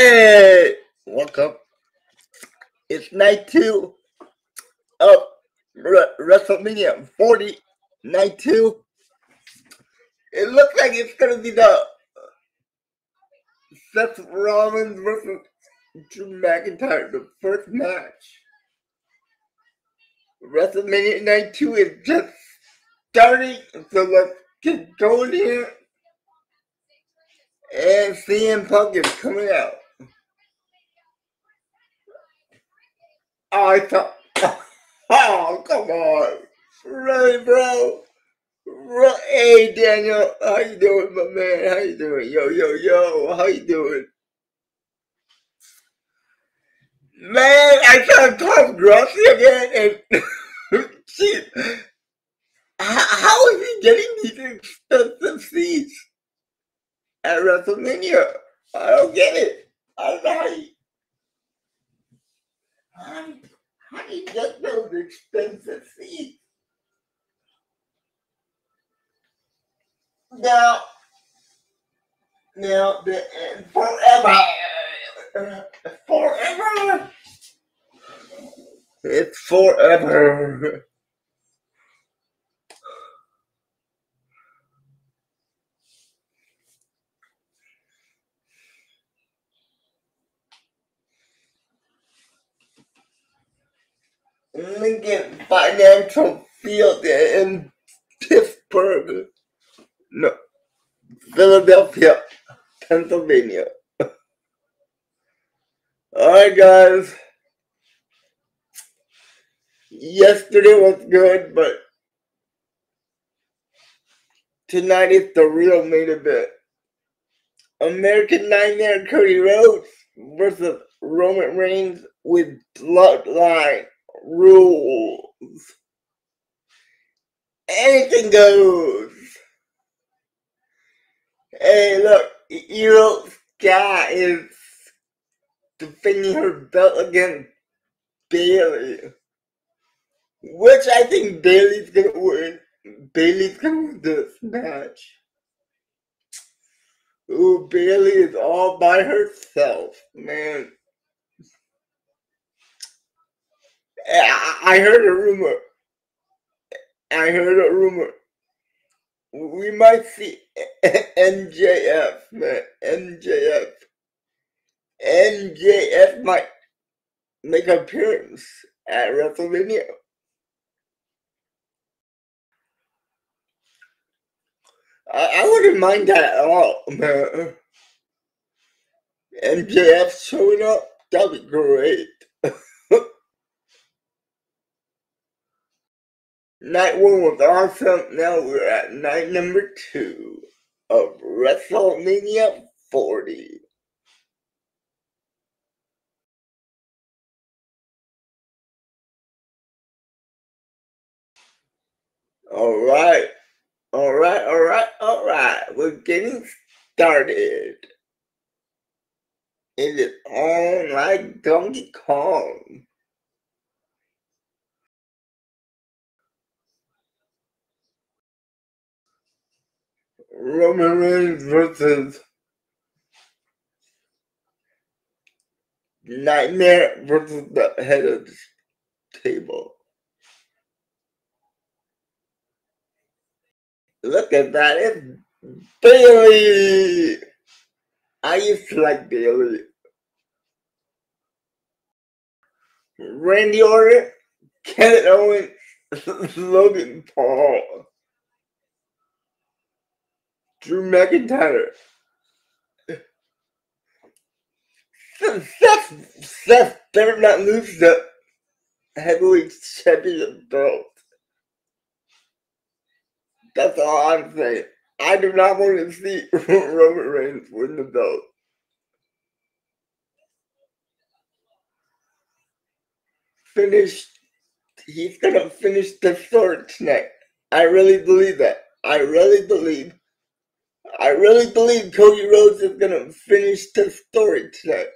Hey, welcome. It's night two of Re- WrestleMania 40. Night two. It looks like it's gonna be the Seth Rollins versus Drew McIntyre, the first match. WrestleMania Night two is just starting, so let's get going here. And CM Punk is coming out. I thought, oh, come on. Really, bro? Hey, Daniel, how you doing, my man? How you doing? Yo, yo, yo, how you doing? Man, I saw talk Grossi again, and how, how is he getting these expensive seats at WrestleMania? I don't get it. I don't know how how do you get those expensive seats? Now, now, the, forever, forever, it's forever. Lincoln Financial Field in Pittsburgh, no, Philadelphia, Pennsylvania. All right, guys. Yesterday was good, but tonight is the real main event. American Nightmare Cody Rhodes versus Roman Reigns with Bloodline rules. Anything goes. Hey, look, IYO SKY is defending her belt against Bayley, which I think Bayley's gonna win. Bayley's gonna win this match. Ooh, Bayley is all by herself, man. I heard a rumor. I heard a rumor. We might see MJF, man. MJF. MJF might make an appearance at WrestleMania. I, I wouldn't mind that at all, man. MJF showing up, that'd be great. Night one was awesome. Now we're at night number two of WrestleMania 40. All right, all right, all right, all right. We're getting started. It is on like Donkey Kong. Roman Reigns versus Nightmare versus the head of the table. Look at that. It's Bayley. I used to like Bayley. Randy Orton, Kevin Owens, Logan Paul, Drew McIntyre. Seth, Seth better not lose the heavyweight champion belt. That's all I'm saying. I do not want to see Roman Reigns win the belt. Finish. He's gonna finish the story tonight. I really believe that. I really believe. I really believe Cody Rhodes is going to finish the story today.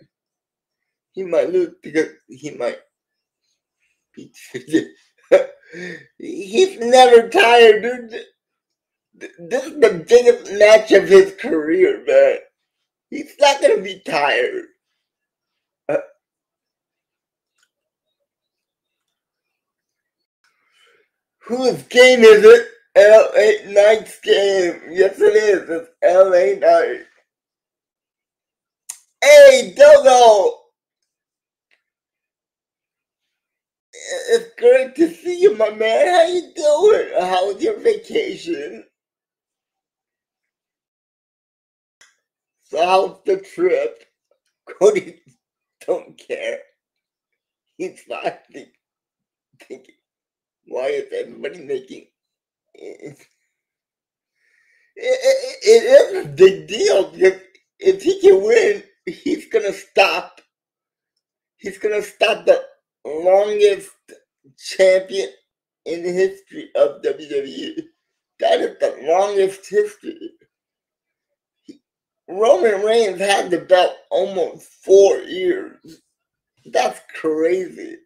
He might lose because he might. He's never tired, dude. This is the biggest match of his career, man. He's not going to be tired. Uh, whose game is it? LA Knight's game. Yes, it is. It's LA Knight. Hey, Dogo! It's great to see you, my man. How you doing? How was your vacation? So how's the trip? Cody don't care. He's fine thinking, why is everybody making it, it, it is a big deal because if he can win, he's gonna stop. He's gonna stop the longest champion in the history of WWE. That is the longest history. Roman Reigns had the belt almost four years. That's crazy.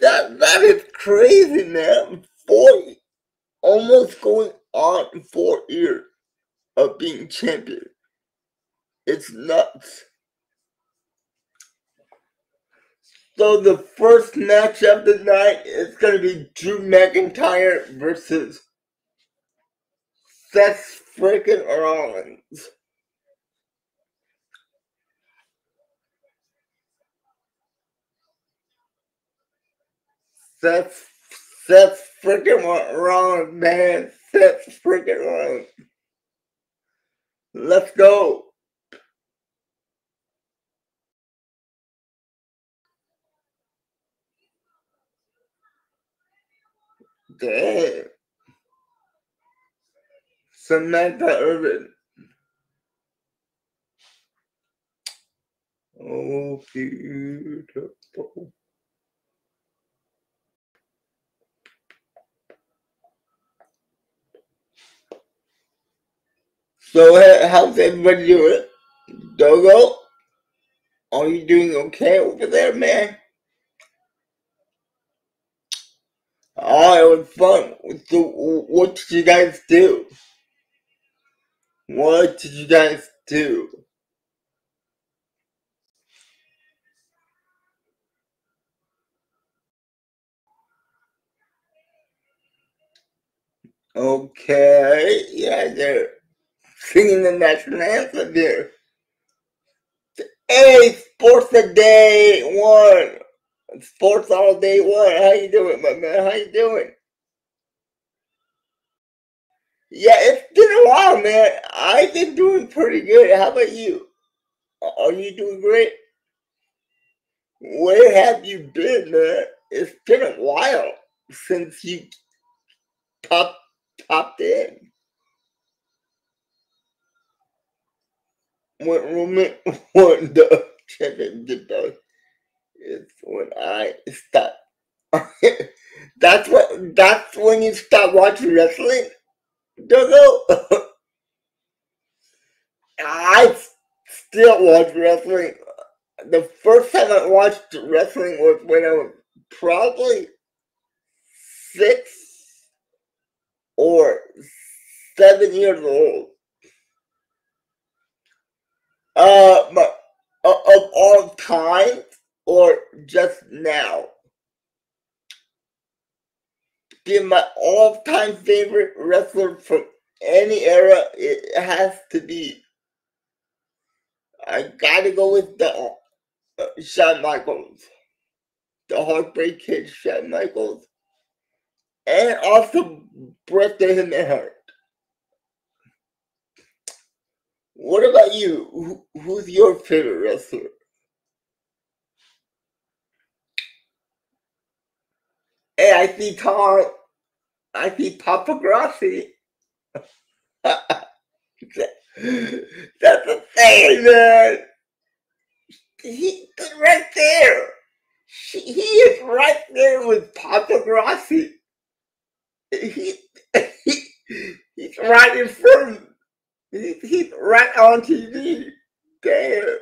That that is crazy, man. Four, almost going on four years of being champion. It's nuts. So the first match of the night is going to be Drew McIntyre versus Seth freaking Rollins. Seth, Seth freaking wrong, man. Seth freaking wrong. Let's go. Damn. Samantha Irvin. Oh, beautiful. So, how's everybody doing? Dogo? Are you doing okay over there, man? Oh, it was fun. So, what did you guys do? What did you guys do? Okay, yeah, they're singing the national anthem there. Hey, sports a day one. Sports all day one. How you doing, my man? How you doing? Yeah, it's been a while, man. I've been doing pretty good. How about you? Are you doing great? Where have you been, man? It's been a while since you popped popped in. When Roman won the championship, though, is when I stopped. that's what. That's when you stop watching wrestling. Dogo, I still watch wrestling. The first time I watched wrestling was when I was probably six or seven years old. Uh, uh, of all time or just now? be my all-time favorite wrestler from any era. It has to be. I gotta go with the uh, Shawn Michaels, the Heartbreak Kid, Shawn Michaels, and also Bret the Hitman Hart. What about you? Who, who's your favorite wrestler? Hey, I see Tom. I see Papa Grassi. That's a thing, man. He right there. He is right there with Papa Grassi. He, he, he's right in front. He, he's right on TV. There.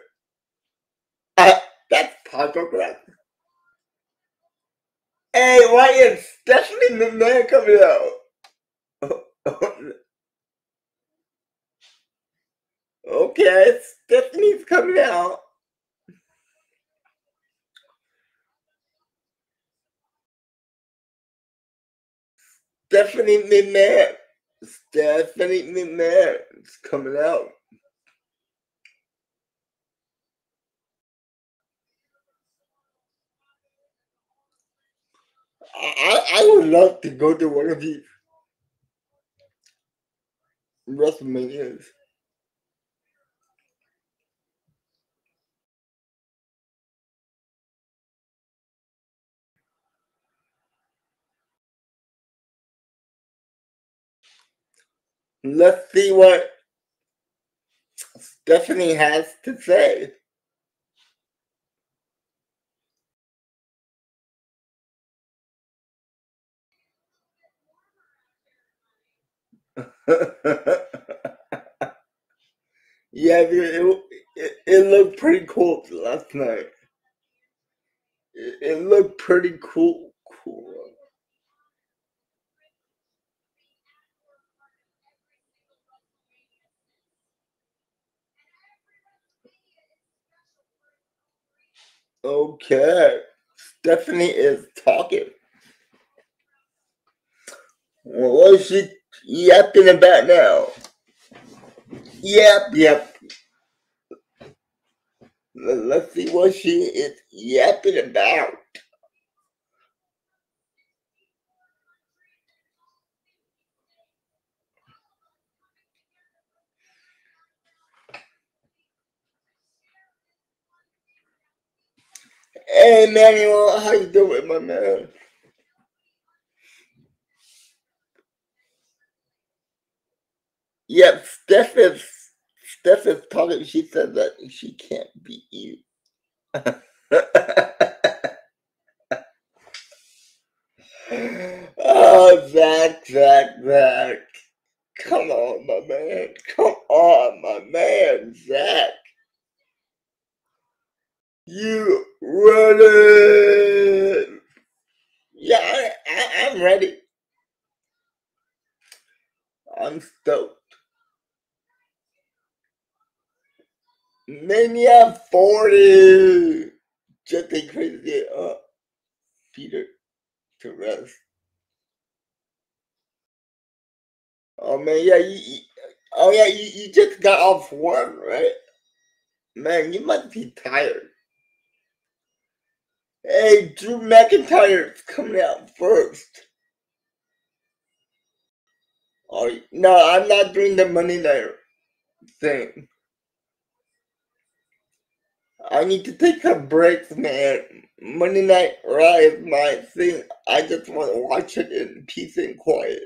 Uh, that's Grassi. Hey, why is Stephanie McMahon coming out? okay, Stephanie's coming out. Stephanie McMahon. Stephanie McMahon is coming out. I, I would love to go to one of these WrestleManias. Let's see what Stephanie has to say. yeah, it, it, it, looked pretty cool last night. It, it looked pretty cool. Cool. Okay. Stephanie is talking. What is she yapping about now? Yep, yep. Let's see what she is yapping about. Hey, Manuel, how you doing, my man? Yep, Steph is Steph is talking. She said that she can't beat you. oh, Zach, Zach, Zach. Come on, my man. Come on, my man, Zach. You ready? Yeah, I, I, I'm ready. I'm stoked. Mania 40. Just a crazy up. Peter to rest. Oh man, yeah, you, you oh yeah, you, you just got off work, right? Man, you must be tired. Hey, Drew McIntyre's coming out first. Oh no, I'm not doing the money night thing. I need to take a break, man. Monday Night Raw is my thing. I just want to watch it in peace and quiet.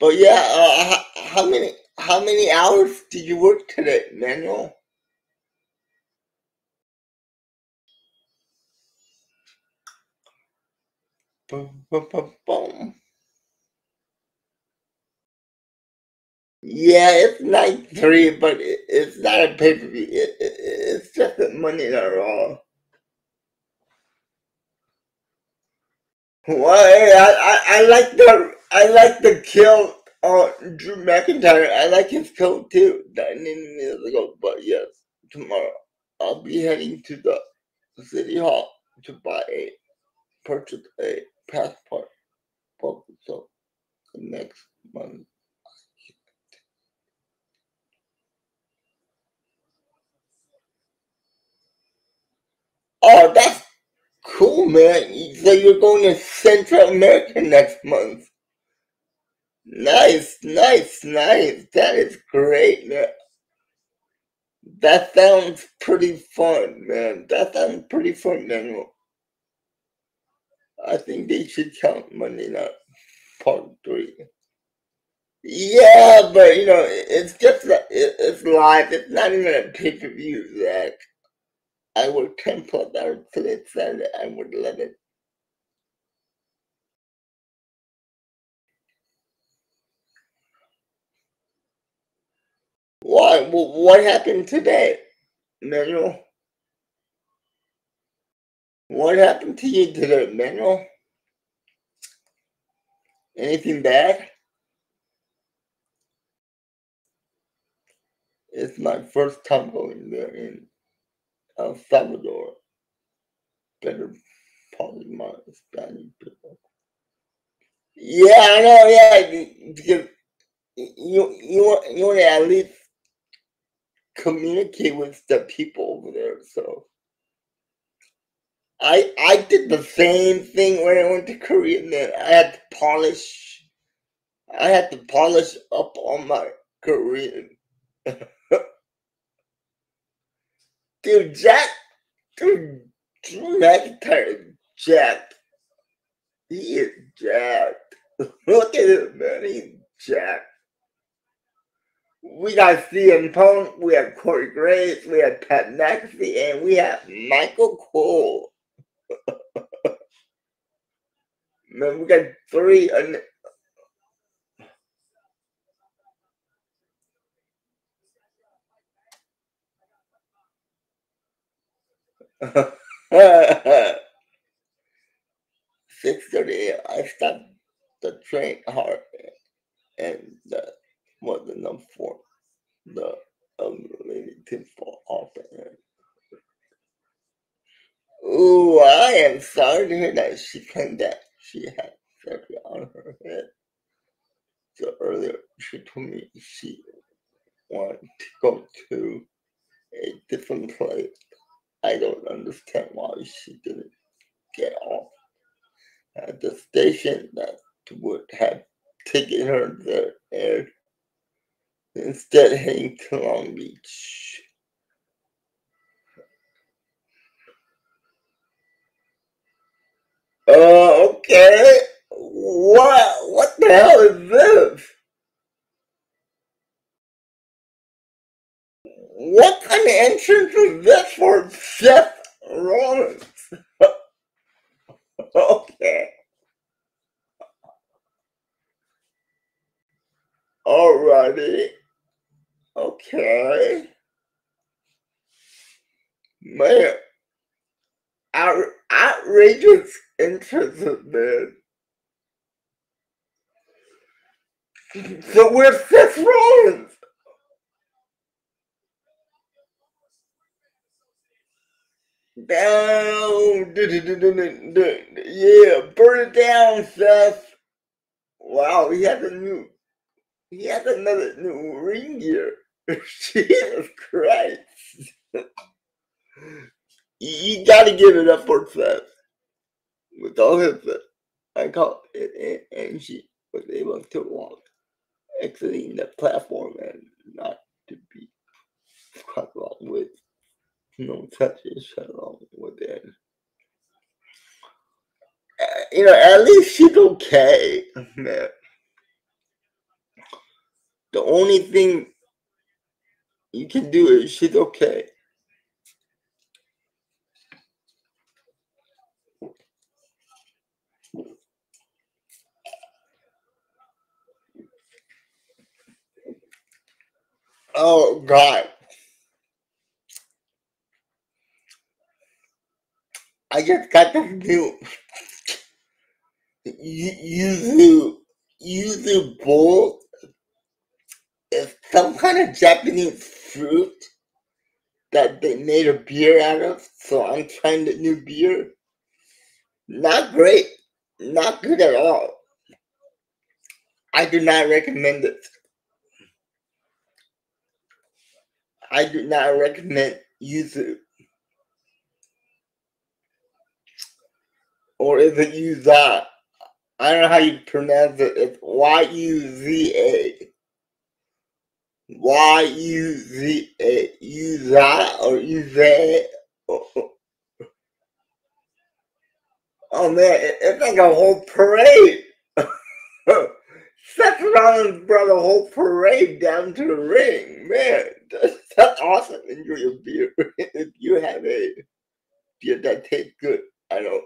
But yeah, uh, how, how many how many hours did you work today, Manuel? Boom. Yeah, it's night three, but it, it's not a pay per view. It, it, it's just a Monday Night Raw. Well, I, I, I like the I like the kill on Drew McIntyre. I like his coat too. That minutes ago, but yes, tomorrow I'll be heading to the city hall to buy a purchase a passport. So next month. Oh, that's cool, man. So you're going to Central America next month. Nice, nice, nice. That is great, man. That sounds pretty fun, man. That sounds pretty fun, man. I think they should count Monday Night Part 3. Yeah, but you know, it's just it's live. It's not even a pay per view, Zach. I would temper that it and I would let it. Why? What happened today, Manuel? What happened to you today, Manuel? Anything bad? It's my first time going there in El Salvador. better polish my Spanish people. Yeah, I know. Yeah, because you you you want to at least communicate with the people over there. So I I did the same thing when I went to Korea. Man, I had to polish. I had to polish up on my Korean. dude, Jack, dude, Drew McIntyre, Jack. He is jacked. Look at him, man. He's jacked. We got CM Punk, we have Corey Graves, we have Pat McAfee, and we have Michael Cole. man, we got three. Un- Six thirty. I stopped the train hard, and the was the number four, the team for offense. Ooh, I am sorry to hear that she claimed that she had surgery on her head. So earlier, she told me she wanted to go to a different place. I don't understand why she didn't get off at the station that would have taken her there instead heading to Long Beach. Uh, okay. What what the hell is this? What kind of entrance is this for Seth Rollins? okay. Alrighty. Okay. Man. Out, outrageous interest, man. So where's Seth Rollins? Down, yeah, burn it down, Seth. Wow, he has a new, he has another new ring gear. Jesus Christ. you gotta give it up for Seth. With all his, I call it, and she was able to walk, exiting the platform and not to be caught along with no touches along with it. Uh, you know, at least she's okay, man. The only thing you can do it. she's okay. Oh God. I just got this new yuzu yuzu bowl. Some kind of Japanese fruit that they made a beer out of. So I'm trying the new beer. Not great. Not good at all. I do not recommend it. I do not recommend yuzu. Or is it yuza? I don't know how you pronounce it. It's Y U Z A. Y U Z A. Yuza or yuza. Oh man, it's like a whole parade. Seth Rollins brought a whole parade down to the ring. Man, that's, that's awesome. Enjoy your beer. if you have a beer that tastes good, I don't.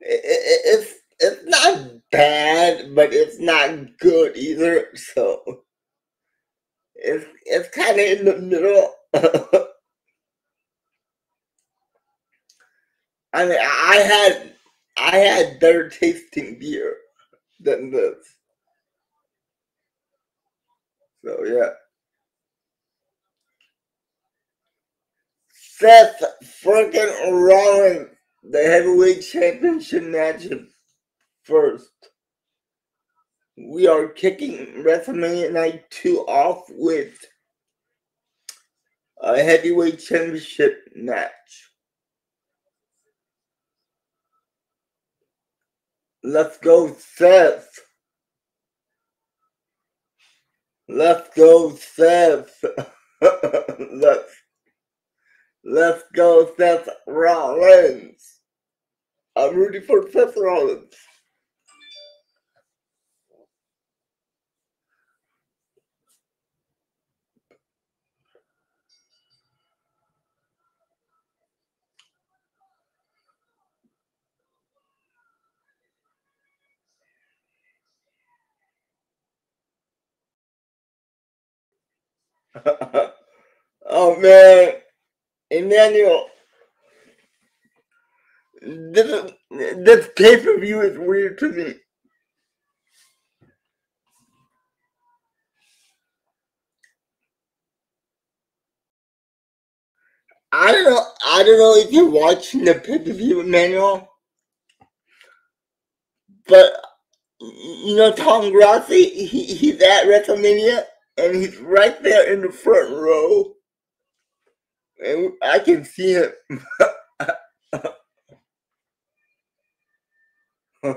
It, it, it's it's not bad, but it's not good either. So it's it's kind of in the middle. I mean, I had I had better tasting beer than this. So yeah. Seth freaking Rollins, the heavyweight championship match first. We are kicking WrestleMania Night 2 off with a heavyweight championship match. Let's go, Seth. Let's go, Seth. let's let's go, Seth Rollins. I'm rooting for Seth Rollins. oh man, Emmanuel, this this pay per view is weird to me. I don't know. I don't know if you're watching the pay per view, Emmanuel, but you know Tom Grassi. He, he's at WrestleMania and he's right there in the front row, and I can see him.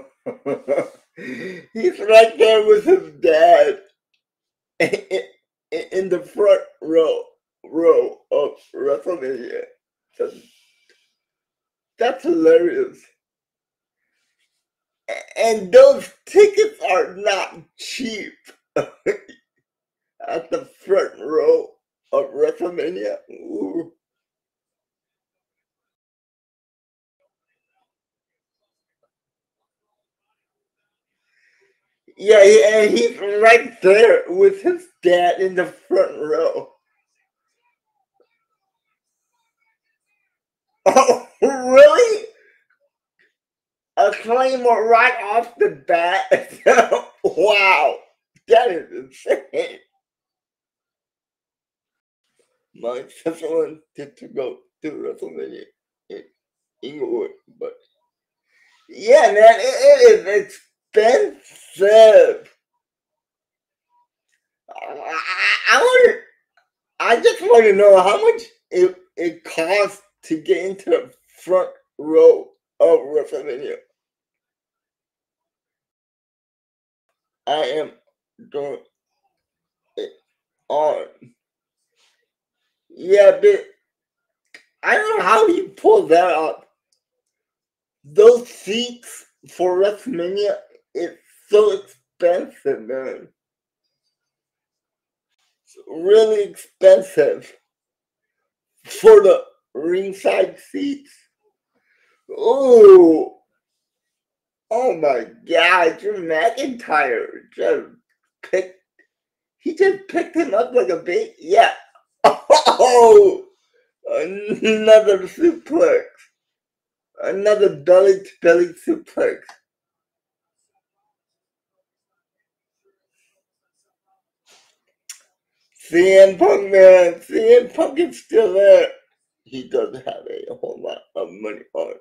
he's right there with his dad in the front row row of WrestleMania. That's, that's hilarious. And those tickets are not cheap. at the front row of WrestleMania. Ooh. Yeah, and he's right there with his dad in the front row. Oh, really? A claymore right off the bat? wow, that is insane my sister wanted to go to WrestleMania in Inglewood, but yeah, man, it, it is expensive. I, I want I just want to know how much it, it costs to get into the front row of WrestleMania. I am going it on. Yeah, but I don't know how you pull that up. Those seats for WrestleMania is so expensive, man. It's really expensive for the ringside seats. Oh, oh my God, Drew McIntyre just picked. He just picked him up like a bait. Yeah, Oh, another suplex. Another belly to belly suplex. CM Punk, man. CM Punk is still there. He doesn't have a whole lot of money on.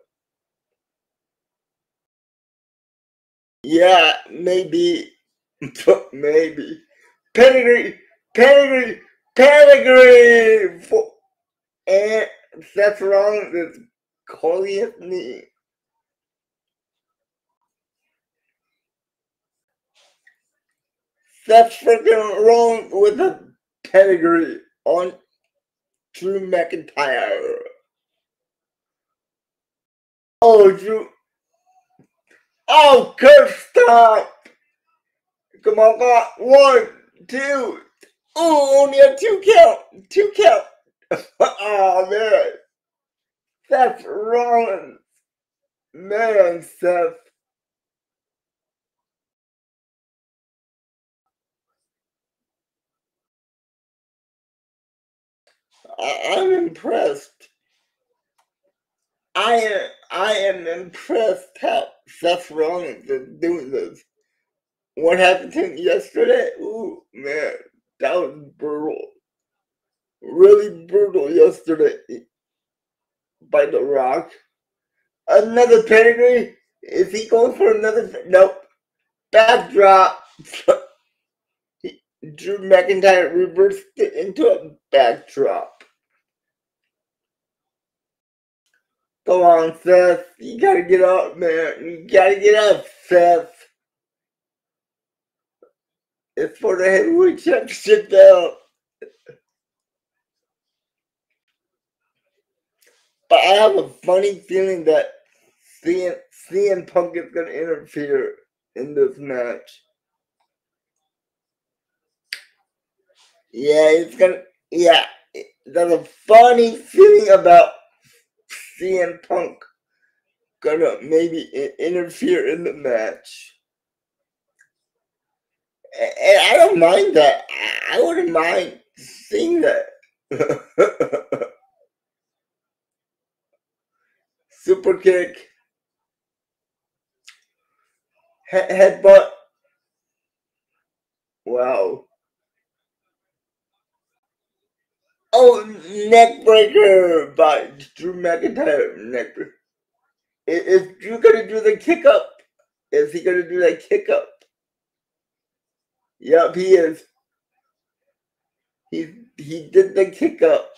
Yeah, maybe. maybe. Pedigree, pedigree, Pedigree for and Seth Rollins is calling me. Seth freaking Rollins with a pedigree on Drew McIntyre. Oh, Drew. Oh, Kurt, stop. Come on, God. One, two, Oh, only a two count. Two count. oh, man. Seth Rollins. Man, Seth. I, I'm impressed. I am I am impressed how Seth Rollins is doing this. What happened to him yesterday? Ooh, man. That was brutal. Really brutal yesterday. by The Rock. Another pedigree? Is he going for another? Nope. Backdrop. Drew McIntyre reversed it into a backdrop. Come on, Seth. You gotta get up, man. You gotta get up, Seth. It's for the heavyweight championship belt. But I have a funny feeling that CM, CM Punk is going to interfere in this match. Yeah, it's gonna. Yeah, there's a funny feeling about CM Punk gonna maybe interfere in the match. And I don't mind that. I wouldn't mind seeing that. Super kick. He- headbutt. Wow. Oh, neck breaker by Drew McIntyre. Neck breaker. Is Drew gonna do the kick up? Is he gonna do that kick up? Yep, he is. He he did the kick up.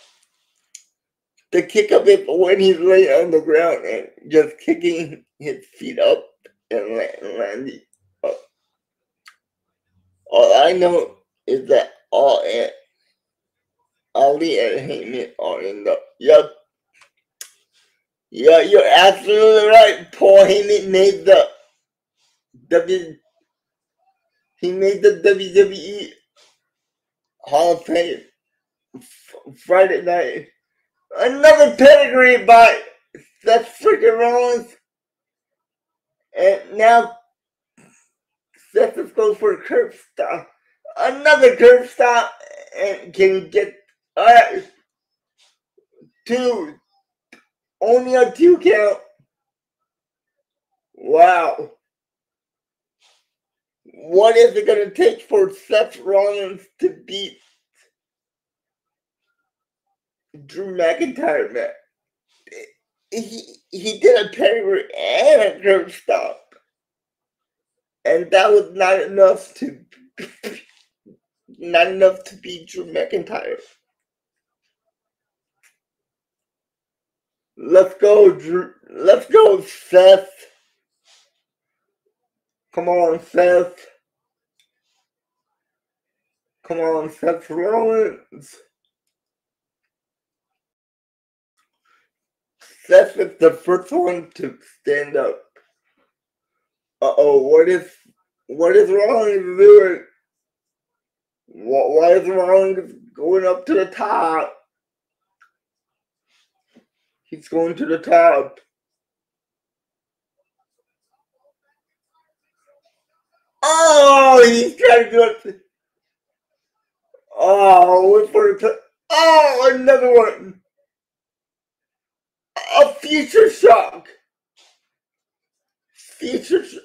The kick up is when he's laying on the ground and just kicking his feet up and landing up. All I know is that all and Ali and Heyman are in the yep. Yeah, you're absolutely right. Paul Heyman made the W he made the WWE Hall of Fame Friday night. Another pedigree by Seth freaking Rollins. And now Seth is going for a curb stomp. Another curb stomp. And can get uh, two. Only a two count. Wow. What is it going to take for Seth Rollins to beat Drew McIntyre, man? He, he did a pedigree and a curb stomp. And that was not enough to not enough to beat Drew McIntyre. Let's go, Drew. Let's go, Seth. Come on, Seth. Come on, Seth Rollins. Seth is the first one to stand up. Uh oh, what is what is Rollins doing? Why is Rollins going up to the top? He's going to the top. Oh, he's trying to do it. Oh, for the oh, another one. A future shock. Future shock.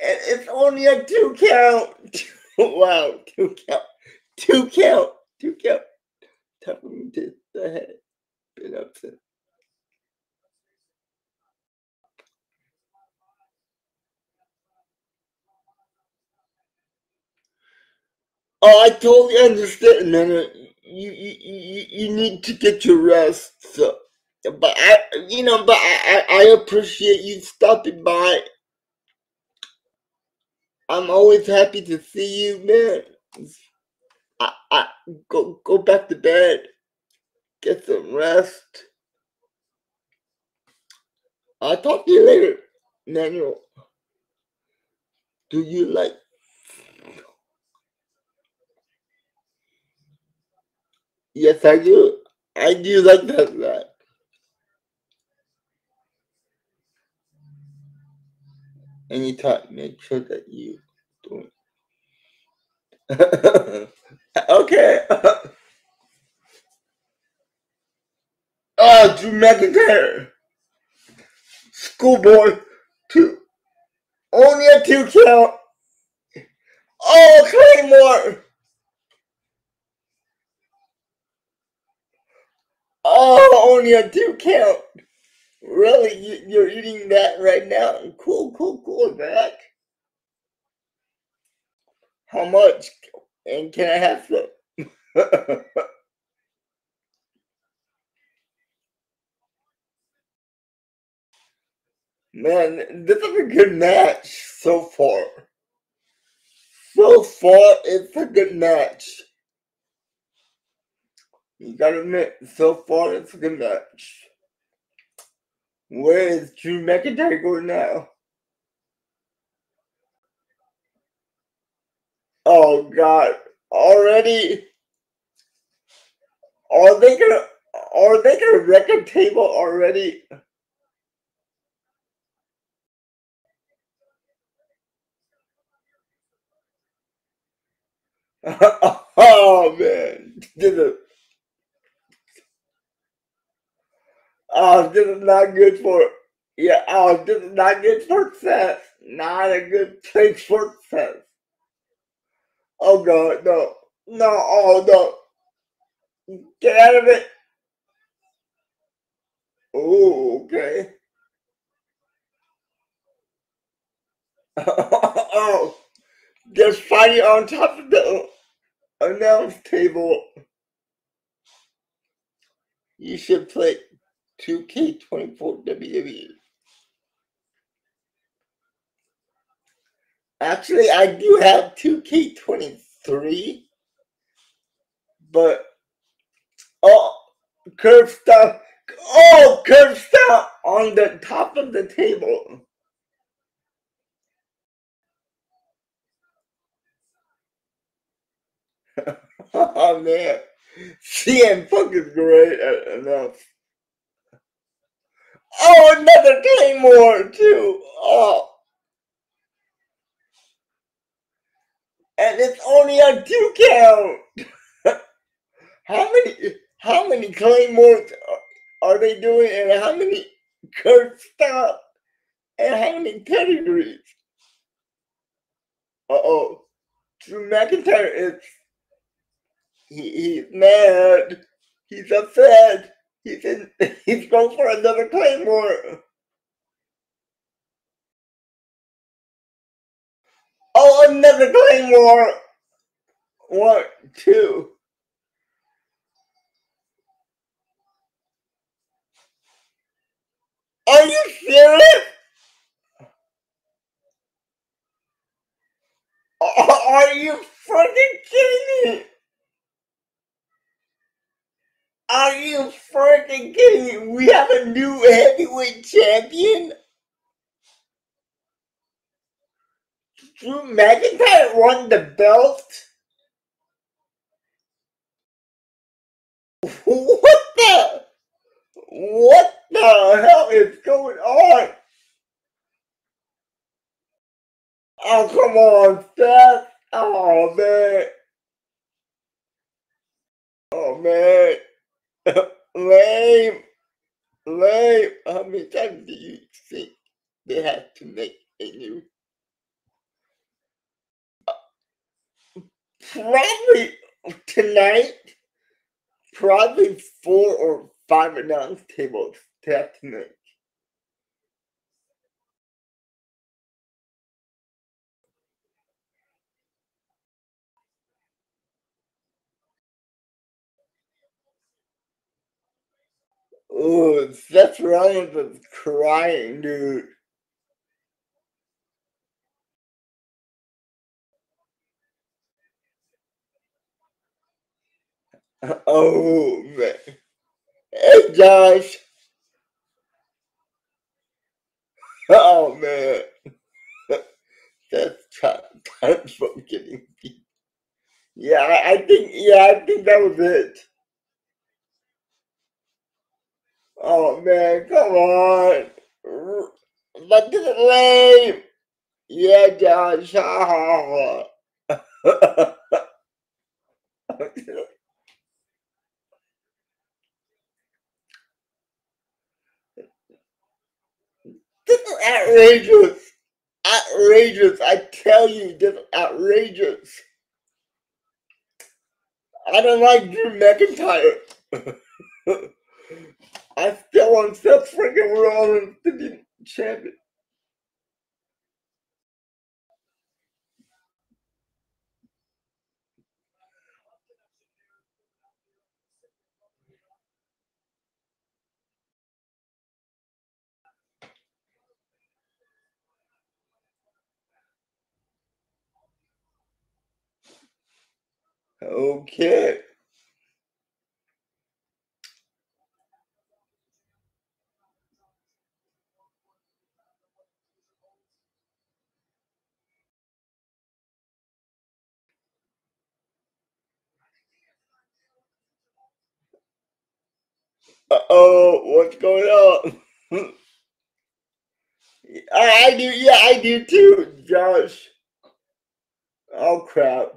And it's only a two count. wow, two count. Two count. Two count. Tap him to the head. Been upset. Oh, I totally understand, man. You, you, you, need to get your rest. So, but I, you know, but I, I appreciate you stopping by. I'm always happy to see you, man. I, I go go back to bed, get some rest. I'll talk to you later, Manuel. Do you like Yes, I do. I do like that. that. Anytime, make sure that you oh, do it. okay. oh, Drew McIntyre. Schoolboy. Two. Only a two count. Oh, Claymore. Oh, only a two count. Really? You, are eating that right now? Cool, cool, cool, Zach. How much? And can I have some? Man, this is a good match so far. So far, it's a good match. You gotta admit, so far, it's a good match. Where is Drew McIntyre going now? Oh God! Already? Are they gonna? Are they gonna wreck a table already? oh man, Oh, this is not good for. Yeah, oh, this is not good for success. Not a good place for success. Oh god, no, no, oh no, get out of it. Oh, okay. oh, just fighting on top of the announce table. You should play 2K24 WWE. Actually, I do have 2K23, but oh, curb stomp. Oh, curb stomp on the top of the table. oh man, CM Punk is great enough. Oh, another Claymore too. Oh. And it's only a two count. how many how many Claymores are they doing and how many curb stomp and how many pedigrees? Uh oh. Drew McIntyre is he, he's mad. He's upset. He's in, he's going for another claymore. Oh, another claymore. One, two. Are you serious? Are you fucking kidding me? Are you freaking kidding me? We have a new heavyweight champion? Drew McIntyre won the belt? What the? What the hell is going on? Oh, come on, Seth. Oh, man. Oh, man. Lame, lame. How many times do you think they have to make a new? Probably tonight, probably four or five announce tables to have to make. Oh, Seth Rollins was crying, dude. Oh man. Hey Josh. Oh man. That's kind of from getting beat. Yeah, I think yeah, I think that was it. Oh man, come on. But this is lame. Yeah, Josh. this is outrageous. Outrageous. I tell you, this is outrageous. I don't like Drew McIntyre. I still want Seth freaking Rollins to be champion. Okay. Oh, what's going on? I, I do, yeah, I do too, Josh. Oh crap.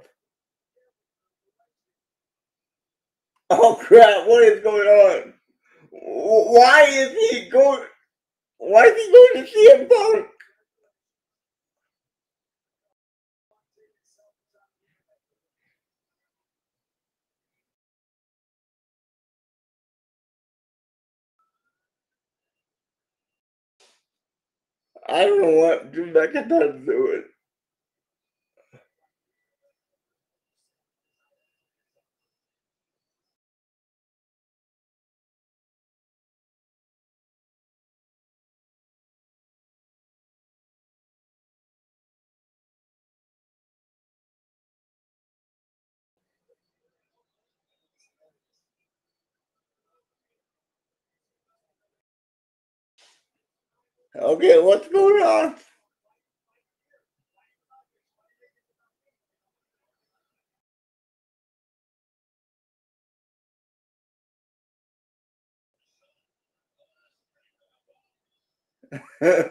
Oh crap, what is going on? Why is he going? Why is he going to see CM Punk? I don't know what Drew McIntyre's doing. Okay, what's going on?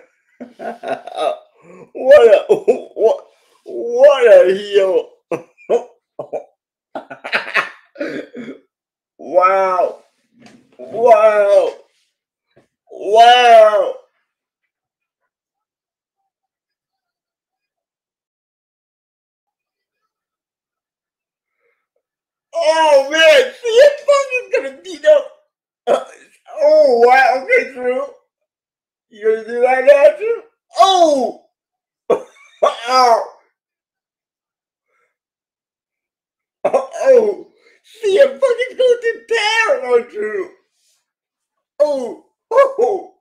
what a what what a heel! wow! Wow! Wow! Oh man, CM Punk is gonna beat up. Uh, oh wow, okay, Drew. You gonna do that now, Drew? Oh! Ow! Oh, oh! CM Punk is going to town on Drew. Oh! Oh!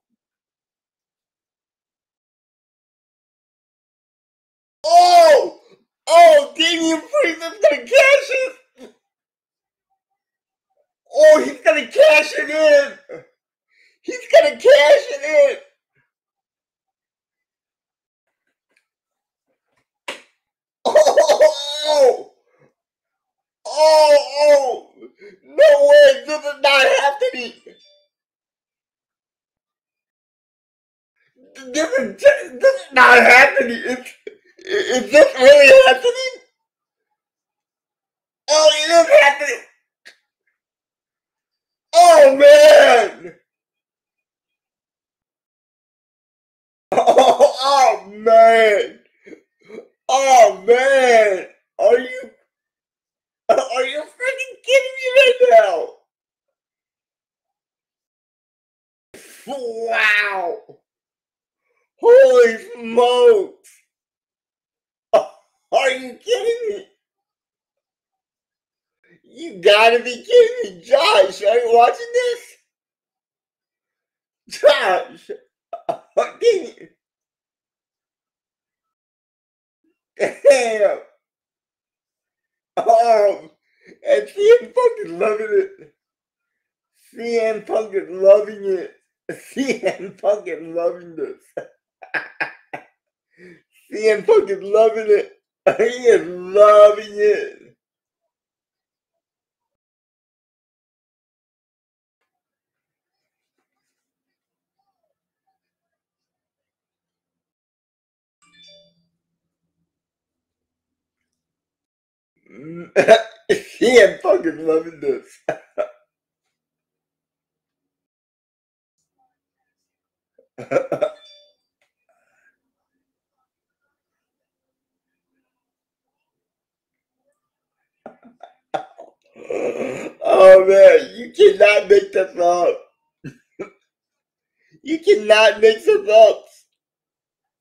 Oh! Oh! Damian Priest is gonna cash it. Oh, he's gonna cash it in. He's gonna cash it in. Oh, oh, oh, no way, this is not happening. This is, this is not happening. It's, is this really happening? Oh, it is happening. Oh, man. Oh, oh man. Oh man, are you are you freaking kidding me right now? Wow! Holy smokes! Are you kidding me? You gotta be kidding me, Josh! Are you watching this? Josh! Can Damn. Oh, and CM Punk is loving it. CM Punk is loving it. CM Punk is loving this. CM Punk is loving it. He is loving it. he ain't fucking loving this. oh man, you cannot make this up. You cannot mix it up.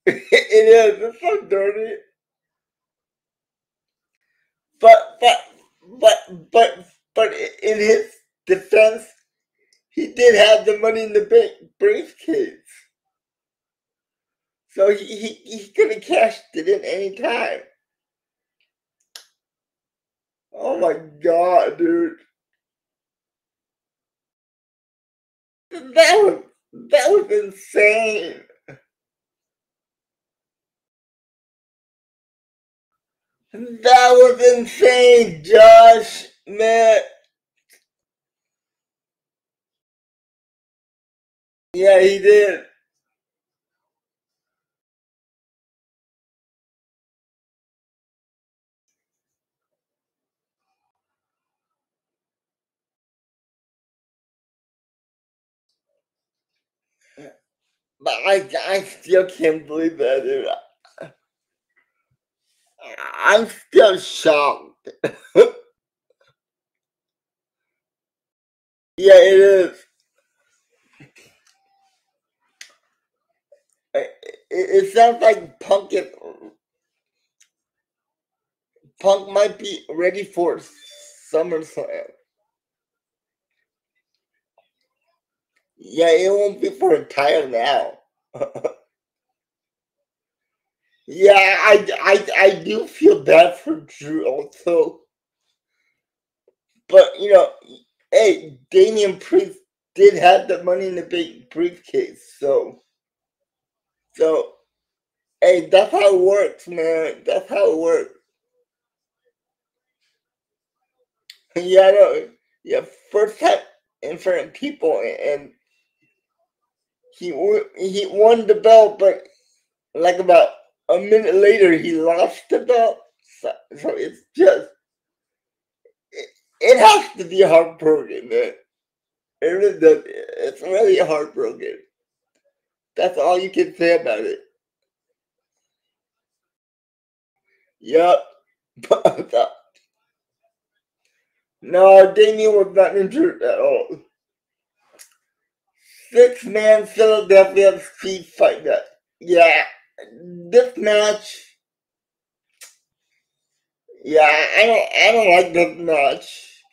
it is. It's so dirty. But but but but but in his defense, he did have the money in the bank briefcase. So he, he, he could have cashed it in any time. Oh my god, dude. That was that was insane. That was insane, Josh, man. Yeah, he did. But I, I still can't believe that, dude. I'm still shocked. yeah, it is. It, it sounds like Punk is, Punk might be ready for SummerSlam. Yeah, it won't be for a title now. yeah, I, I, I do feel bad for Drew also. But, you know, hey, Damian Priest did have the money in the big briefcase, so. So, hey, that's how it works, man. That's how it works. yeah, no, yeah, first time in front of people, and he he won the belt, but like about a minute later, he lost the belt. So, so it's just it, it has to be heartbroken, man. It really does. It's really heartbroken. That's all you can say about it. Yep. no, Damian was not injured at all six man Philadelphia street fighter. Yeah, this match. Yeah, I don't. I don't like this match.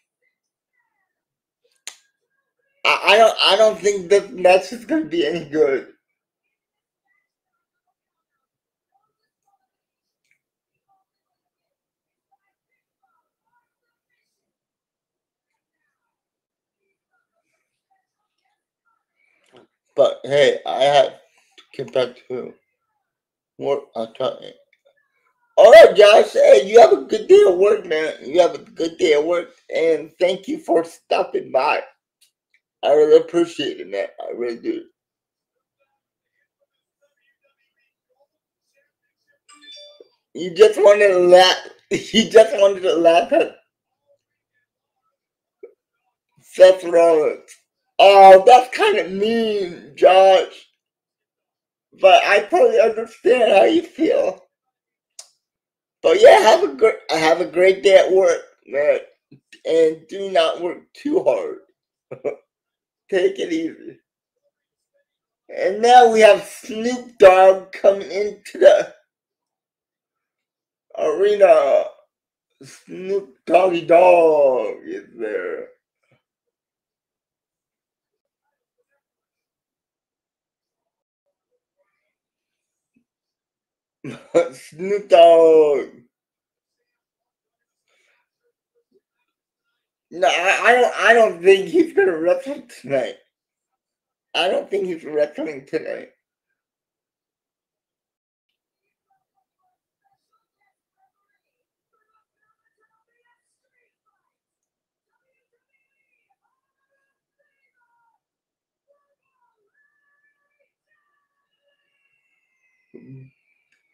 I, I don't. I don't think this match is gonna be any good. But hey, I have to get back to work. All right, Josh. Hey, you have a good day at work, man. You have a good day at work, and thank you for stopping by. I really appreciate it, man. I really do. You just wanted to laugh. You just wanted to laugh at Seth Rollins. Oh, that's kind of mean, Josh. But I totally understand how you feel. But yeah, have a great have a great day at work, man. And do not work too hard. Take it easy. And now we have Snoop Dogg coming into the arena. Snoop Doggy Dogg is there. Snoop Dogg. No, I, I don't. I don't think he's gonna wrestle tonight. I don't think he's wrestling tonight.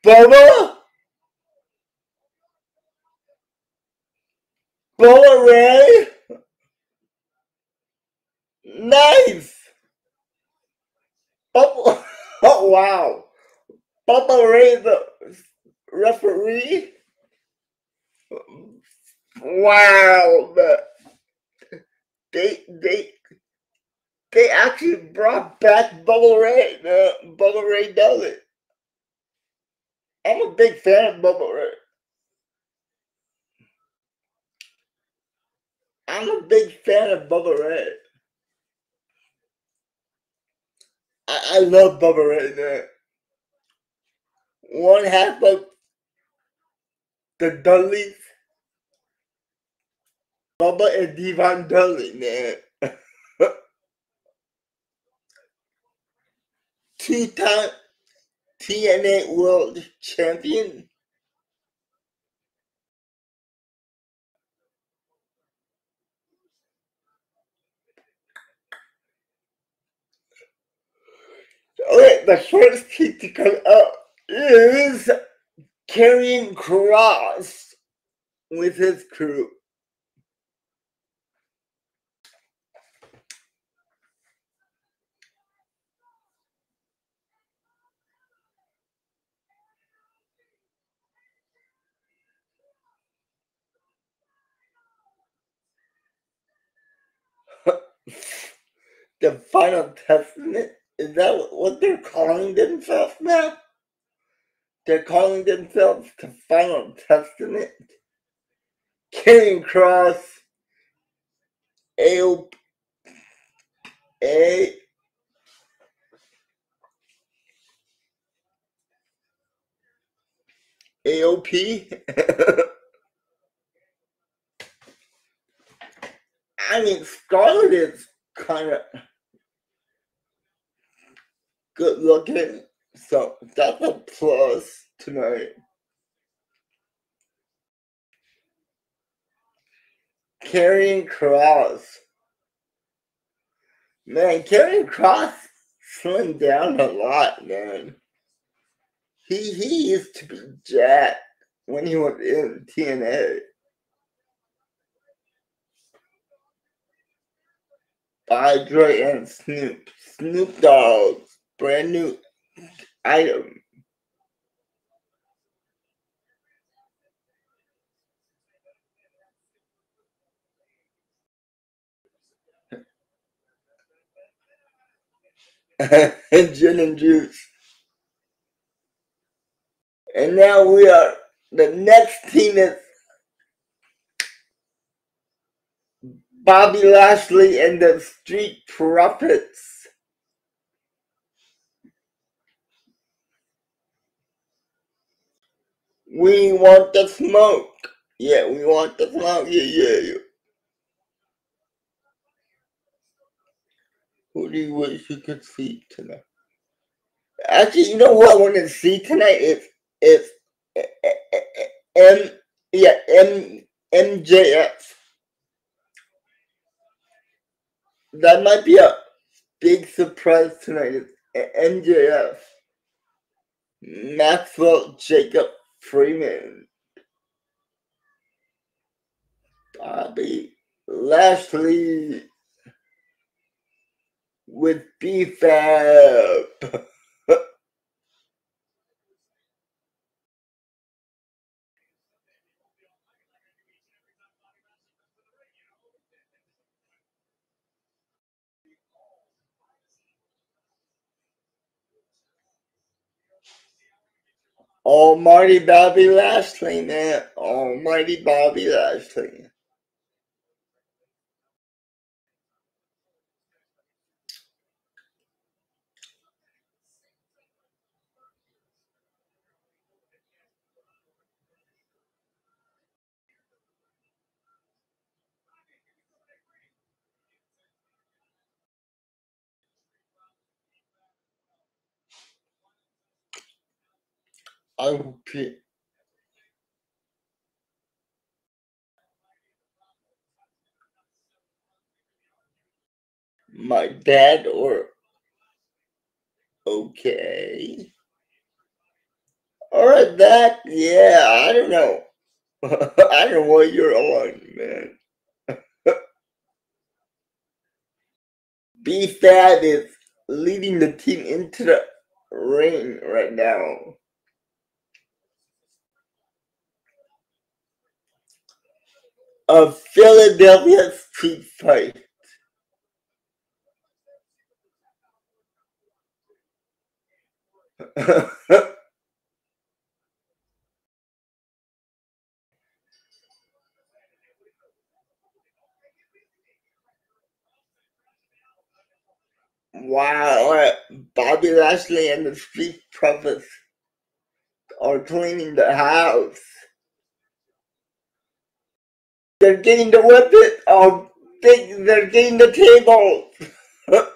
Bubba? Bubba Ray? Nice! Bubba, oh wow. Bubba Ray the referee? Wow. They, they, they actually brought back Bubba Ray, uh, Bubba Ray Dudley. I'm a big fan of Bubba Ray. I'm a big fan of Bubba Ray. I, I love Bubba Ray, man. One half of the Dudleys. Bubba and D-Von Dudley, man. Two-time TNA World Champion. Okay, the first kid to come up uh, is Karrion Kross with his crew. The final testament is that what they're calling themselves now? They're calling themselves the final testament. Karrion Kross, A, AOP. I mean, Scarlett is kind of good looking, so that's a plus tonight. Karrion Kross. Man, Karrion Kross slimmed down a lot, man. He he used to be Jack when he was in TNA. by Dre and Snoop. Snoop Dogg's brand new item. and gin and juice. And now we are the next team is Bobby Lashley and the Street Profits. We want the smoke. Yeah, we want the smoke. Yeah, yeah, yeah. Who do you wish you could see tonight? Actually, you know what I want to see tonight is is eh, eh, eh, M yeah M MJF. that might be a big surprise tonight. MJF, Maxwell Jacob Freeman, Bobby Lashley with B-Fab. Almighty Bobby Lashley, man. Almighty Bobby Lashley. I pick my dad or okay. All right, that yeah, I don't know. I don't know what you're on, man. B-Fab is leading the team into the ring right now. of street fight. Wow, Bobby Lashley and the Street Profits are cleaning the house. They're getting the weapon. Oh, they, they're getting the table.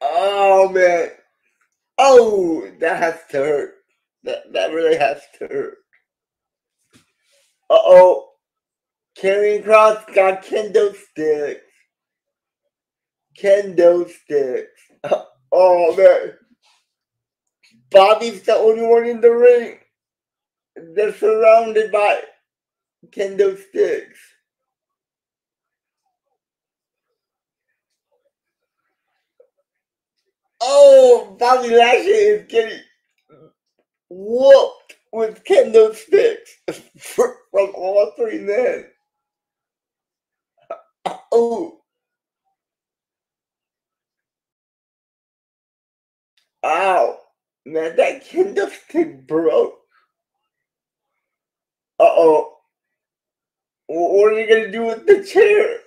oh man. Oh, that has to hurt. That that really has to hurt. Uh oh. Karrion Cross got kendo sticks. Kendo sticks. Oh man. Bobby's the only one in the ring. They're surrounded by kendo sticks. Oh, Bobby Lashley is getting whooped with kendo sticks from all three men. Oh. Ow. Man, that kendo stick broke. Uh-oh. What are they gonna do with the chair?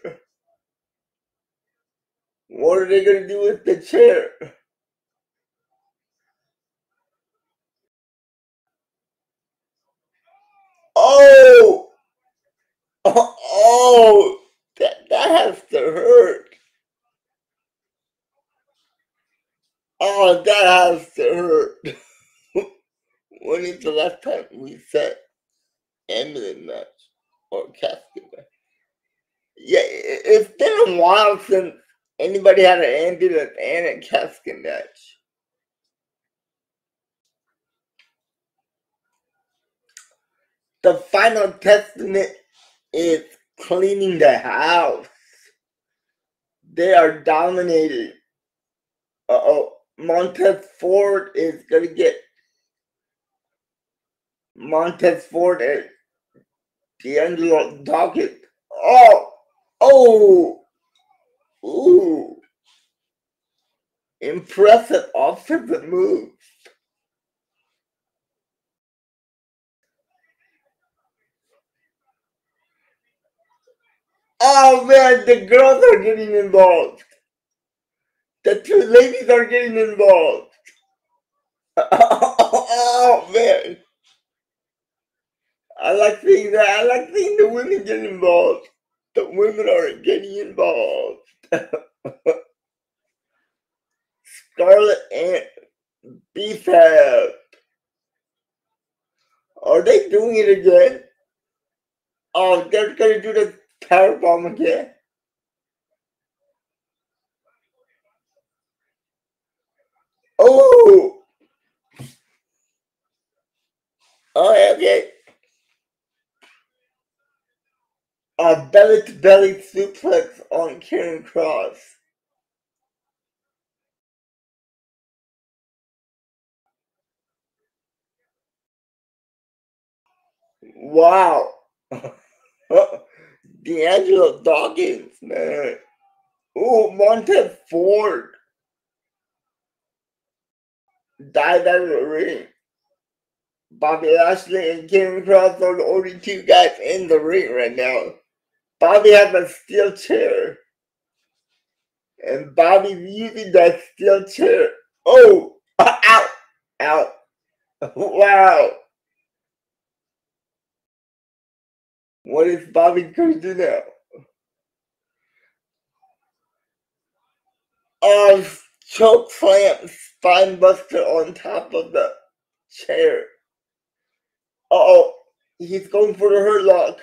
What are they gonna do with the chair? Oh! Oh, oh, that, that has to hurt. Oh, that has to hurt. when is the last time we set ambulance match or casket match? Yeah, it- it's been a while since anybody had an ambulance and a casket match. The final testament is cleaning the house. They are dominating. Uh oh. Montez Ford is gonna get Montez Ford and D'Angelo Dawkins. Oh, oh, ooh, impressive offensive move. Oh man, the girls are getting involved. The two ladies are getting involved. oh man. I like seeing that. I like seeing the women get involved. The women are getting involved. Scarlett and B-Fab. Are they doing it again? Oh, they're gonna do the power bomb again. Oh, oh, okay. A belly to belly suplex on Karrion Kross. Wow. D'Angelo Dawkins, man. Ooh, Montez Ford. Died. Bobby Lashley and Karrion Kross are the only two guys in the ring right now. Bobby has a steel chair. And Bobby's using that steel chair. Oh! out, out. Wow! What is Bobby going to do now? Oh, choke slam, spine buster on top of the chair. Oh, he's going for the hurt lock.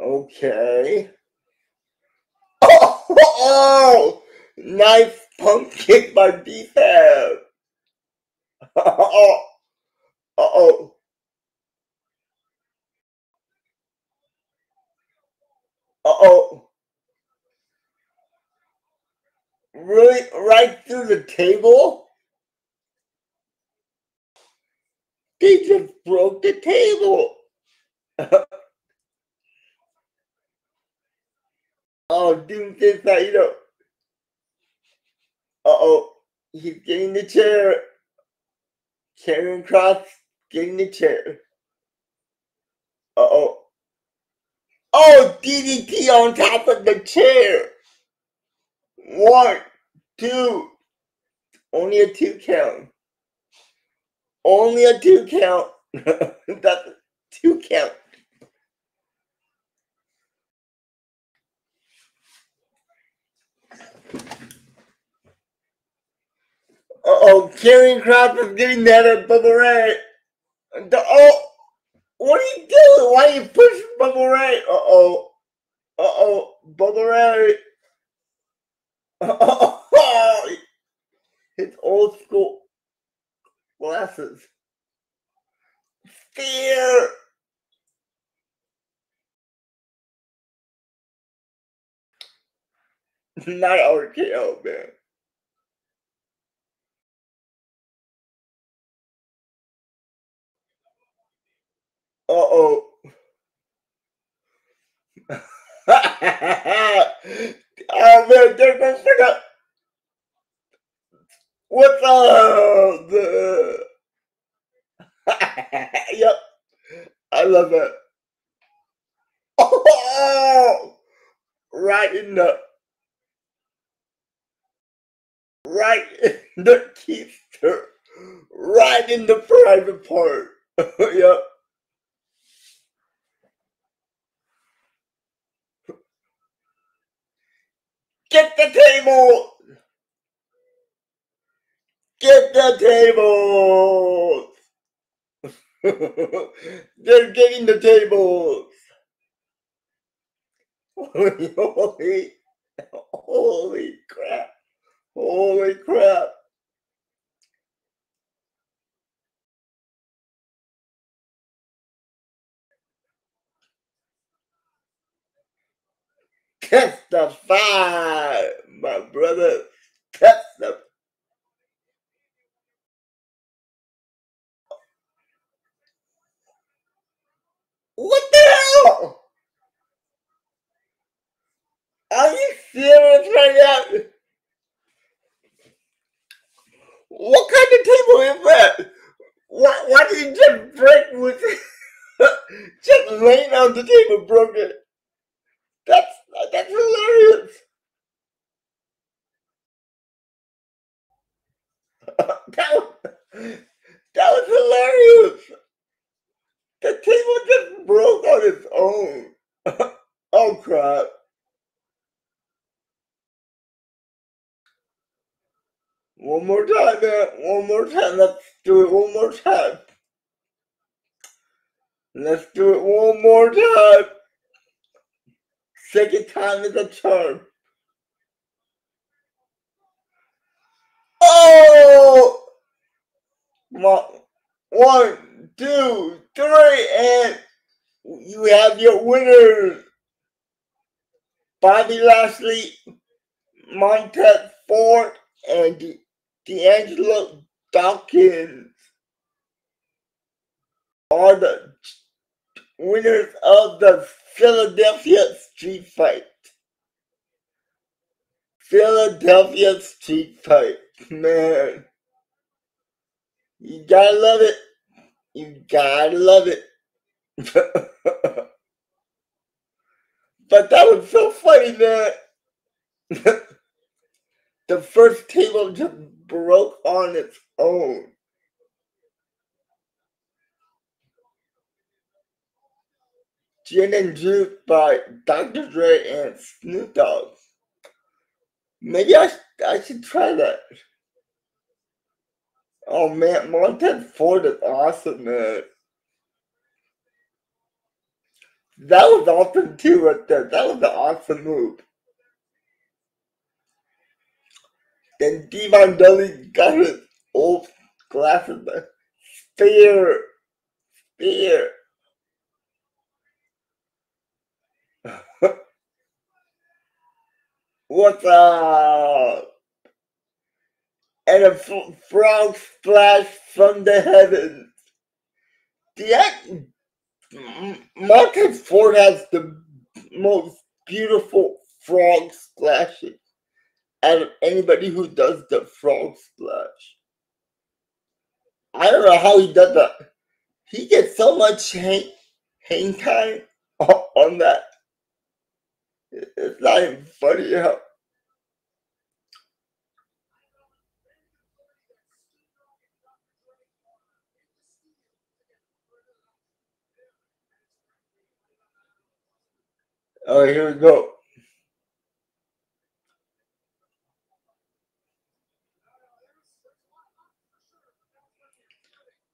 Okay. Oh, oh, nice pump kick by B-Fab. Oh, oh, oh, Really, right through the table? They just broke the table. oh, Doom says that, you know. Uh oh, he's getting the chair. Karrion Kross getting the chair. Uh oh. Oh, DDT on top of the chair. One, two. Only a two count. Only a two count. That's a two count. Uh oh, Karrion Kross is getting that at Bubba Ray. The, oh, what are you doing? Why are you pushing Bubba Ray? Uh oh. Uh oh, Bubba Ray. Oh. His old school glasses. Fear. Not our RKO, man. oh man, they're gonna forget. What's up? yep. I love it. Oh, right in the right in the keister, right in the private part. yep. Get the table! Get the tables! They're getting the tables! Holy, holy, holy crap! Holy crap! Testify, my brother. Testify. What the hell? Are you serious right now? What kind of table is that? Why, why did you just break with just laying on the table broken? That's that's hilarious. that, was, that was hilarious. The table just broke on its own. oh crap. One more time, man. One more time. Let's do it one more time. Let's do it one more time. Second time is a charm. Oh! One, two, three, and you have your winners. Bobby Lashley, Montez Ford, and D'Angelo Dawkins are the winners of the Philadelphia Street Fight. Philadelphia Street Fight. Man. You gotta love it. You gotta love it. but that was so funny, man. the first table just broke on its own. Gin and Juice by Dr. Dre and Snoop Dogg. Maybe I, I should try that. Oh man, Montez Ford is awesome, man. That was awesome too, right there. That was an awesome move. Then D-Von Dudley got his old glasses. Spear. Spear. What's up? and a frog splash from the heavens. The Marcus Ford has the most beautiful frog splashes out of anybody who does the frog splash. I don't know how he does that. He gets so much hang, hang time on that. It's not even funny how. Oh, here we go.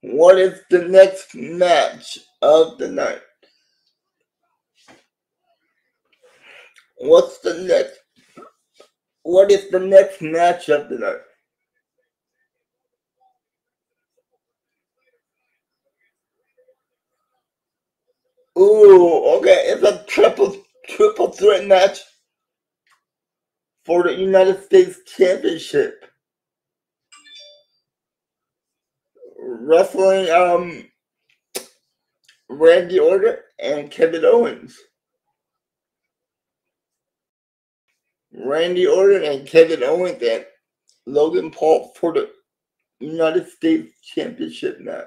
What is the next match of the night? What's the next? What is the next match of the night? Ooh, okay, it's a triple triple threat match for the United States Championship. Wrestling um Randy Orton and Kevin Owens. Randy Orton and Kevin Owens and Logan Paul for the United States Championship match.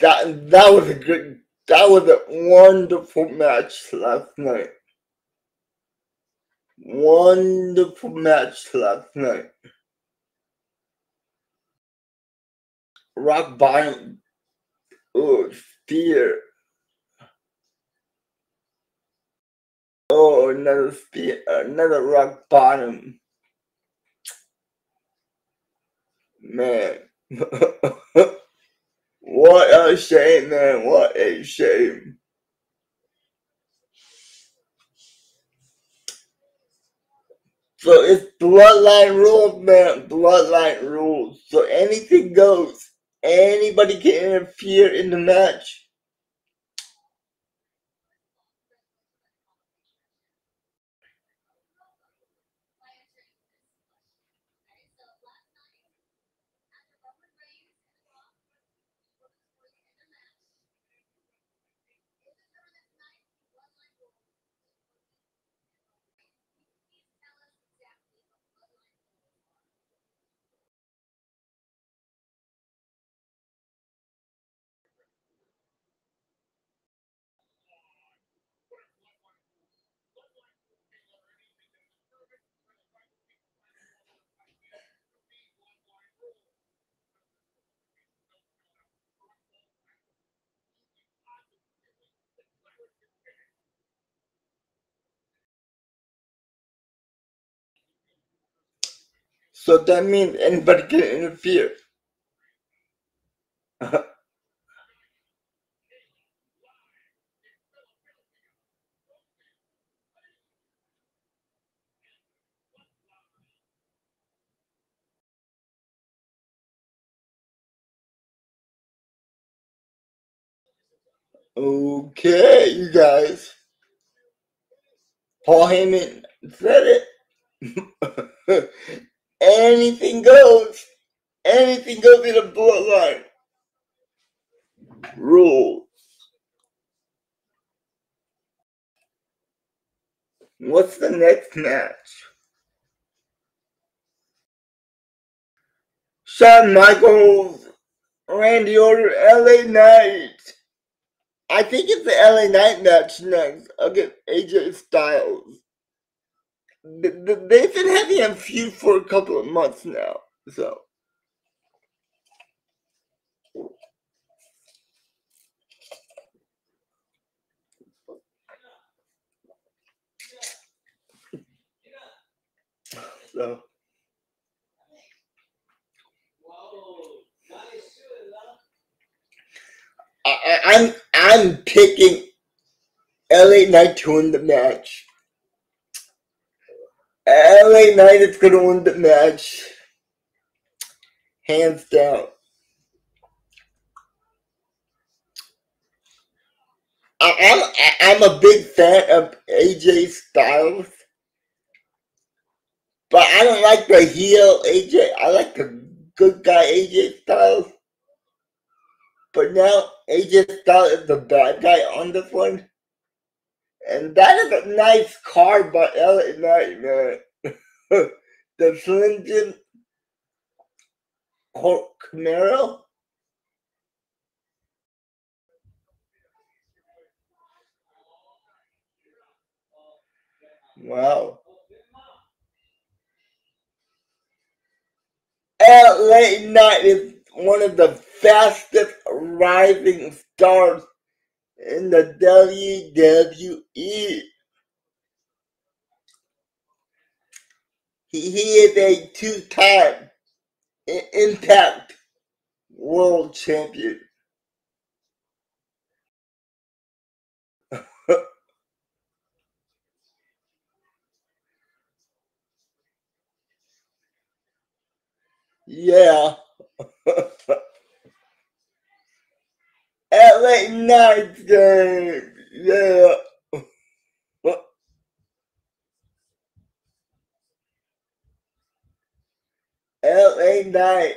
That that was a good that was a wonderful match last night. Wonderful match last night. Rock bottom. Oh, spear. Oh, another spear, another rock bottom. Man. What a shame, man. What a shame. So it's bloodline rules, man. Bloodline rules. So anything goes. Anybody can interfere in the match. So that means anybody can interfere. okay, you guys. Paul Heyman said it. Anything goes. Anything goes in a bloodline. Rules. What's the next match? Shawn Michaels, Randy Orton, LA Knight. I think it's the LA Knight match next against AJ Styles. They've been having a feud for a couple of months now, so. So. I, I'm I'm picking LA Knight to win the match. LA Knight is to win the match. Hands down. I, I'm I'm a big fan of AJ Styles. But I don't like the heel AJ. I like the good guy AJ Styles. But now AJ Styles is the bad guy on this one. And that is a nice car by LA Knight, man. the Slim Camaro. Wow. LA Knight is one of the fastest rising stars in the WWE. He, he is a two-time Impact World Champion. yeah. LA Knights game. Yeah. LA Knight.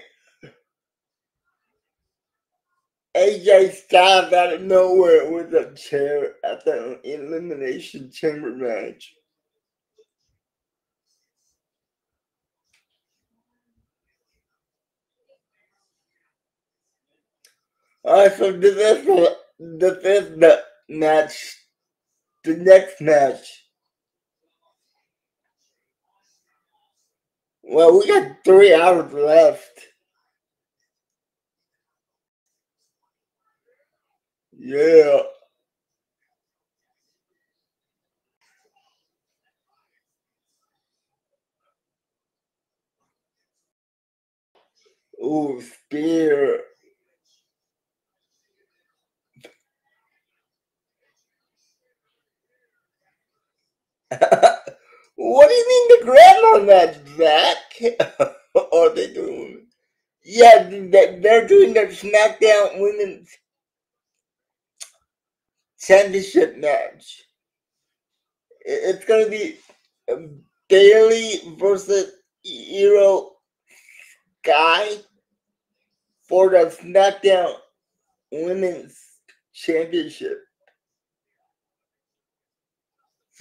AJ Styles out of nowhere with a chair at the Elimination Chamber match. Alright, so this is the, this is the match, the next match. Well, we got three hours left. Yeah. Ooh, spear. what do you mean the grandma match back? are they doing? Yeah, they're doing their SmackDown Women's Championship match. It's gonna be um, Bayley versus Iyo Sky for the SmackDown Women's Championship.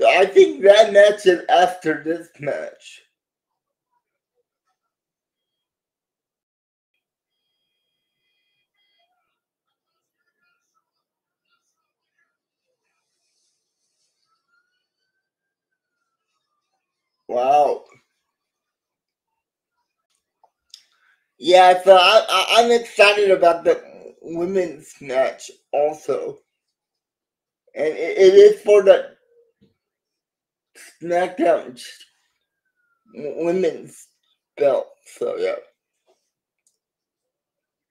So I think that match is after this match. Wow. Yeah, so I, am excited about the women's match also. And it, it is for the SmackDown women's belt. So yeah.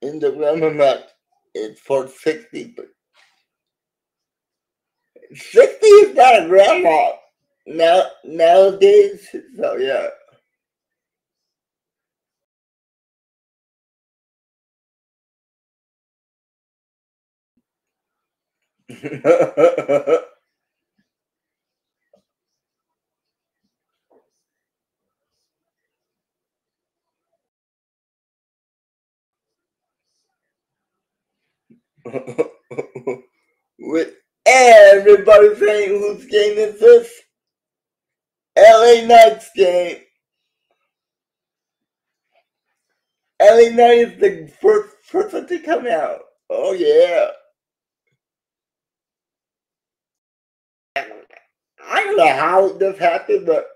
In the women's match, it's for 60, but 60 is not a grandma now nowadays. So yeah. With everybody saying whose game is this? LA Knights game. LA Knight is the first person to come out. Oh yeah. I don't know how this happened, but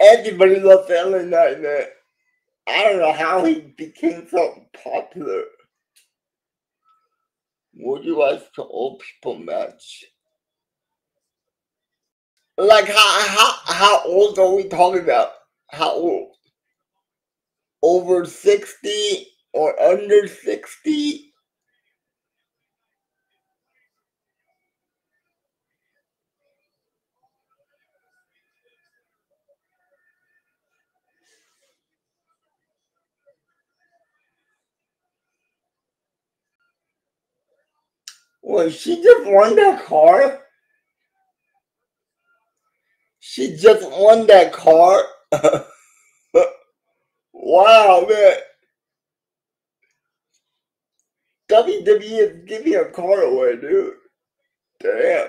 everybody loves LA Knight, man. I don't know how he became so popular. Would you like to old people match? Like how how how old are we talking about? How old? Over sixty or under sixty? Well, she just won that car. She just won that car. wow, man. WWE is giving a car away, dude. Damn.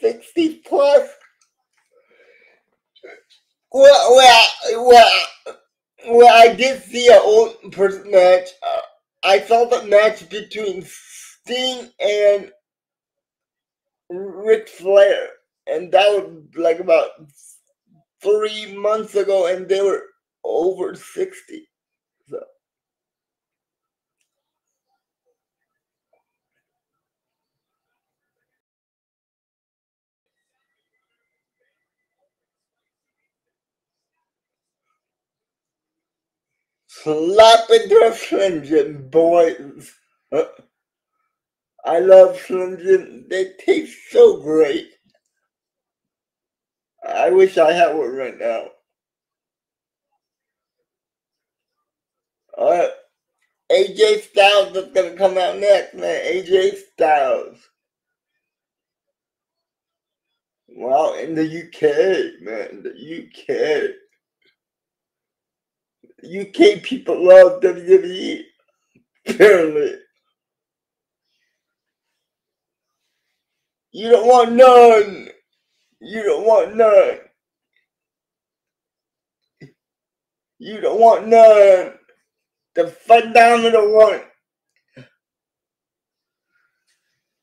60 plus. Well, well, well, well, I did see an old person match. Uh, I saw the match between Sting and Ric Flair, and that was like about three months ago, and they were over 60. So. Slap into a boys. I love Slim Jim. They taste so great. I wish I had one right now. Uh, AJ Styles is gonna come out next, man. AJ Styles. Wow, in the UK, man, the UK. UK people love WWE. Apparently. You don't want none. You don't want none. You don't want none. The phenomenal one.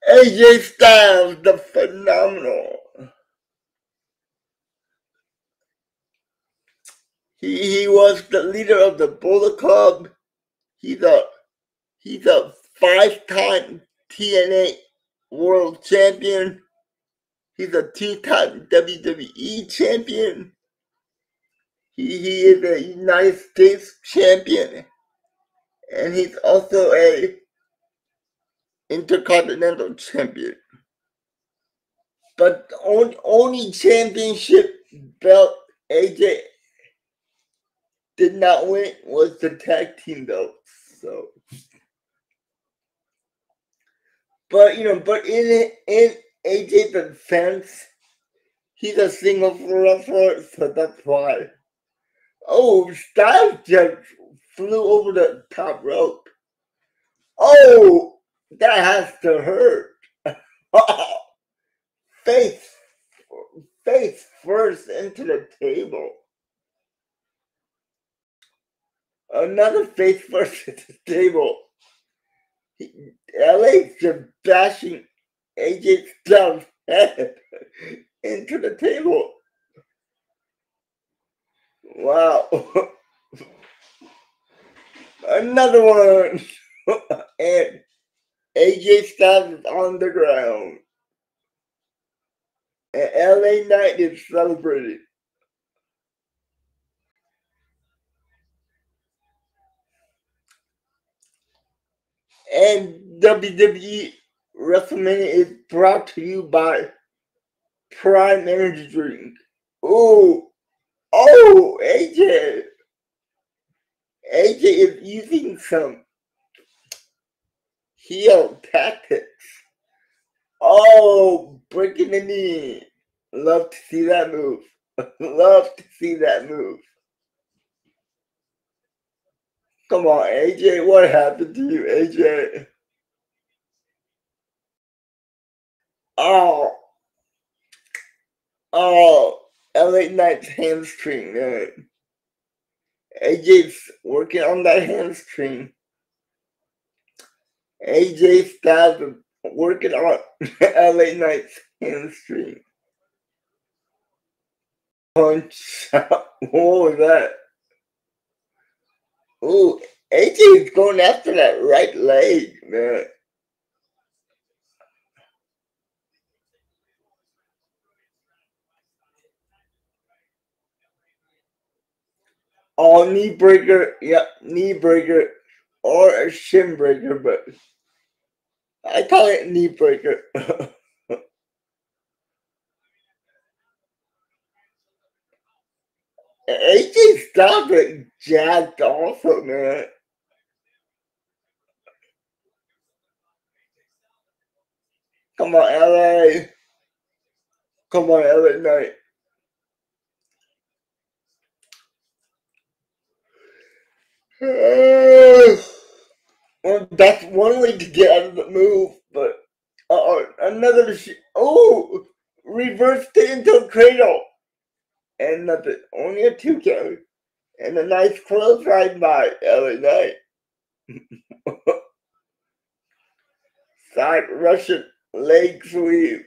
AJ Styles, the phenomenal. He, he was the leader of the Bullet Club. He's a he's a five-time TNA World Champion. He's a two-time WWE champion. He, he is a United States champion. And he's also a Intercontinental champion. But the only, only championship belt AJ did not win was the tag team belt. So, but you know, but in in AJ defense, he's a single wrestler, so that's why. Oh, Styles just flew over the top rope. Oh, that has to hurt. face, face first into the table. Another face first into the table. LA bashing AJ Styles' head into the table. Wow. Another one. and AJ Styles is on the ground. And LA Knight is celebrating. And WWE WrestleMania is brought to you by Prime Energy Drink. Oh, oh, AJ. AJ is using some heel tactics. Oh, breaking the knee. Love to see that move. Love to see that move. Come on, AJ. What happened to you, AJ? Oh. Oh. LA Knight's hamstring, man. AJ's working on that hamstring. AJ Styles working on LA Knight's hamstring. Punch. what was that? Ooh, AJ is going after that right leg, man. Oh, knee breaker. Yep, knee breaker or a shin breaker, but I call it knee breaker. AJ Styles it jacked also, man. Come on, LA. Come on, LA Knight. well, that's one way to get out of the move, but uh, another. Oh, reverse it into a and nothing. Only a two count, and a nice close ride by LA Knight. Side Russian leg sweep.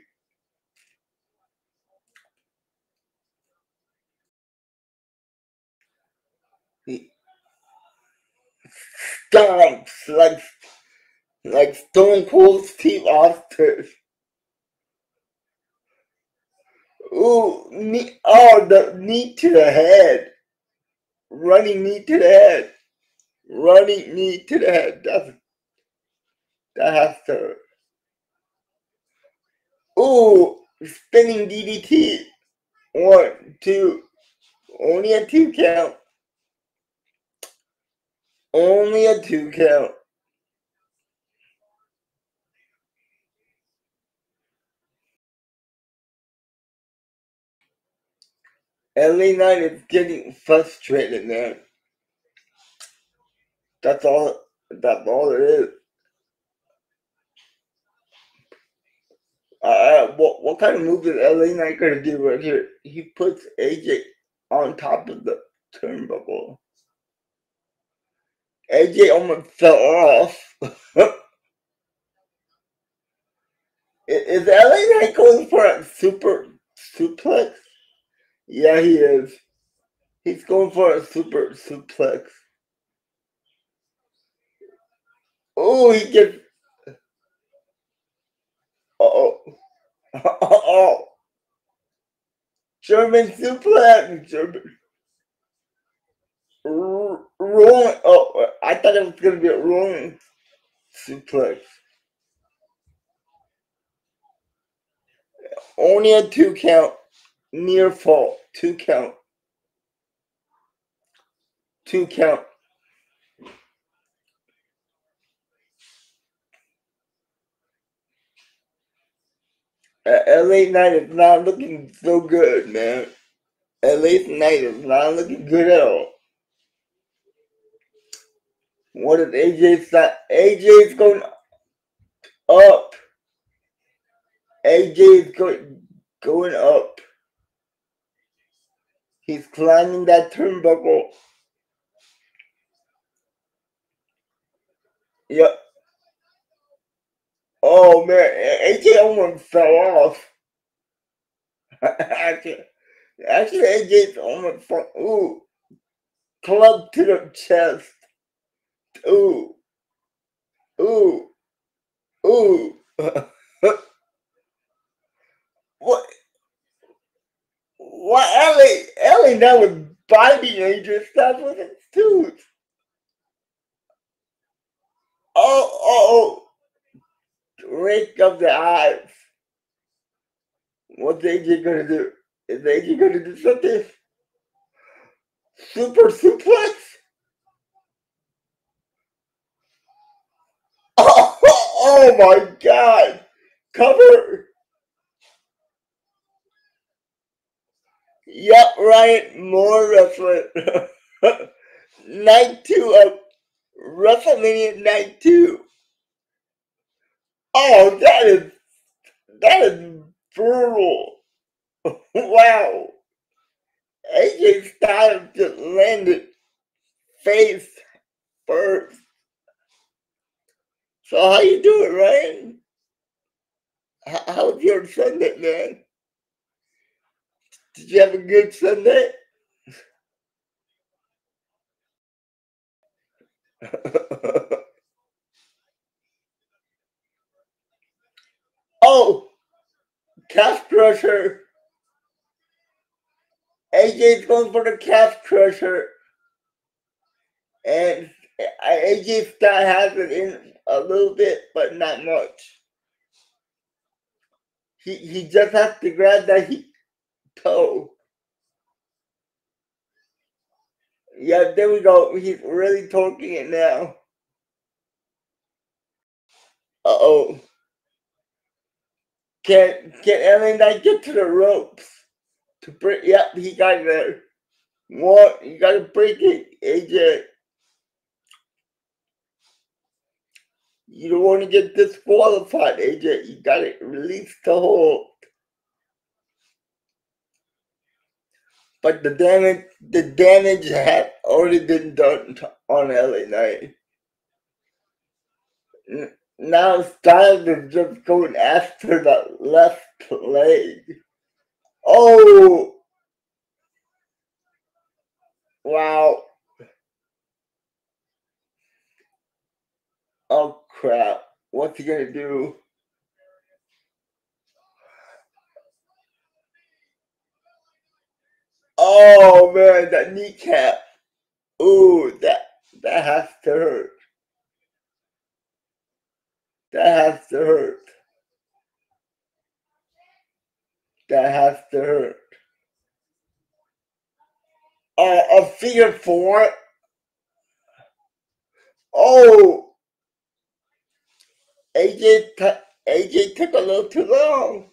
stomps like like Stone Cold Steve Austin. Ooh, knee, oh, the knee to the head. Running knee to the head. Running knee to the head. That's, that has to. Ooh, spinning DDT. One, two. Only a two count. Only a two count. LA Knight is getting frustrated, man. That's all. That's all it is. Uh, what what kind of move is LA Knight gonna do right here? He puts AJ on top of the turnbuckle. AJ almost fell off. is LA Knight going for a super suplex? Yeah, he is. He's going for a super suplex. Oh, he gets. oh. oh. German suplex. German rolling. Oh, I thought it was going to be a rolling suplex. Only a two count. Near fall. Two count. Two count. LA Knight is not looking so good, man. LA Knight is not looking good at all. What is AJ AJ AJ's going up. AJ is going going up. He's climbing that turnbuckle. Yep. Oh man, AJ almost fell off. actually, actually, AJ's almost fell. Ooh, club to the chest. Ooh. Ooh. Ooh. what? What Ellie? Ellie now was biting Adrian stuff with its tooth. Oh, oh, oh. Rake of the eyes. What's AJ gonna do? Is AJ gonna do something? Super suplex? Oh my god! Cover! Yep, right, more wrestling. night two of WrestleMania Night 2. Oh, that is, that is brutal. wow. AJ Styles just landed face first. So how you doing, Ryan? How's your Sunday, man? Did you have a good Sunday? oh, calf crusher. AJ's going for the calf crusher. And AJ Styles has it in a little bit, but not much. He he just has to grab that he, toe. Yeah, there we go. He's really torquing it now. Uh oh. Can can LA Knight get to the ropes? To break yep, he got there. What you gotta break it, AJ. You don't want to get disqualified, AJ. You gotta release the hold. But the damage the damage had already been done on LA Knight. Now Styles is just going after the left leg. Oh! Wow. Oh crap. What's he gonna do? Oh man, that kneecap. Ooh, that that has to hurt. That has to hurt. That has to hurt. Uh, a figure four. Oh, AJ, t- AJ took a little too long.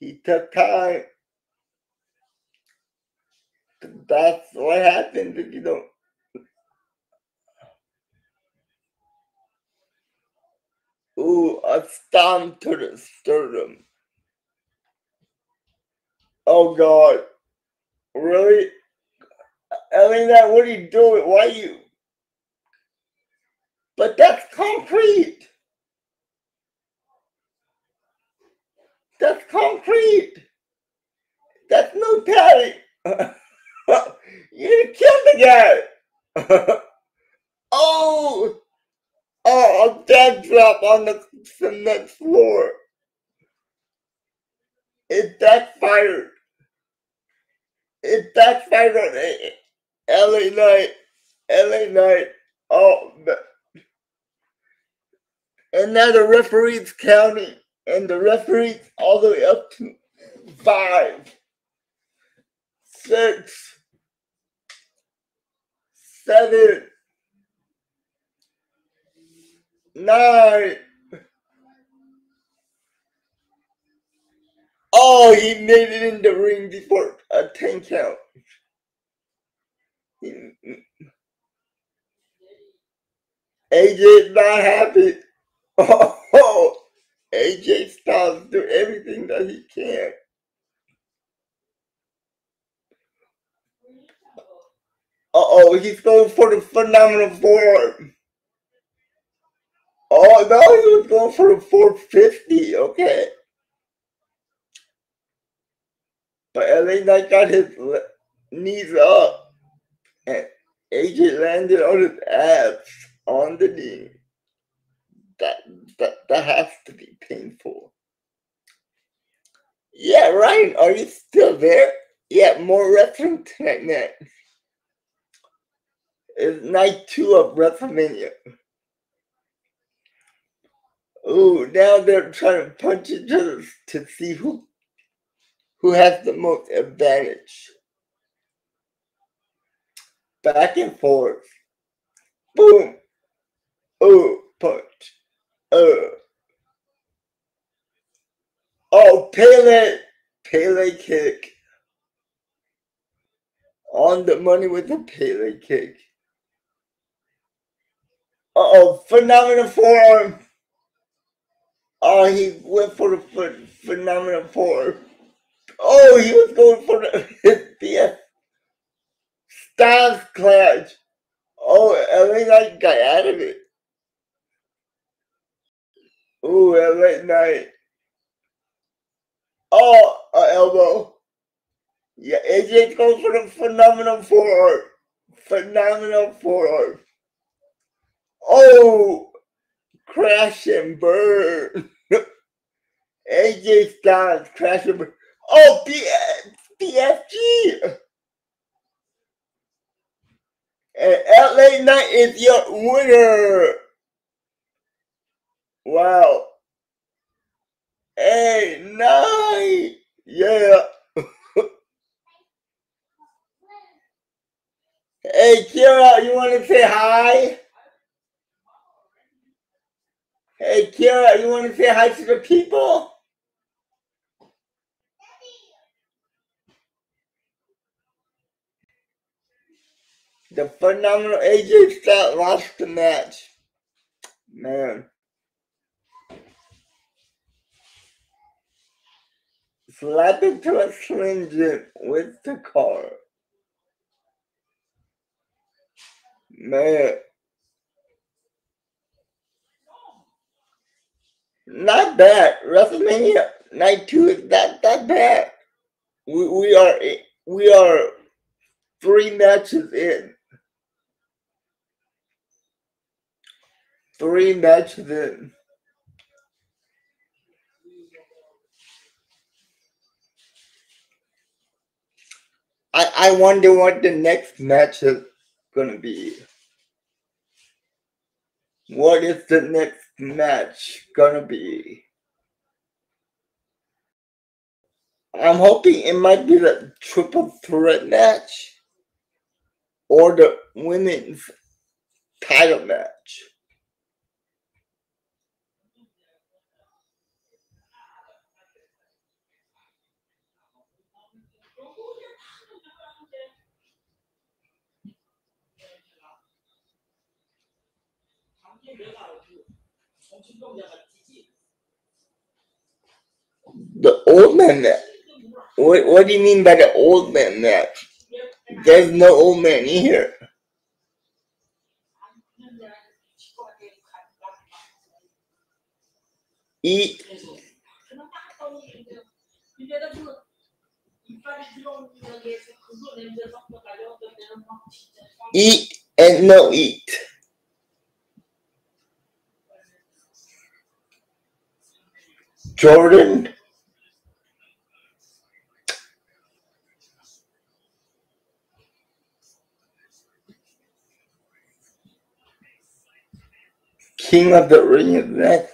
He took time. That's what happened if you don't. Ooh, a stomp to the sternum. Oh God. Really? i Elena, what are you doing? Why you? But that's concrete. That's concrete. That's no padding. you killed the guy. oh, oh, a dead drop on the cement floor. It backfired. It backfired on LA Knight. LA Knight. Oh, and now the referee's counting, and the referee's all the way up to five, six, seven, nine. Oh, he made it in the ring before a 10 count. AJ's not happy. Oh, AJ Styles do everything that he can. Oh, he's going for the phenomenal forearm. Oh no, he was going for the 450. Okay. But LA Knight got his knees up. And AJ landed on his abs on the knee. That, that, that has to be painful. Yeah, Ryan, are you still there? Yeah, more wrestling tonight next. It's night two of WrestleMania. Oh, now they're trying to punch each other to see who who has the most advantage. Back and forth. Boom. Oh, punch. Uh. Oh, Pele. Pele kick. On the money with the Pele kick. Uh oh, phenomenal forearm. Oh, he went for the phenomenal forearm. Oh, he was going for the the Styles Clash. Oh, LA Knight got out of it. Oh, LA Knight. Oh, uh, elbow. Yeah, AJ goes for the phenomenal forearm. Phenomenal forearm. Oh, crash and burn. AJ Styles crash and burn. Oh, PFG. And LA Knight is your winner. Wow. Hey, Knight. Yeah. hey, Kira, you want to say hi? Hey, Kira, you want to say hi to the people? The phenomenal AJ Styles lost the match. Man. Slap into a Slim with the car. Man. Not bad. WrestleMania night two is not that bad. We, we are we are three matches in. Three matches in. I, I wonder what the next match is gonna be. What is the next match gonna be? I'm hoping it might be the triple threat match or the women's title match. The old man match. What, what do you mean by the old man match? There's no old man here. Eat. Eat and no eat. Jordan. King of the Ring is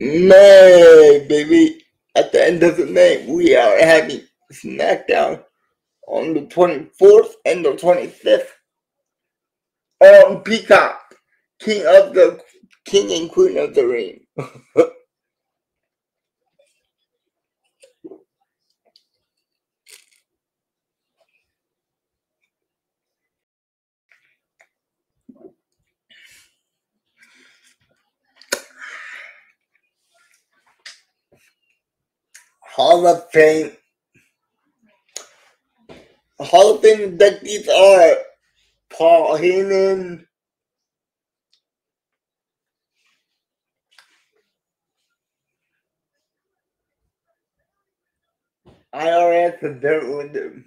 May, baby. At the end of the night, we are having SmackDown on the 24th and the 25th on Peacock, King of the King and Queen of the Ring. Hall of Fame. Hall of Fame inductees are Paul Heyman, IRS, and Dirt Window.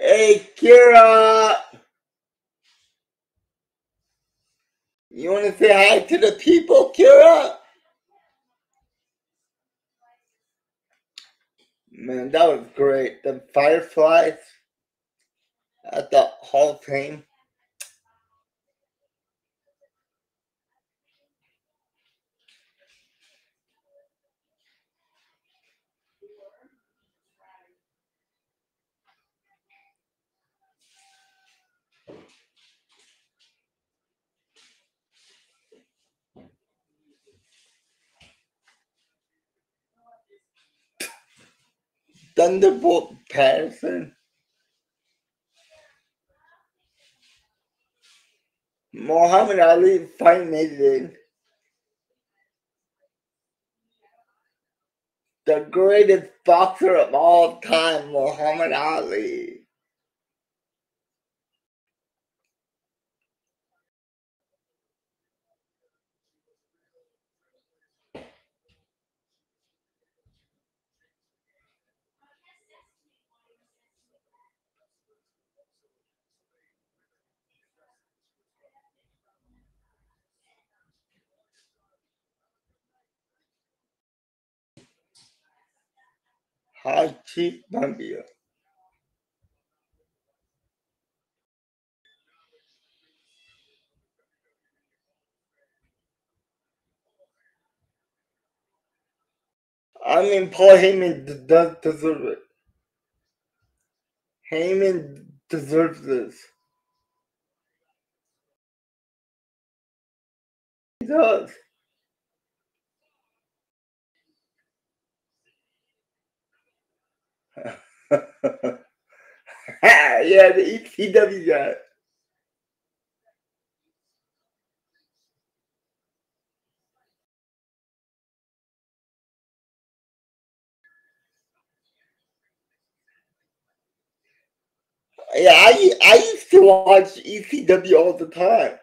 Hey, Kira. You want to say hi to the people, Kira? Man, that was great. The Fireflies at the Hall of Fame. Thunderbolt Patterson. Muhammad Ali made. The greatest boxer of all time, Muhammad Ali. Hi, Chief Bambia. I mean, Paul Heyman does deserve it. Heyman deserves this. He does. yeah, the ECW guy. Yeah, I I used to watch ECW all the time.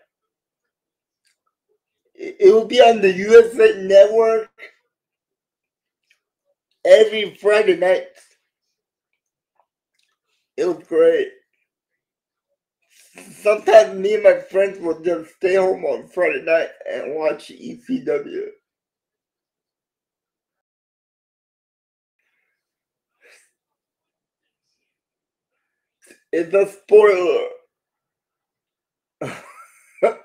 It, it would be on the USA Network every Friday night. It was great. Sometimes me and my friends would just stay home on Friday night and watch ECW. It's a spoiler.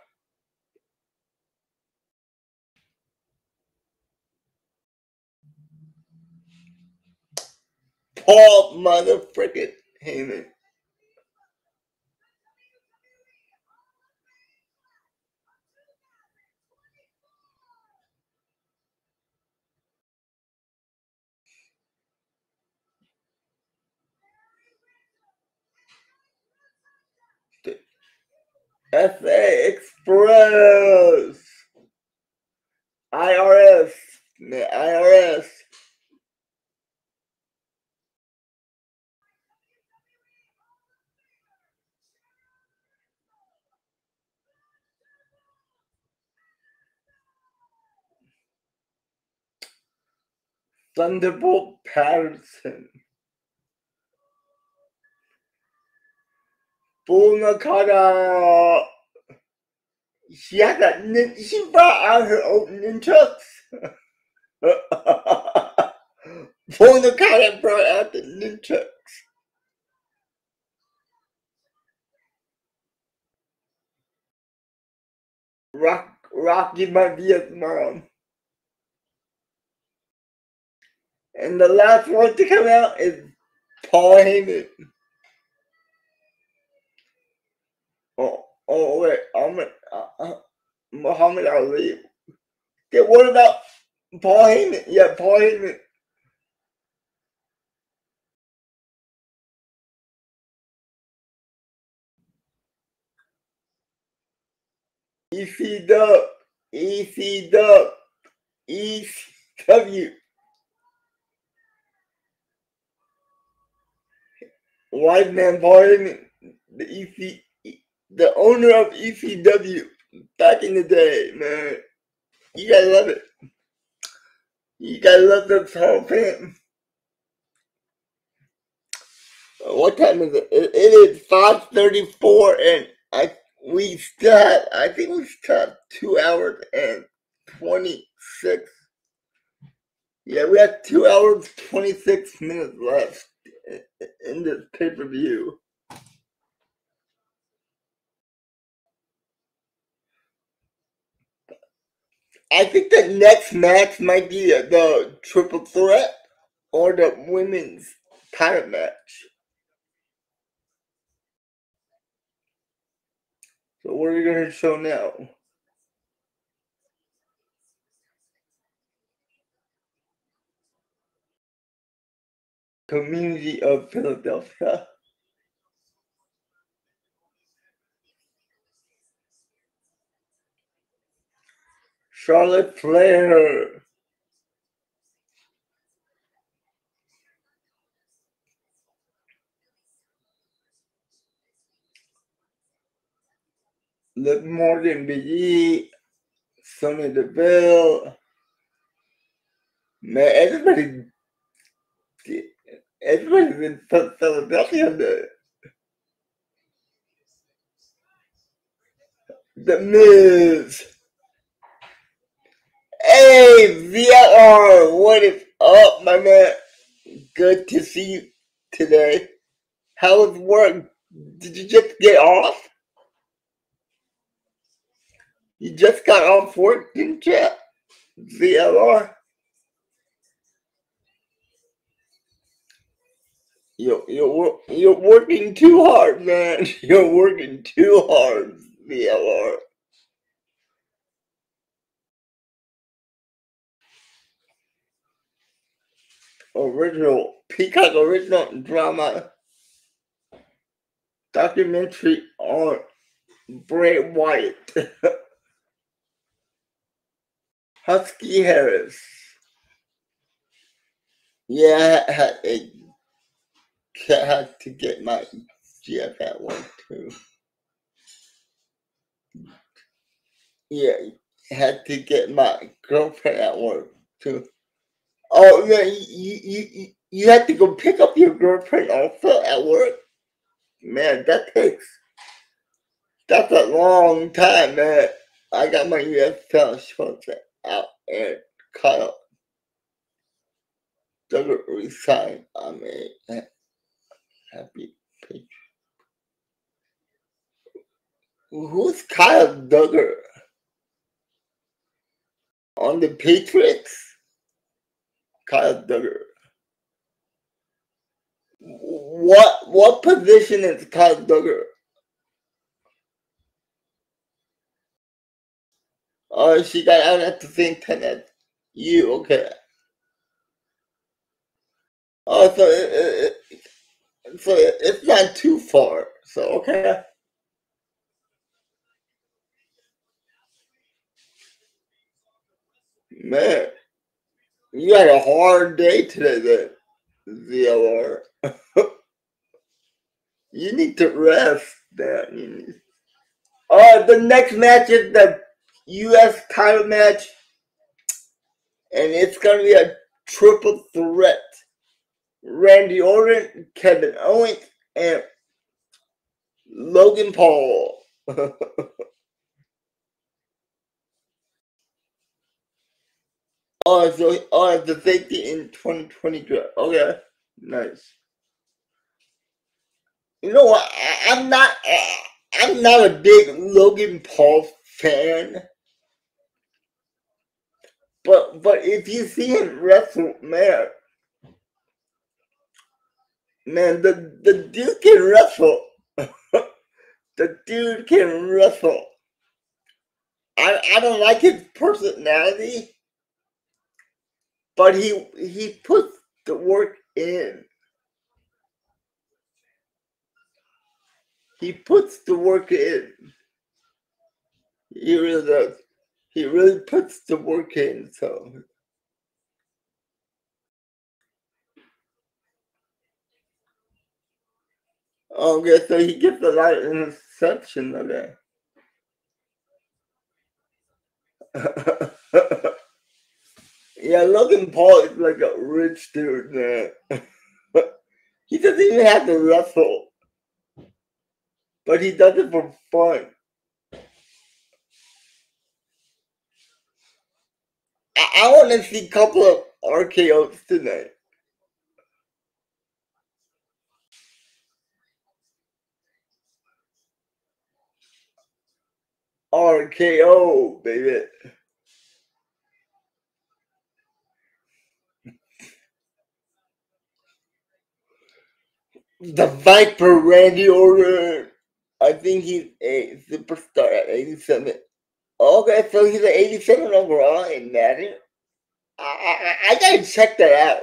Paul motherfucking Heyman. FA Express. IRS. The IRS. Thunderbolt Patterson. Bull Nakano. She had that. nin- She brought out her own nunchucks. Bull Nakano brought out the nunchucks. Rock, Rocky might be his mom. And the last one to come out is Paul Heyman. Oh, oh wait, I'm uh, uh, Muhammad Ali. Okay, what about Paul Heyman? Yeah, Paul Heyman. EC Dub, EC Dub, ECW. White man Heyman, the EC, the owner of ECW back in the day, man. You gotta love it. You gotta love this Hall of Fame. What time is it? It, it is five thirty-four, and I we still. I think we still have two hours and twenty-six. Yeah, we have two hours twenty-six minutes left in this pay-per-view. I think the next match might be the triple threat or the women's title match. So what are we gonna show now? Community of Philadelphia. Charlotte Flair. Liv Morgan, Big E, Sonya Deville. Man, everybody, everybody's in Phil- Philadelphia. The, Miz. Hey, VLR, what is up, my man? Good to see you today. How was work? Did you just get off? You just got off work, didn't you? VLR. You're, you're, you're working too hard, man. You're working too hard, VLR. Original, Peacock original drama documentary on Bray Wyatt. Husky Harris. Yeah, I had, I had to get my GF at one too. Yeah, had to get my girlfriend at work too. Oh yeah, you you you, you had to go pick up your girlfriend also at work. Man, that takes that's a long time, man. I got my USL shorts out and Doesn't resign. I'm a happy page. Who's Kyle Dugger? On the Patriots? Kyle Dugger. What what position is Kyle Dugger? Oh, she got out at the same time as you. Okay. Oh, so it, it, so it's not too far. So okay. Man, you had a hard day today, then, VLR. you need to rest, man. You need... Uh, the next match is the U.S. title match, and it's going to be a triple threat. Randy Orton, Kevin Owens, and Logan Paul. oh, so oh, the safety in 2022. Okay, nice. You know what? I, I'm not. I'm not a big Logan Paul fan. But but if you see him wrestle, man, man, the the dude can wrestle. the dude can wrestle. I I don't like his personality, but he he puts the work in. He puts the work in. He really does he really puts the work in. So okay, so he gets a lot of interception of yeah, Logan Paul is like a rich dude, man. he doesn't even have to wrestle, but he does it for fun. I, I want to see a couple of RKO's tonight. RKO, baby. The Viper Randy Orton. I think he's a superstar at 87. Okay, so he's an 87 overall in Madden. I, I, I gotta check that out.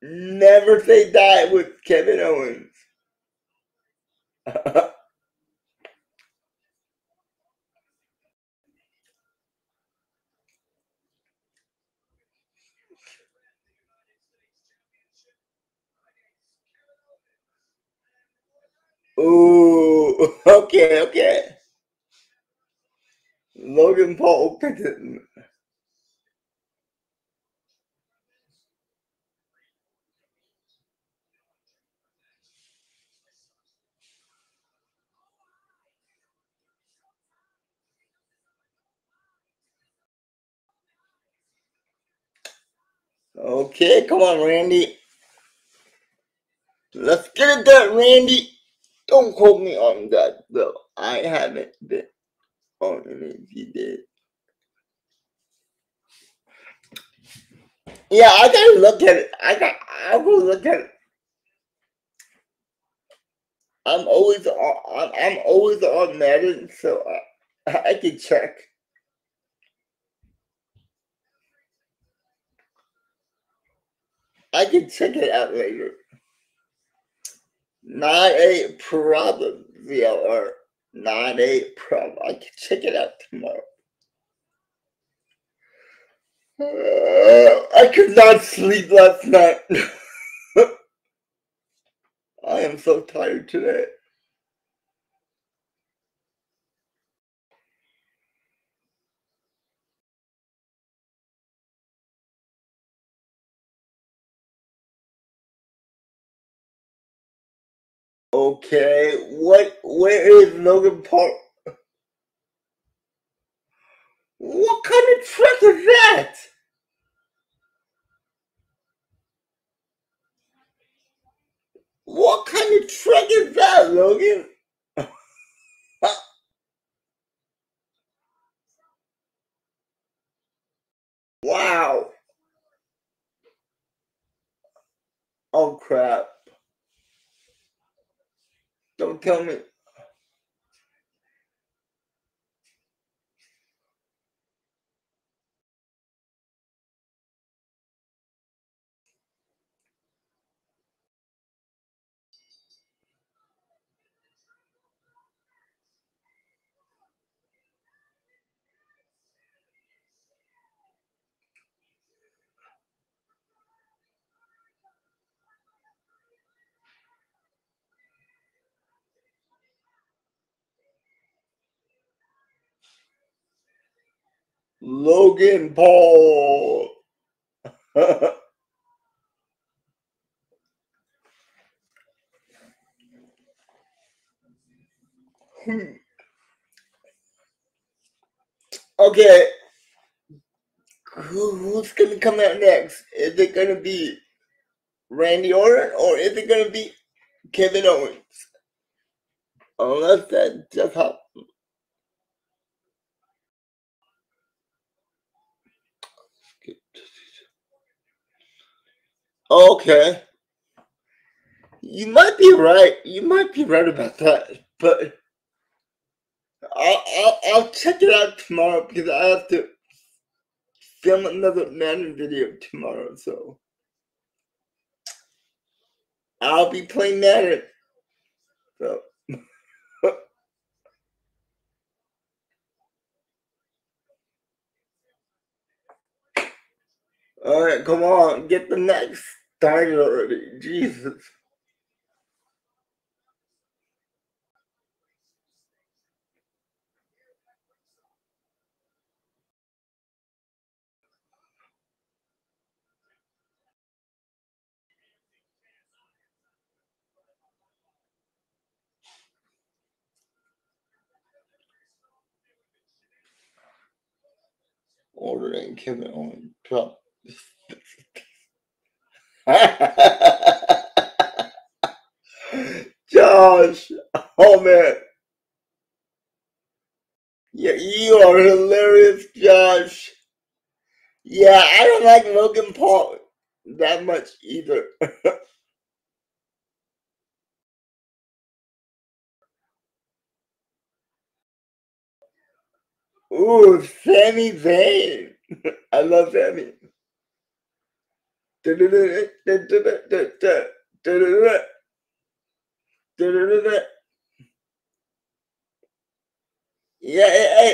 Never say die with Kevin Owens. Ooh, okay, okay. Logan Paul picked it. Okay, come on, Randy. Let's get it done, Randy. Don't quote me on that, though. I haven't been on if you did. Yeah, I gotta look at it. I got. I will look at it. I'm always on. I'm always on Madden, so I, I can check. I can check it out later. Not a problem, VLR. Not a problem. I can check it out tomorrow. Uh, I could not sleep last night. I am so tired today. Okay, what? Where is Logan Paul? What kind of truck is that? What kind of truck is that, Logan? wow. Oh crap. Don't kill me. Logan Paul. okay. Who, who's gonna come out next? Is it gonna be Randy Orton or is it gonna be Kevin Owens? Unless that just happened. Okay. You might be right. You might be right about that, but I'll, I'll, I'll check it out tomorrow because I have to film another Madden video tomorrow. So I'll be playing Madden. So. All right, come on, get the next started already. Jesus. Ordering Kevin Owens. Trump. Josh, oh man. Yeah, you are hilarious, Josh. Yeah, I don't like Logan Paul that much either. Ooh, Sami Zayn. I love Sami. Yeah,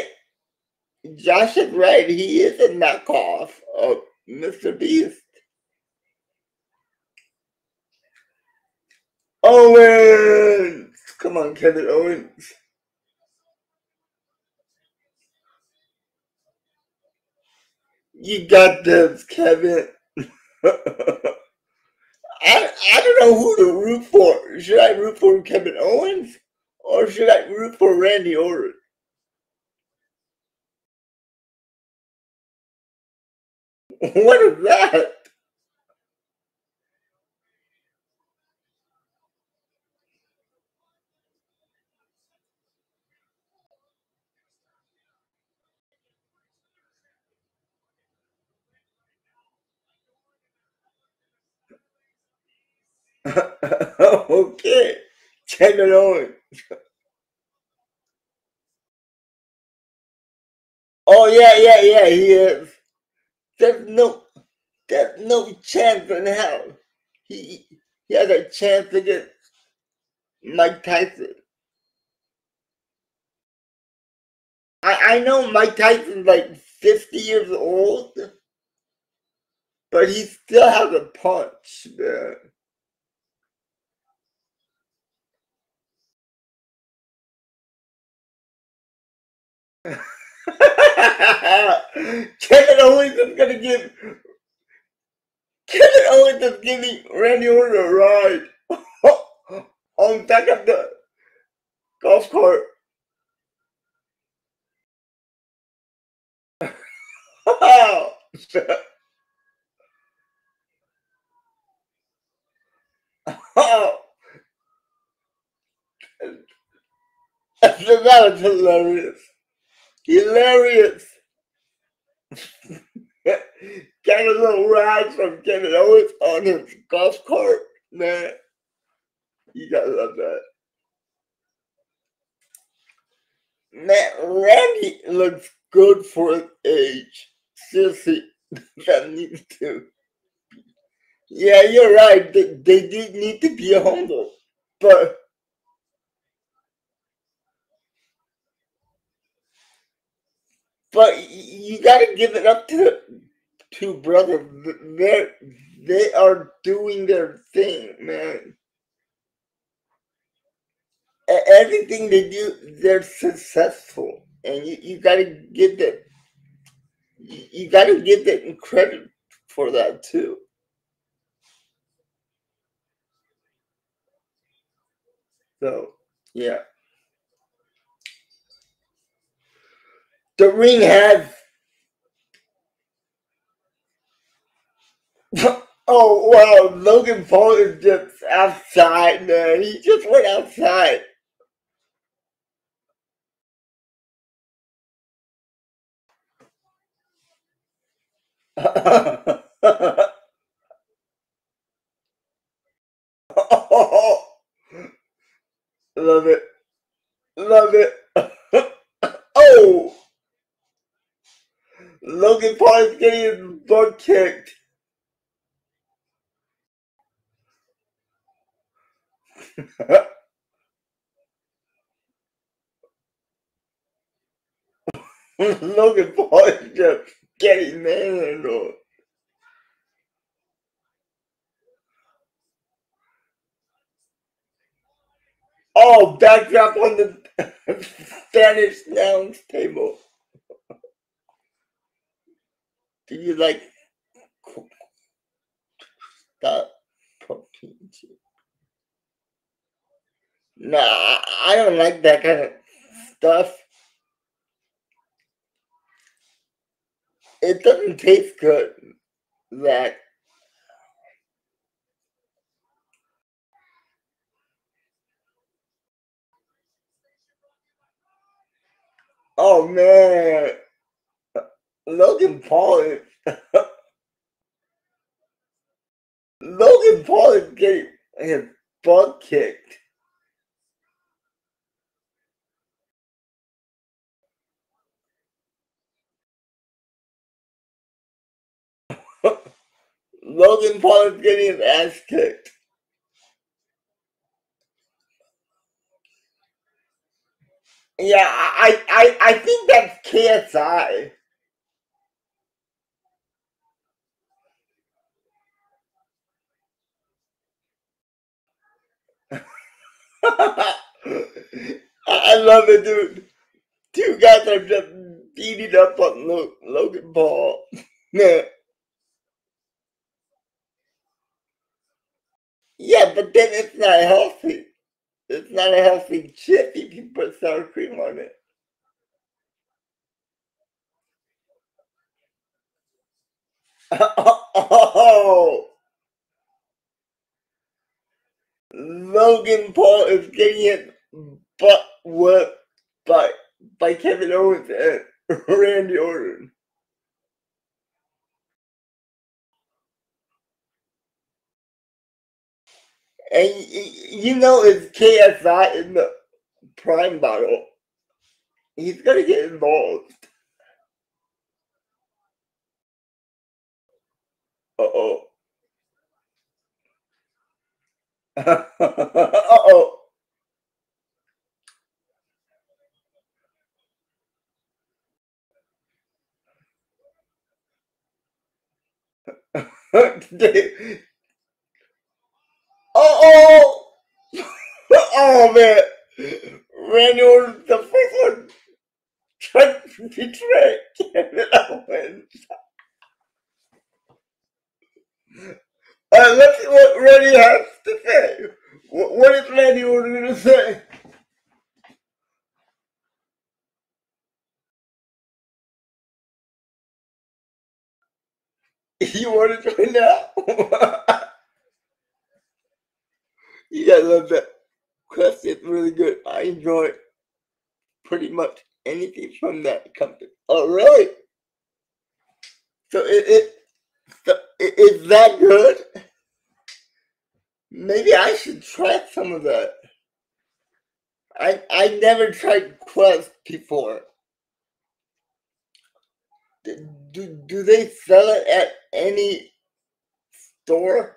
Josh is right. He is a knockoff of Mr. Beast. Owens! Come on, Kevin Owens. You got this, Kevin. I I don't know who to root for. Should I root for Kevin Owens or should I root for Randy Orton? What is that? okay, Kevin Owens. Oh yeah, yeah, yeah. He is. There's no, there's no chance in hell. He he has a chance against Mike Tyson. I I know Mike Tyson's like fifty years old, but he still has a punch, man. Kevin Owens is gonna give Kevin Owens is giving Randy Orton a ride on back of the golf cart. oh, that was hilarious. Hilarious. Got a little ride from Kevin Owens oh, on his golf cart, man. You gotta love that. Man, Randy looks good for his age. Seriously, that needs to. Yeah, you're right. They, they did need to be humble, but but you gotta give it up to the two brothers. They they are doing their thing, man. Everything they do, they're successful, and you, you gotta give them you gotta give them credit for that too. So yeah. The ring has Oh wow, Logan Paul is just outside, man. He just went outside. Love it. Love it. oh! Logan Paul is getting his butt kicked. Logan Paul is just getting manhandled. Oh, backdrop on the Spanish announce table. Do you like that protein chip? Nah, I don't like that kind of stuff. It doesn't taste good. That Oh man, Logan Paul Logan Paul is getting his butt kicked. Logan Paul is getting his ass kicked. Yeah, I, I, I think that's KSI. I love it, dude. Two guys are just beating up on Logan Paul. yeah, but then it's not healthy. It's not a healthy chip. If you put sour cream on it. oh, oh, oh. Logan Paul is getting it butt whipped by by Kevin Owens and Randy Orton. And you know, it's KSI in the prime bottle. He's gonna get involved. Uh oh. Uh oh. oh, oh man, Randy Orton, the one, tried to betray Kevin Owens. Uh, let's see what Randy has to say. What, is Randy Orton going to say? You want to join now? yeah, I love that question. It's really good. I enjoy pretty much anything from that company. All right. So it, it so it's that good? Maybe I should try some of that. I I never tried Quest before. Do, do they sell it at any store?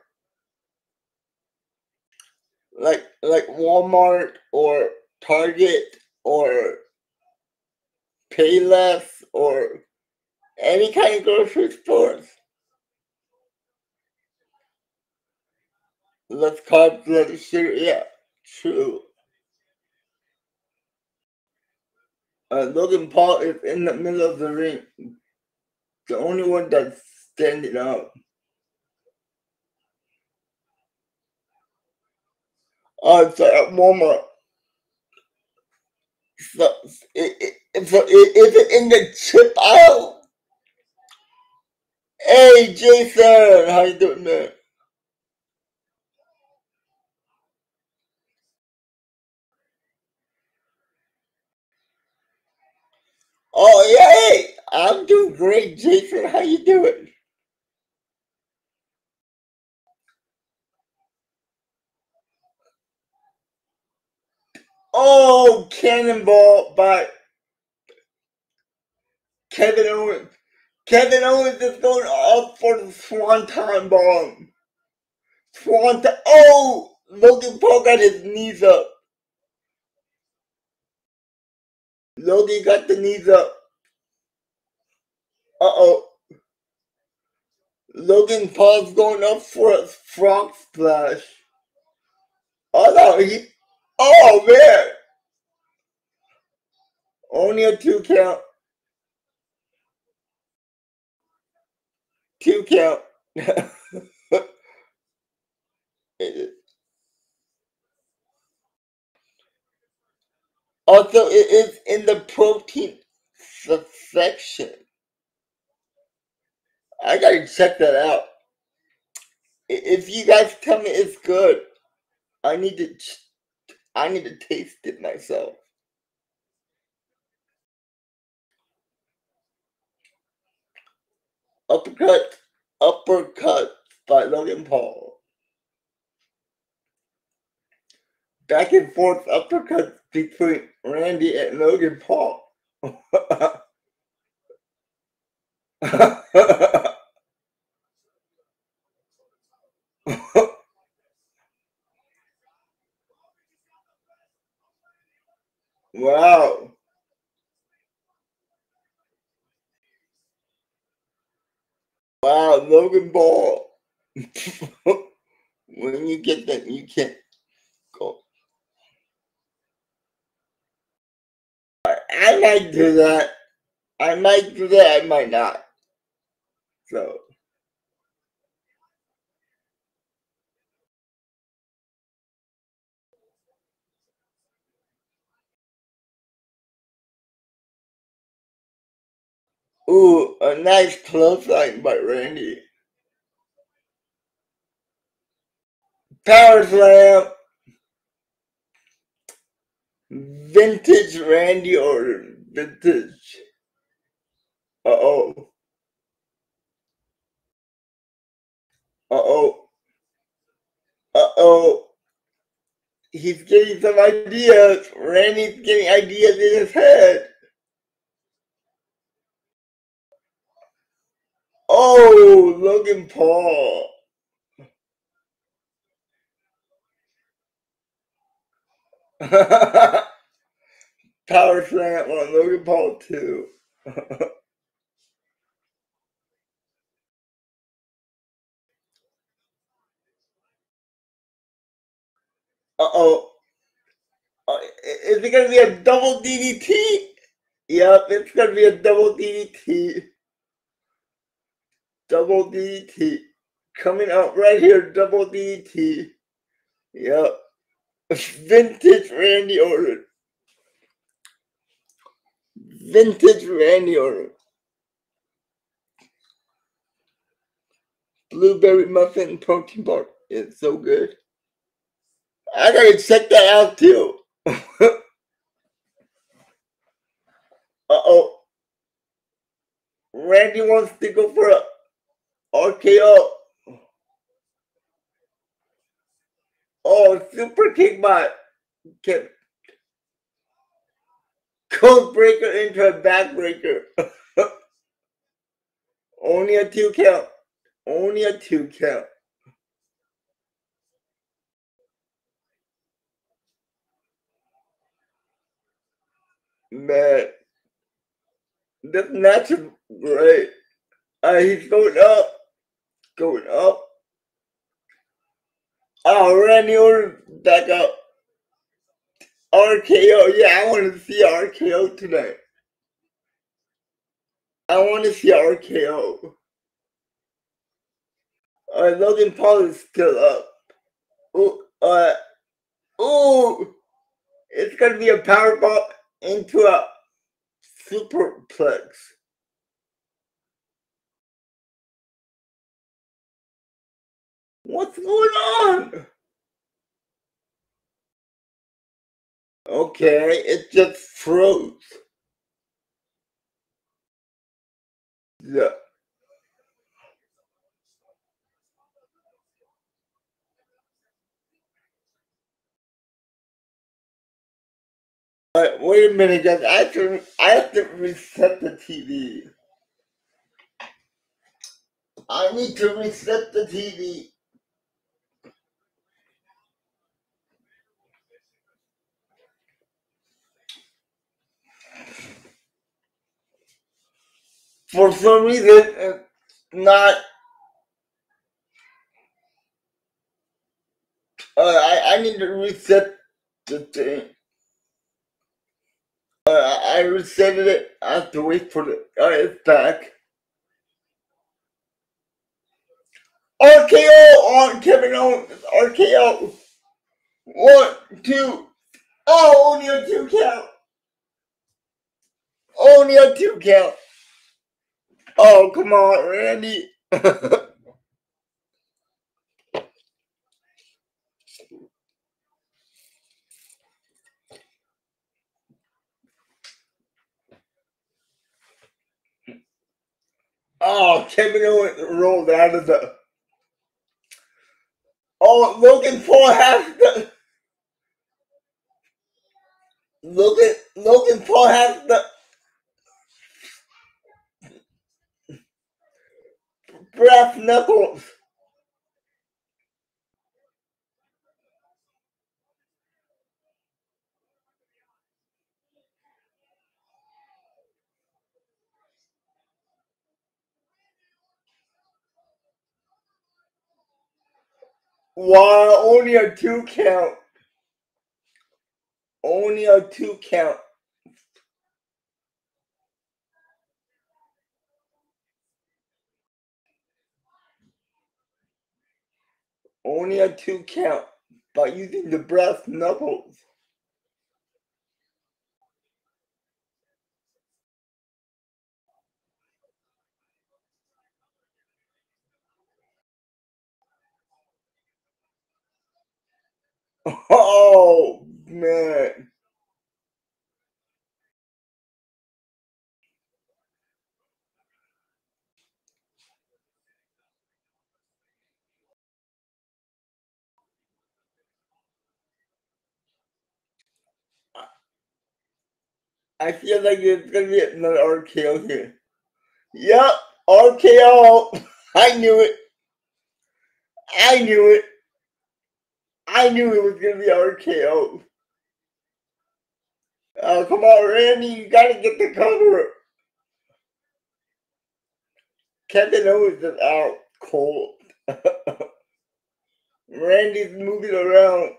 Like like Walmart or Target or Payless or any kind of grocery stores? Let's call sugar. Yeah, true. Uh, Logan Paul is in the middle of the ring the only one that's standing up. Uh, it's at Walmart. So, it, it, it in the chip aisle? Hey, Jason, how you doing, man? Oh, yeah, hey, I'm doing great, Jason. How you doing? Oh, Cannonball by Kevin Owens. Kevin Owens is going up for the Swanton bomb. Swanton. Oh, Logan Paul got his knees up. Logan got the knees up. Uh oh. Logan Paul's going up for a frog splash. Oh no, he. Oh man. Only a two count. Two count. also, it is in the protein section. I gotta check that out. If you guys tell me it's good, I need to. I need to taste it myself. Uppercut, uppercut by Logan Paul. Back and forth uppercut between Randy and Logan Paul. wow. Wow, Logan Paul. when you get that, you can't go. I, might do that. I might do that. I might not. So. Ooh, a nice clothesline by Randy. Power slam. Vintage Randy Orton. Vintage. Uh oh. Uh oh. Uh oh. he's getting some ideas. Randy's getting ideas in his head. Oh, Logan Paul. Power slam on Logan Paul too. Uh, is it going to be a double DDT? Yep, it's going to be a double DDT. Double DDT. Coming out right here, double DDT. Yep. Vintage Randy Orton. Vintage Randy Orton. Blueberry muffin protein bar. It's so good. I gotta check that out too. uh oh. Randy wants to go for a RKO. Oh, super kick by kept code breaker into a backbreaker. Only a two count. Only a two count. Man, this match is great. Uh, he's going up, going up. Oh, Randy back up. RKO, yeah, I want to see RKO tonight. I want to see RKO. Uh, Logan Paul is still up. Ooh, uh, ooh, it's gonna be a powerbomb into a superplex. What's going on? Okay, it just froze. Yeah. Alright, wait a minute, guys. I have to I have to reset the TV. I need to reset the TV. For some reason, it's not. Uh, I, I need to reset the thing. Uh, I reset it. I have to wait for it. Uh, it's back. RKO on Kevin Owens. RKO. One, two. Oh, only a two count. Only a two count. Oh, come on, Randy. oh, Kevin Owens rolled out of the. Oh, Logan Paul has the. Logan, Logan Paul has the. Brass knuckles. Wow, only a two count. Only a two count. Only a two count by using the brass knuckles. Oh man. I feel like it's gonna be another RKO here. Yep, RKO. I knew it. I knew it. I knew it was gonna be RKO. Oh, come on, Randy, you gotta get the cover. Kevin Owens is out cold. Randy's moving around.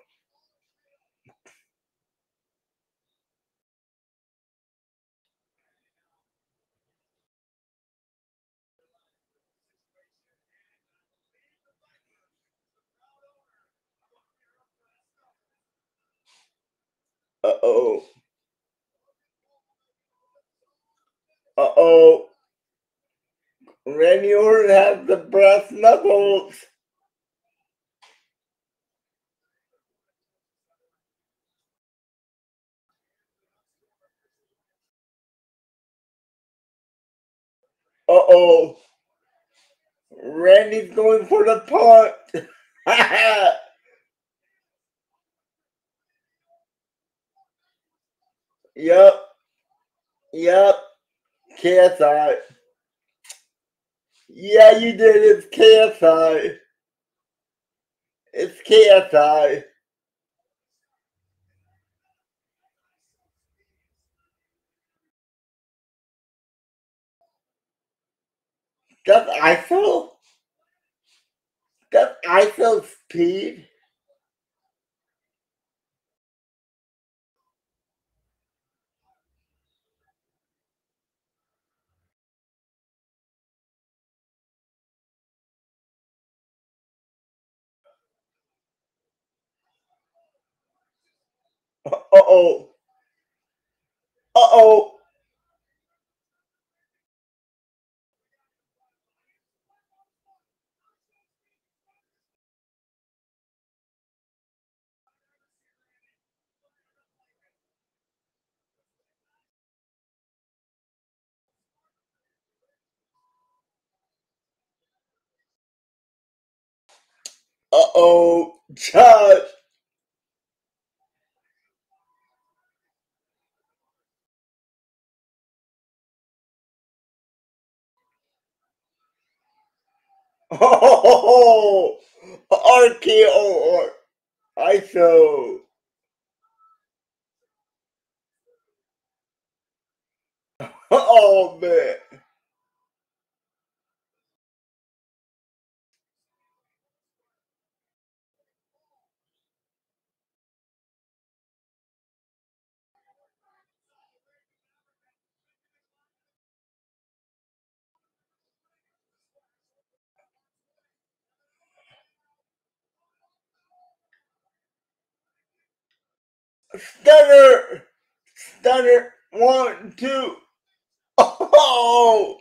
Uh oh. Uh oh. Randy Orton has the brass knuckles. Uh oh. Randy's going for the punt. yep. Yep. KSI. Yeah, you did. It's KSI. It's KSI. Does ISO? Does ISO speed? Uh oh. Uh oh. Uh oh. Josh. Oh, RKO ISO. Oh man. Stunner. Stunner. One, two. Oh,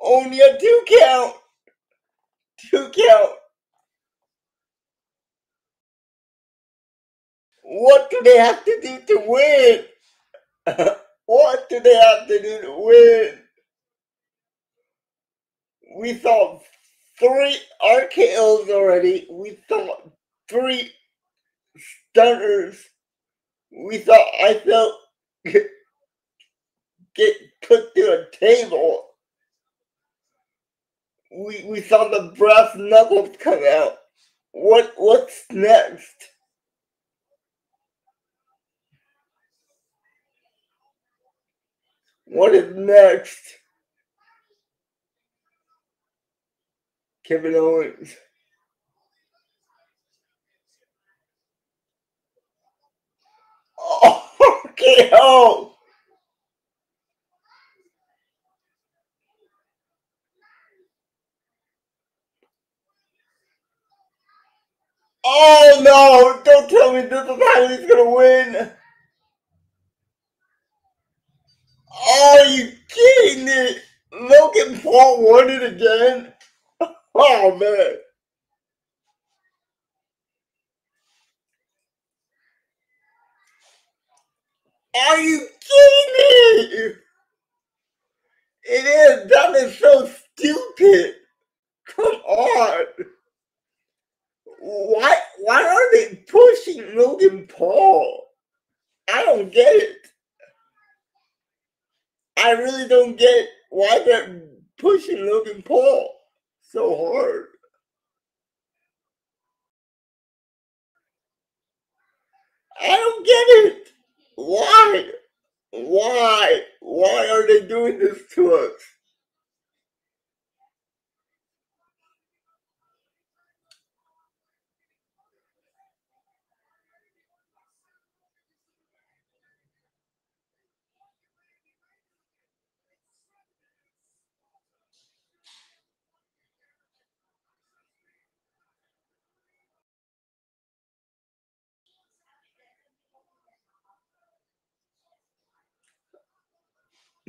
only a two count. Two count. What do they have to do to win? what do they have to do to win? We saw three RKOs already. We saw three stunners. We thought I felt get put to a table. We we saw the brass knuckles come out. What what's next? What is next? Kevin Owens. Oh, okay, oh. Oh no! Don't tell me this is how he's gonna win! Are you kidding me? Logan Paul won it again? Oh man. Are you kidding me? It is. That is so stupid. Come on. Why why are they pushing Logan Paul? I don't get it. I really don't get why they're pushing Logan Paul so hard. I don't get it. Why? Why? Why are they doing this to us?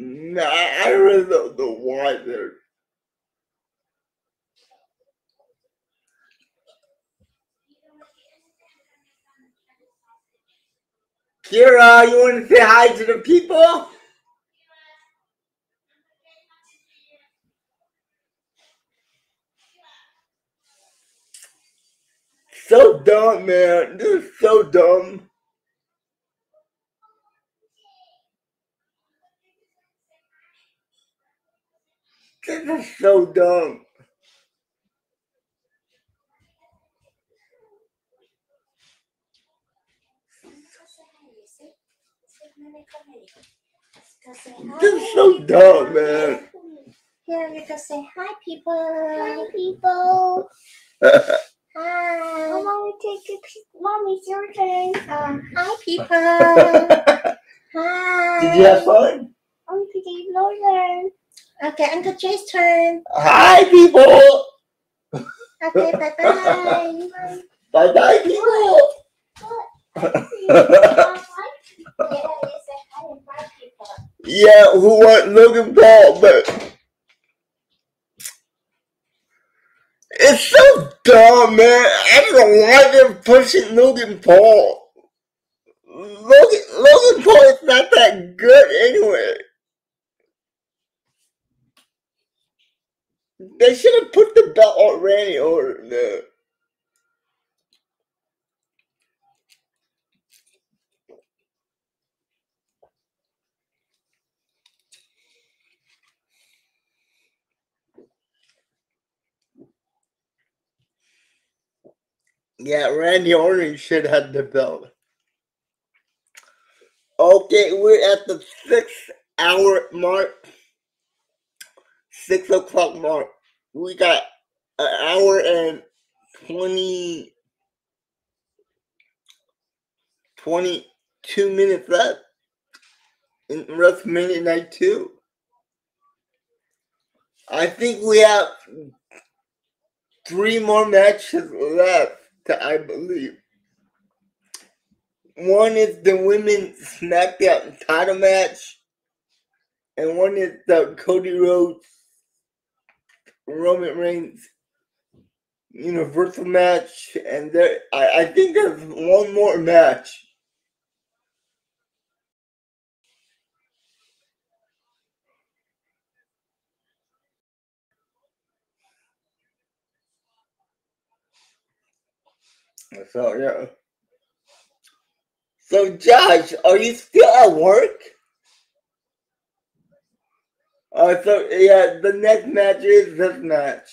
Nah, I really don't know why they're. Kira, you want to say hi to the people? So dumb, man. This is so dumb. This is so dumb. This is so dumb, man. Here, you can say hi, people. Hi, people. Hi. Mommy, take a pic- Mommy's your turn. Um, hi, people. Hi. Did you have fun? Dave, your turn. Okay, Uncle Jay's turn. Hi, people. Okay, bye bye. Bye bye, people. yeah, who want Logan Paul, but it's so dumb, man. I don't know why they're pushing Logan Paul. Logan, Logan Paul is not that good anyway. They should have put the belt on Randy Orton. Yeah, Randy Orton should have the belt. Okay, we're at the six hour mark. Six o'clock mark. We got an hour and 20, 22 minutes left in WrestleMania Night 2. I think we have three more matches left, I believe. One is the women's SmackDown title match, and one is the Cody Rhodes Roman Reigns Universal match, and there I, I think there's one more match. So yeah. So Josh, are you still at work? Uh, so yeah, the next match is this match.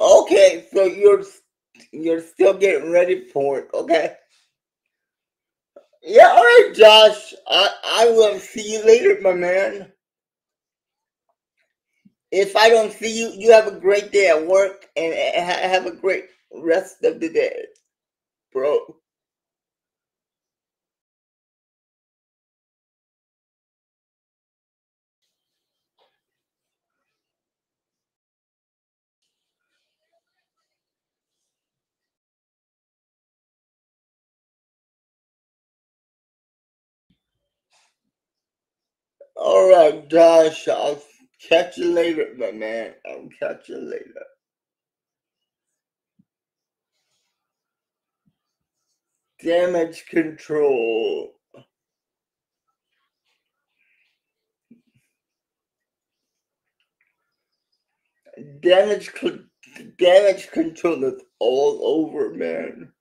Okay, so you're you're still getting ready for it, okay? Yeah, all right, Josh. I I will see you later, my man. If I don't see you, you have a great day at work and have a great rest of the day, bro. All right, Josh. I'll catch you later, my man. I'll catch you later. Damage control. damage damage control is all over, man.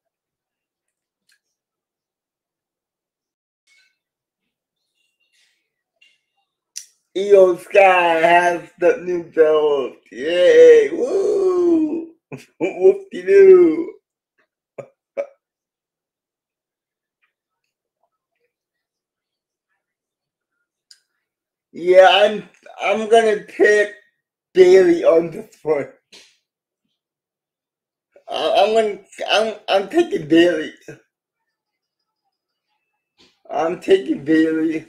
IYO SKY has the new belt. Yay! Woo! Whoop-de doo. Yeah, I'm I'm gonna pick Bayley on this one. I'm gonna I'm I'm taking Bayley. I'm taking Bayley.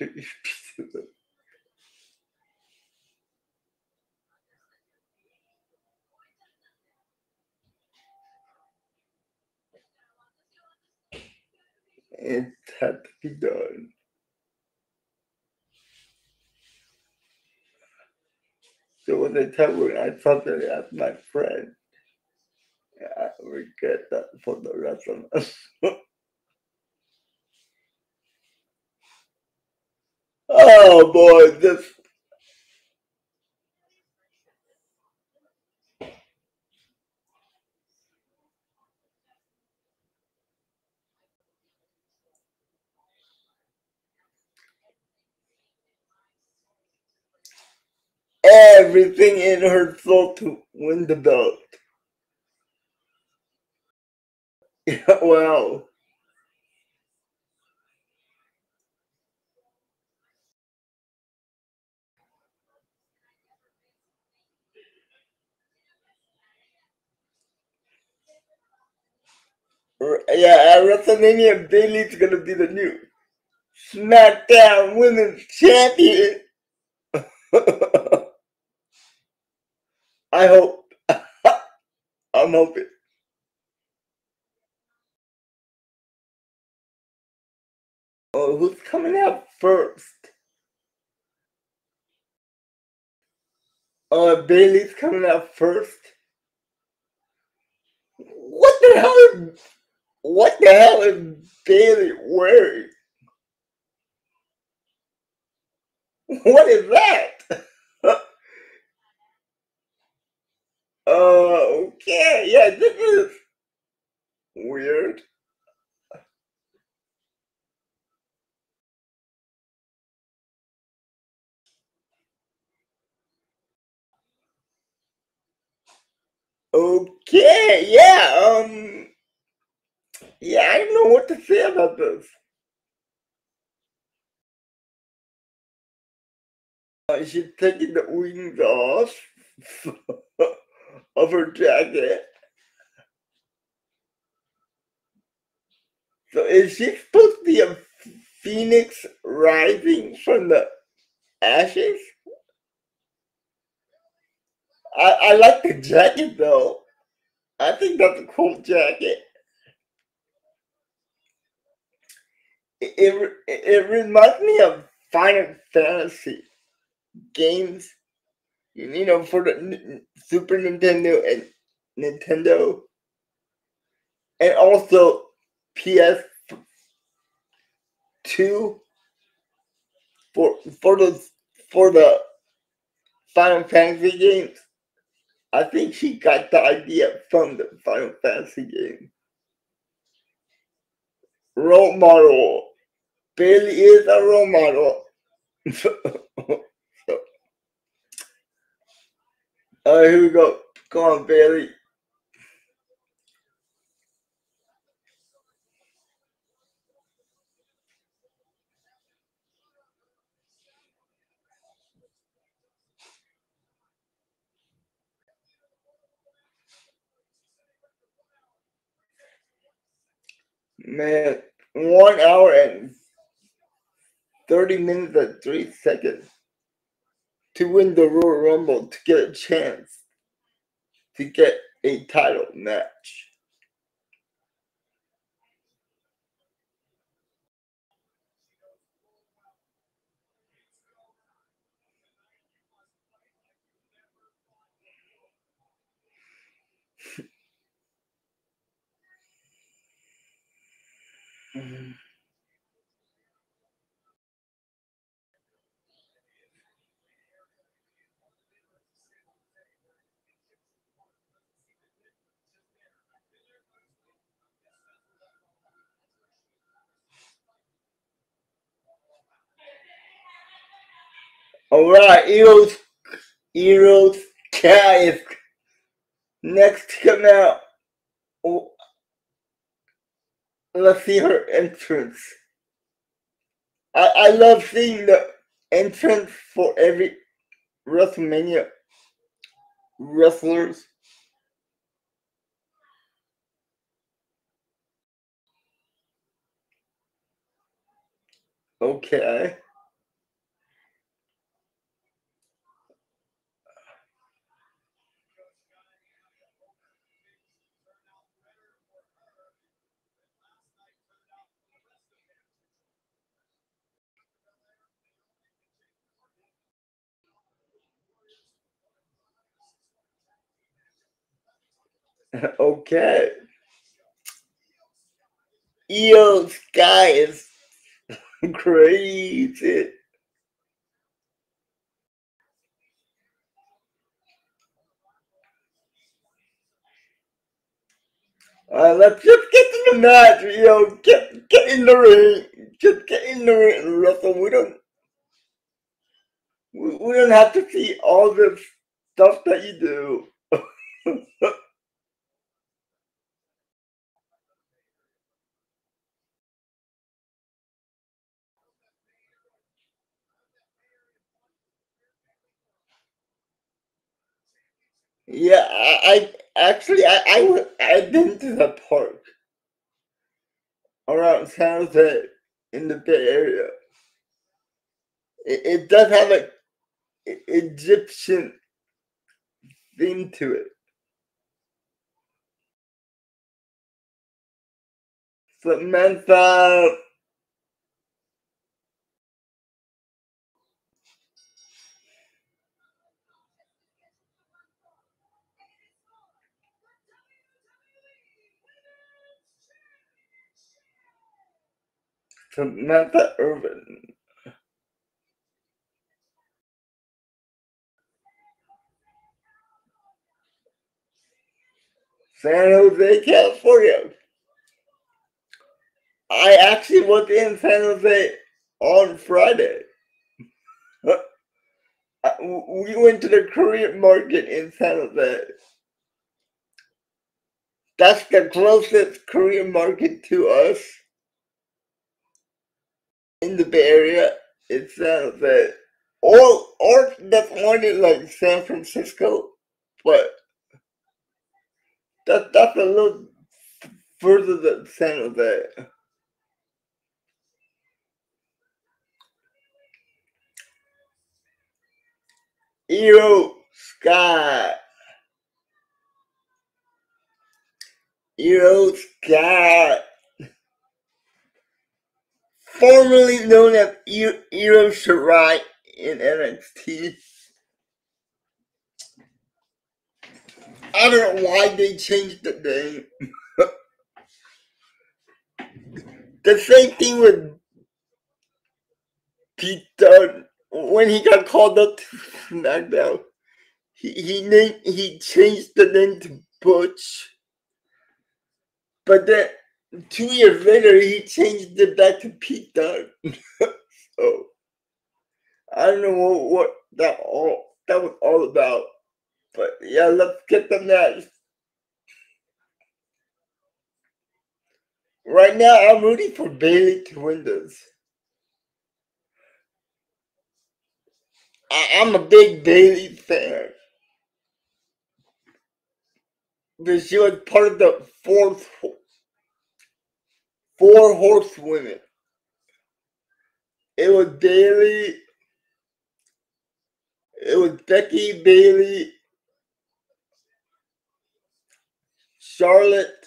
More two pieces it had to be done. So when they tell me I thought that as my friend, I regret that for the rest of us. Oh boy, this everything in her soul to win the belt. Yeah, well, yeah, WrestleMania, Bayley's gonna be the new SmackDown Women's Champion. I hope. I'm hoping. Oh, who's coming out first? Uh, Bayley's coming out first. What the hell is what the hell is Bayley wearing? What is that? okay, yeah, this is weird. Okay, yeah, um, yeah, I don't know what to say about this. Uh, she's taking the wings off of her jacket. So is she supposed to be a phoenix rising from the ashes? I, I like the jacket though. I think that's a cool jacket. It, it, reminds me of Final Fantasy games, you know, for the Super Nintendo and Nintendo, and also PS2 for for the for the Final Fantasy games. I think she got the idea from the Final Fantasy game. Role model. Bayley is a role model. All right, here we go. Come on, Bayley. Man, one hour and 30 minutes and three seconds to win the Royal Rumble to get a chance to get a title match. Mm. All right, Eros, IYO SKY next to come out. Oh, Let's see her entrance. I, I love seeing the entrance for every WrestleMania wrestlers. Okay. okay. IYO SKY is crazy. Alright, let's just get to the match, know, get get in the ring. Just get in the ring wrestle. We don't we, we don't have to see all this stuff that you do. Yeah, I, I actually I, I I've been to the park around San Jose in the Bay Area. It, it does have a Egyptian theme to it. Samantha Samantha Irvin. San Jose, California. I actually was in San Jose on Friday. Uh, We went to the Korean market in San Jose. That's the closest Korean market to us in the Bay Area. It's San Jose. Or, or one like San Francisco, but that, that's a little further than San Jose. IYO SKY. IYO SKY. Formerly known as Io Shirai in NXT. I don't know why they changed the name. the same thing with Pete Dunne when he got called up to SmackDown. He he named he changed the name to Butch, but then two years later he changed it back to Pete Dunne. so I don't know what, what that all that was all about. But yeah, let's get the match. Right now, I'm rooting for Bayley to win this. I, I'm a big Bayley fan. But she was part of the fourth four horsewomen. It was Bayley. It was Becky Bayley. Charlotte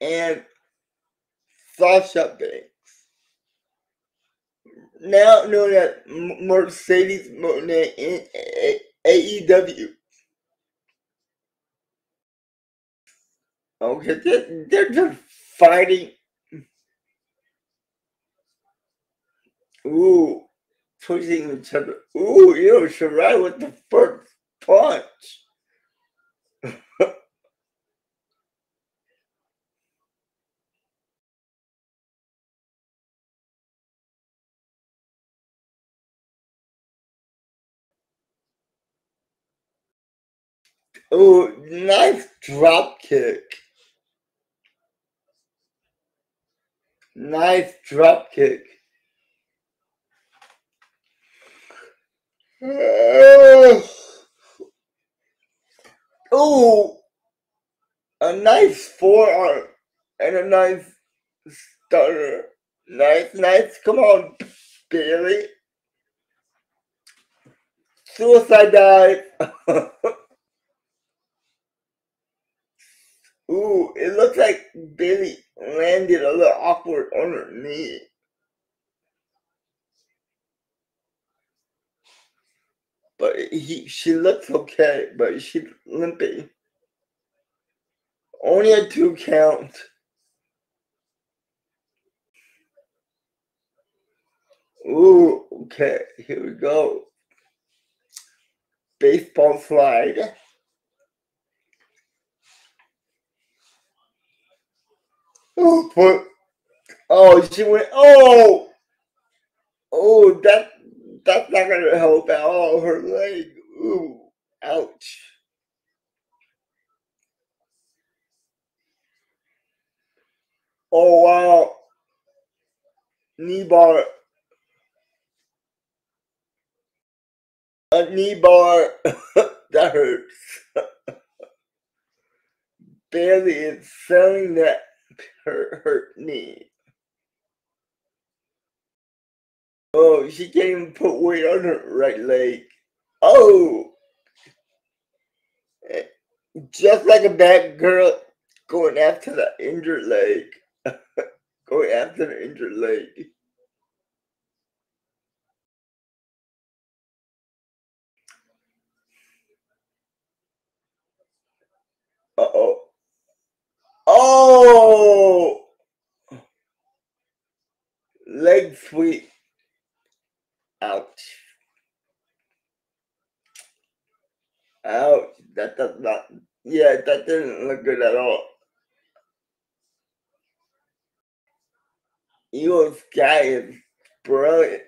and Sasha Banks. Now known as Mercedes Moné in AEW. Okay, they're, they're just fighting. Ooh, pushing each other. Ooh, you know, Shirai with the first punch. Oh, nice drop kick. Nice drop kick. Oh, a nice forearm and a nice stunner. Nice, nice. Come on, Bayley. Suicide dive. Ooh, it looks like Bayley landed a little awkward on her knee. But he, she looks okay, but she's limping. Only a two count. Ooh, okay, here we go. Baseball slide. Oh, but oh, she went. Oh, oh, that that's not gonna help at all. Her leg. Ooh, ouch. Oh wow. Knee bar. A knee bar. that hurts. Bayley is selling that her hurt knee. Oh, she can't even put weight on her right leg. Oh, eh, just like a bad girl going after the injured leg. going after the injured leg. Uh oh. Oh! Leg sweep. Ouch. Ouch. That does not, yeah, that didn't look good at all. Guy is brilliant.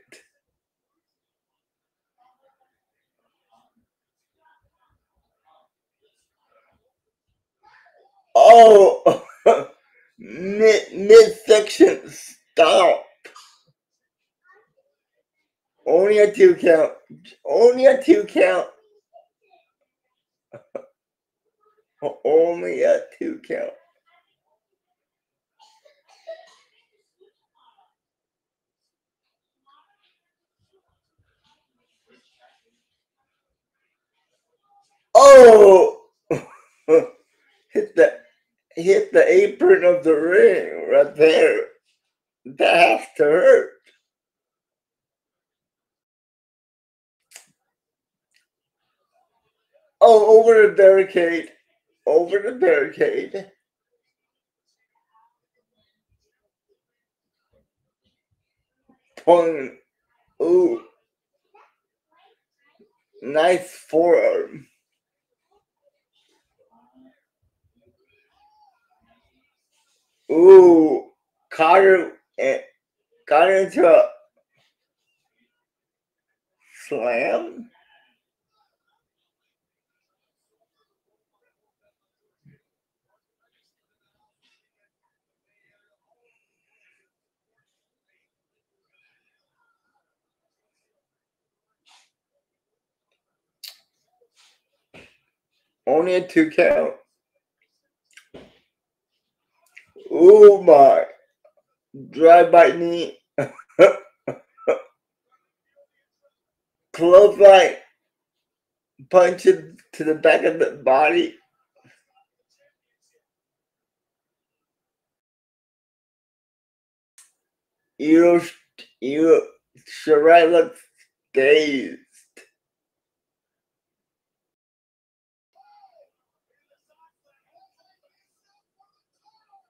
Oh, mid midsection stop. Only a two count. Only a two count. Only a two count. Oh! hit the hit the apron of the ring right there. That has to hurt. Oh, over the barricade. Over the barricade. Pulling. Ooh. Nice forearm. Ooh. Carter got eh, into a slam. Only a two count. Oh my. Dry bite knee. Club right. Punch to the back of the body. You, you, Shirai looks dazed.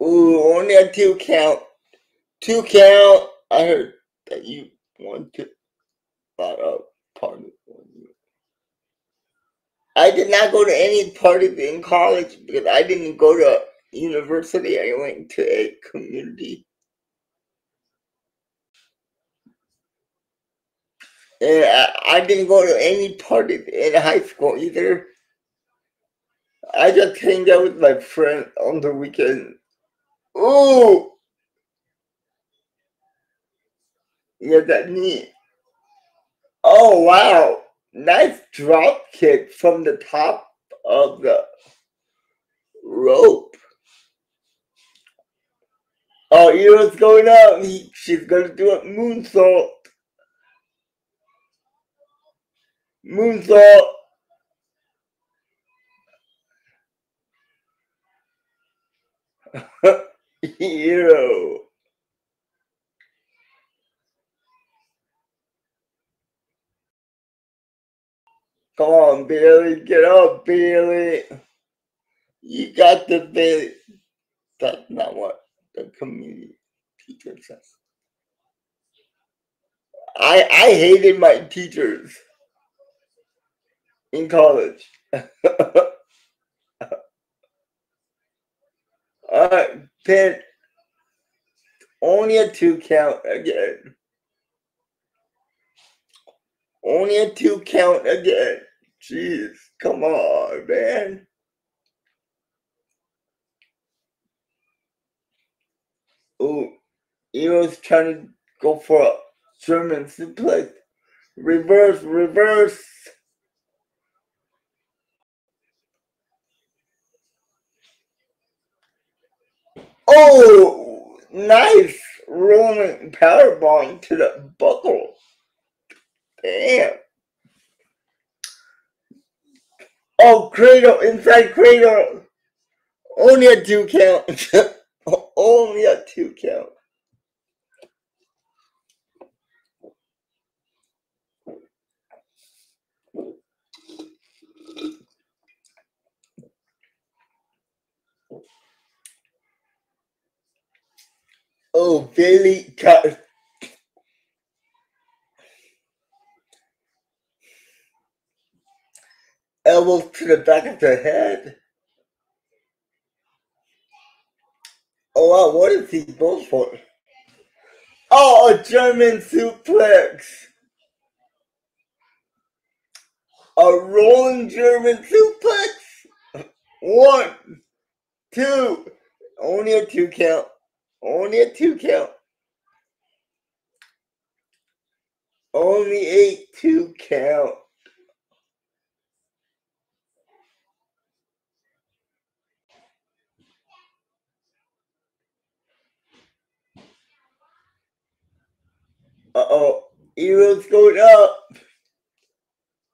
Ooh, only a two count. Two count. I heard that you want to lot of party. I did not go to any parties in college because I didn't go to university. I went to a community. And I, I didn't go to any parties in high school either. I just hang out with my friends on the weekend. Ooh! Yeah, that knee. Oh, wow. Nice drop kick from the top of the rope. Oh, IYO's going up. He, she's going to do a moonsault. Moonsault. Hero. Come on, Bayley. Get up, Bayley. You got the Bayley. That's not what the community teacher says. I I hated my teachers in college. uh, Pin, only a two count again. Only a two count again. Jeez, come on, man. Oh, IYO's trying to go for a German suplex. Reverse, reverse. Oh, nice rolling power bomb to the buckle. Damn. Oh, cradle, inside cradle. Only a two count. Only a two count. Oh, Billy got elbow to the back of the head. Oh wow, what is he going for? Oh, a German suplex. A rolling German suplex. One, two, only a two count. Only a two count. Only a two count. Uh oh, IYO's going up.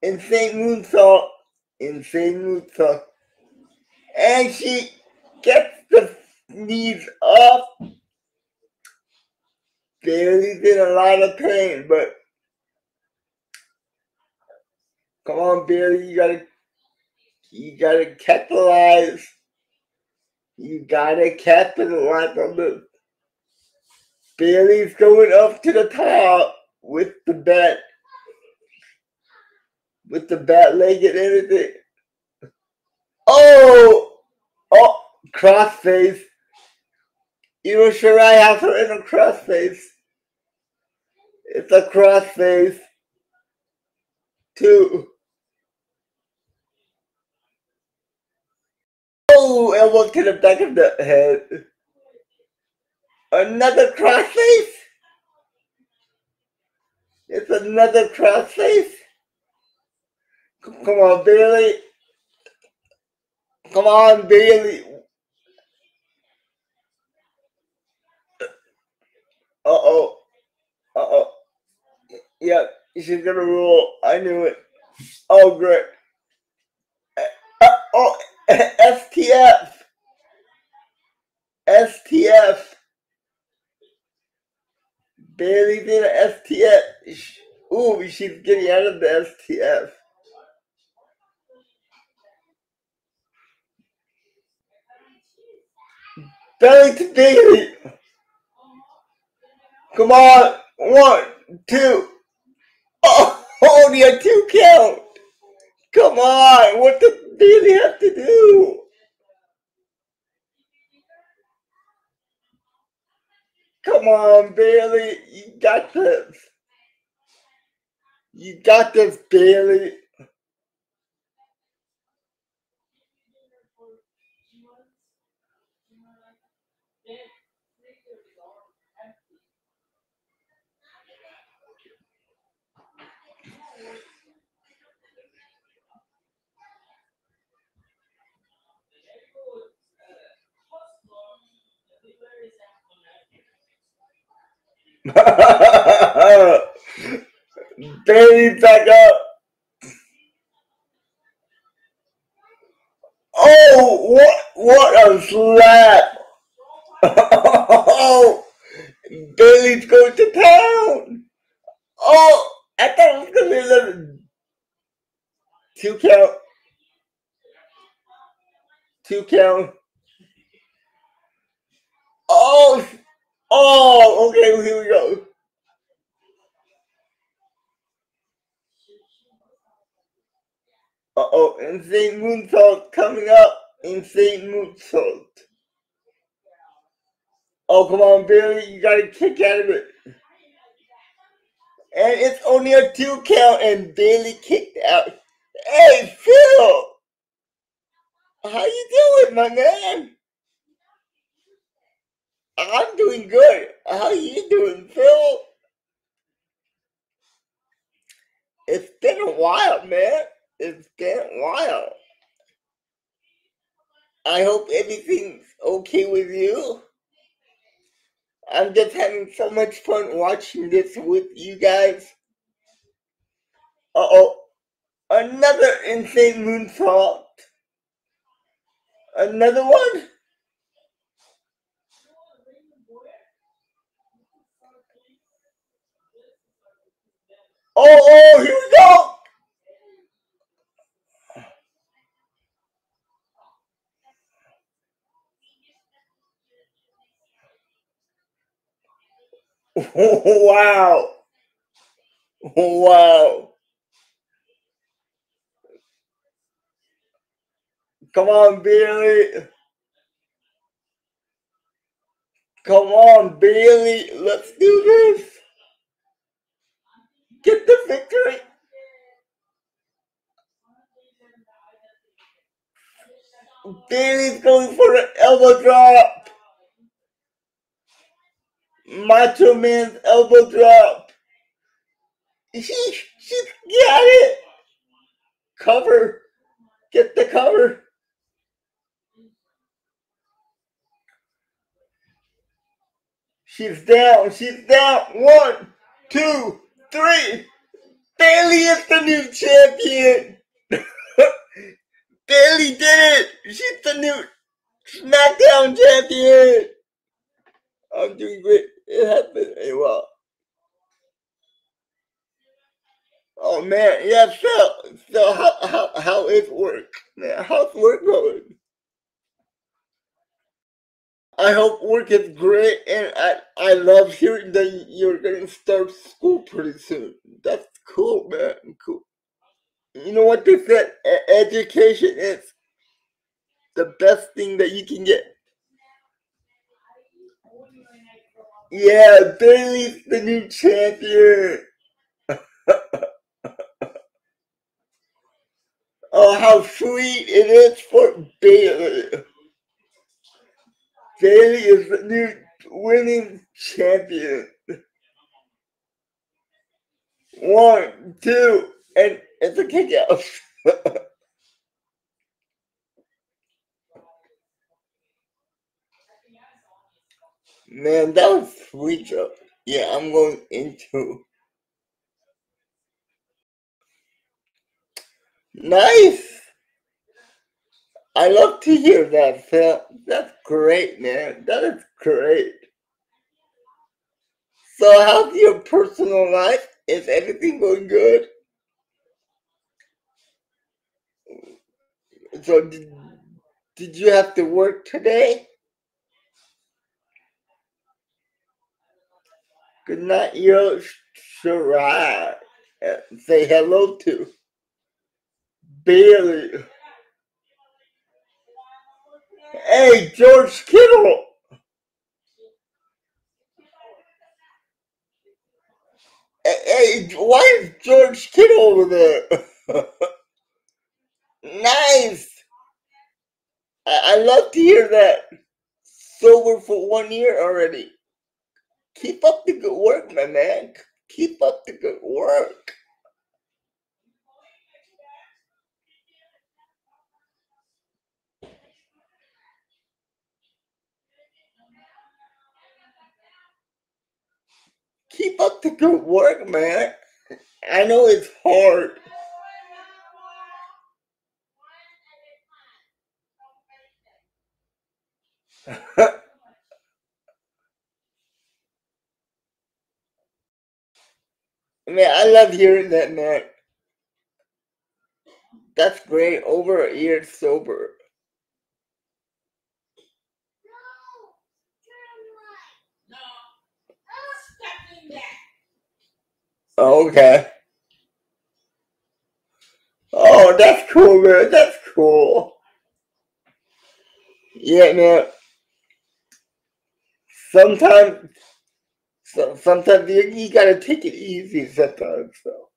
Insane moonsault. Insane moonsault. And she gets the knees up. Bayley's in a lot of pain, but come on, Bayley, you gotta, you gotta capitalize. You gotta capitalize on this. Bayley's going up to the top with the bat, with the bat leg and everything. Oh, oh, crossface. Io Shirai has her in a crossface. It's a crossface. Two. Oh, elbow to the back of the head. Another crossface? It's another crossface? Come on, Bayley. Come on, Bayley. Uh oh. Uh. Yep, she's gonna rule. I knew it. Oh, great. Uh, oh, STF. STF. Bayley's in an STF. Ooh, she's getting out of the STF. Belly to Bayley. Come on. One, two. Oh, only a two count. Come on. What did Bayley have to do? Come on, Bayley. You got this. You got this, Bayley. Baby back up. Oh, what what a slap! Oh, Bayley's going to town. Oh, I thought it was gonna be a two count, two count. Oh, oh, okay, here we go. Uh oh, insane moonsault coming up. Insane moonsault. Oh, come on, Billy. You gotta kick out of it. And it's only a two count, and Bayley kicked out. Hey, Phil! How you doing, my man? I'm doing good. How are you doing, Phil? It's been a while, man. It's been a while. I hope everything's okay with you. I'm just having so much fun watching this with you guys. Uh oh. Another insane moonsault. Another one? Oh, oh, here we go. wow. Wow. Come on, Bayley. Come on, Bayley. Let's do this. Get the victory. Bayley's going for an elbow drop. Macho Man's elbow drop. She, she's got it. Cover. Get the cover. She's down. She's down. One, two, three. Bayley is the new champion. Bayley did it. She's the new SmackDown champion. I'm doing great. It happened very well. Oh man, yeah. So, so how how how is work? Man, how's work going? I hope work is great, and I I love hearing that you're gonna start school pretty soon. That's cool, man. Cool. You know what they said? Education is the best thing that you can get. Yeah, Bayley's the new champion. oh, how sweet it is for Bayley. Bayley is the new winning champion. One, two, and it's a kick out. Man, that was sweet, Joe. Yeah, I'm going into. Nice. I love to hear that, Phil. That's great, man. That is great. So, how's your personal life? Is everything going good? So, did, did you have to work today? Good night, Io, Shirai. Say hello to Bayley. Hey, George Kittle. Hey, why is George Kittle over there? nice. I, I love to hear that. Sober for one year already. Keep up the good work, my man. Keep up the good work. Keep up the good work, man. I know it's hard. Man, I love hearing that, man. That's great. Over a year sober. Okay. Oh, that's cool, man. That's cool. Yeah, man. Sometimes, so, sometimes you, you gotta take it easy. Sometimes, so.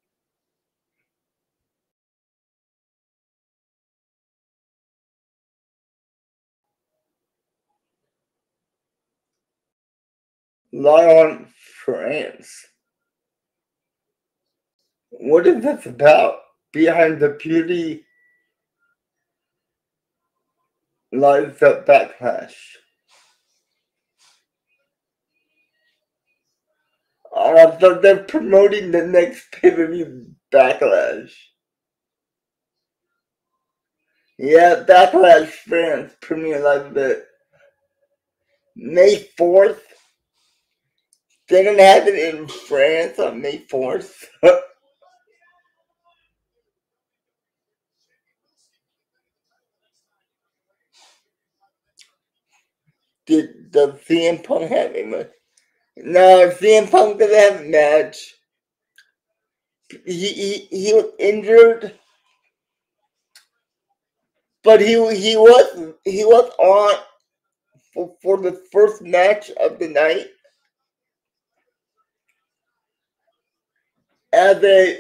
Lyon, France. What is this about? Behind the beauty lies the backlash. Oh, so they're promoting the next pay per view backlash. Yeah, Backlash France premiere live event May 4th. They're gonna have it in France on May 4th. Did the CM Punk have a match? No, CM Punk doesn't have a match. He he, he was injured, but he he was he was on for, for the first match of the night as a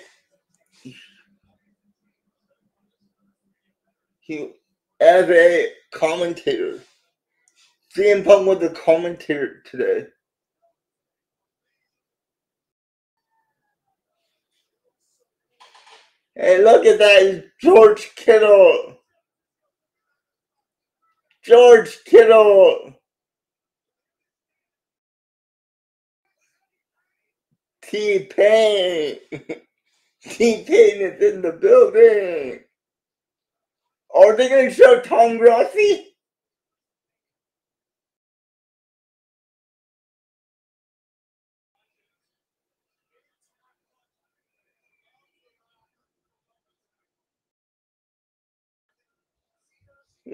he as a commentator. CM Punk was a commentator today. Hey, look at that, George Kittle. George Kittle. T Pain. T Pain is in the building. Are they going to show Tom Grossi?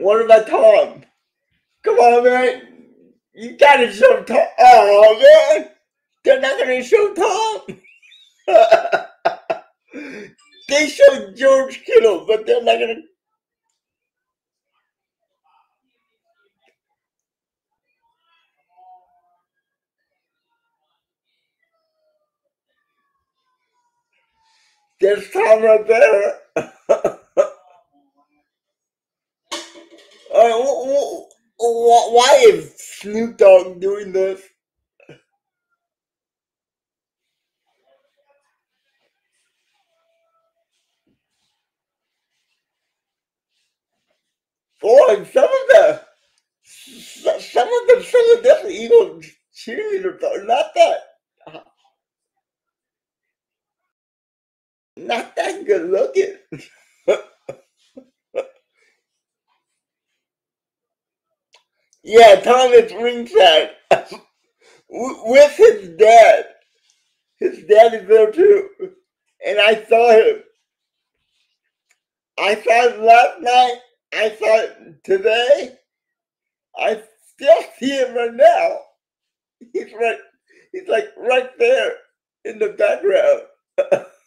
What about Tom? Come on, man. You gotta show Tom. Oh, man. They're not gonna show Tom. they showed George Kittle, but they're not gonna. There's Tom right there. Uh, wh- wh- wh- why is Snoop Dogg doing this? Boy, some of the some of the Philadelphia Eagles cheerleaders are not that not that good looking. yeah, Thomas ringside. with his dad. His dad is there too, and I saw him. I saw last night. I saw today. I still see him right now. He's right. He's like right there in the background.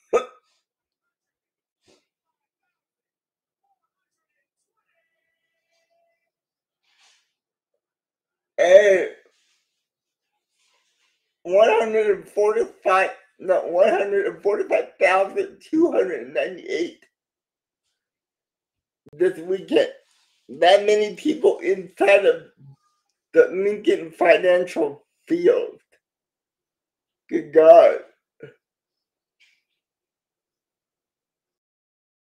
and 145 no 145,298 this weekend. That many people inside of the Lincoln Financial Field. Good God.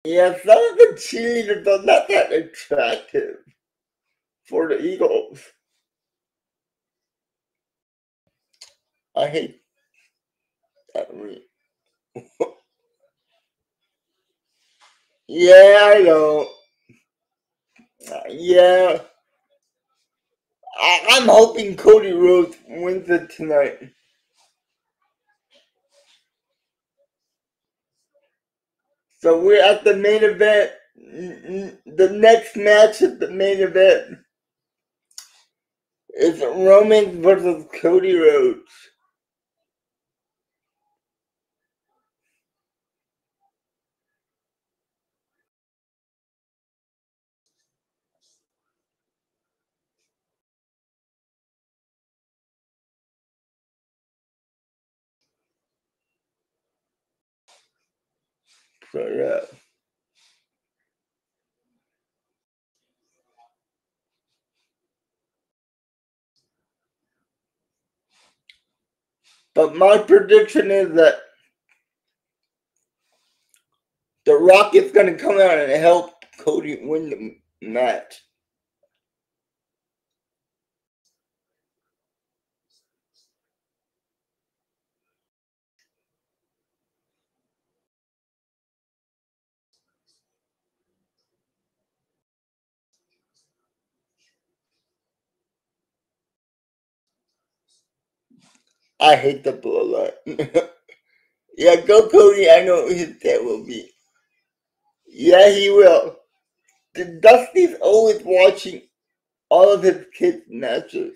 Yeah, some of the cheerleaders are not that attractive for the Eagles. I hate that. re- yeah, I. Uh, Yeah. I, I'm hoping Cody Rhodes wins it tonight. So we're at the main event. The next match at the main event is Roman versus Cody Rhodes. Yeah. But my prediction is that The Rocket's going to come out and help Cody win the match. I hate the bloodline. yeah, go Cody. I know his dad will be. Yeah, he will. The Dusty's always watching all of his kids' matches.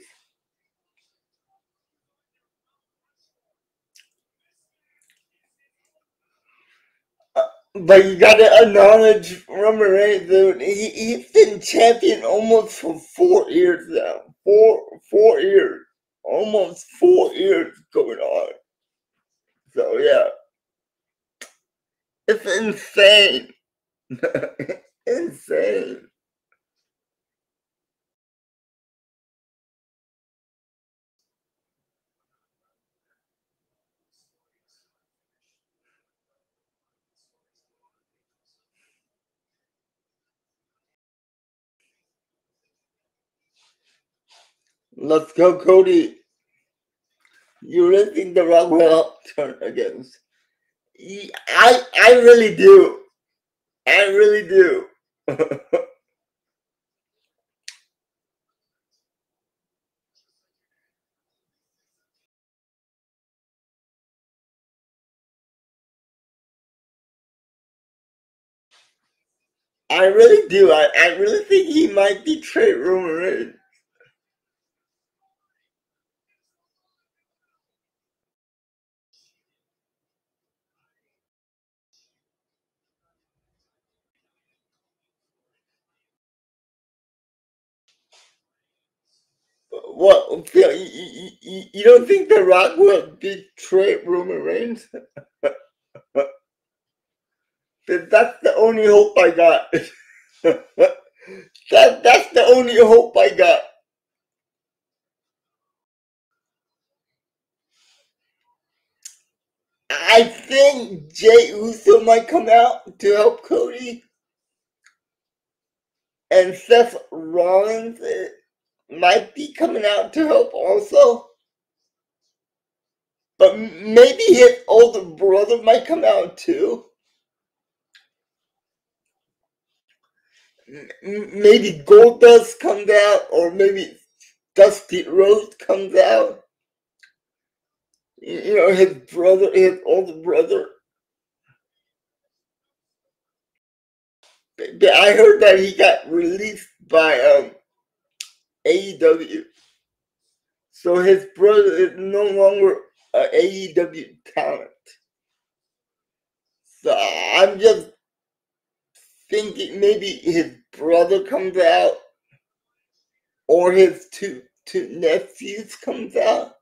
Uh, but you gotta acknowledge Roman Reigns, dude. He, he's been champion almost for four years now. Four, four years. Almost four years going on. So, yeah. It's insane. insane. Let's go, Cody. You really think the Rock will turn against? I I really do. I really do. I really do. I, I really think he might betray Roman Reigns. What? Phil, You, you, you, don't think The Rock will betray Roman Reigns? That's the only hope I got. that that's the only hope I got. I think Jey Uso might come out to help Cody, and Seth Rollins eh, might be coming out to help also. But maybe his older brother might come out too. Maybe Goldust comes out, or maybe Dusty Rhodes comes out. You know, his brother, his older brother. I heard that he got released by um, AEW. So his brother is no longer an AEW talent. So I'm just thinking maybe his brother comes out or his two two nephews comes out.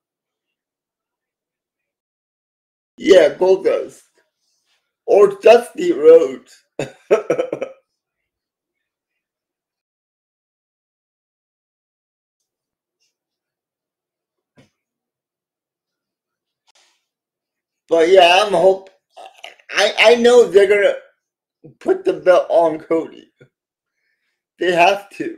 Yeah, Goldust. Or Dusty Rhodes. but yeah, I'm hope I I know they're gonna put the belt on Cody. They have to.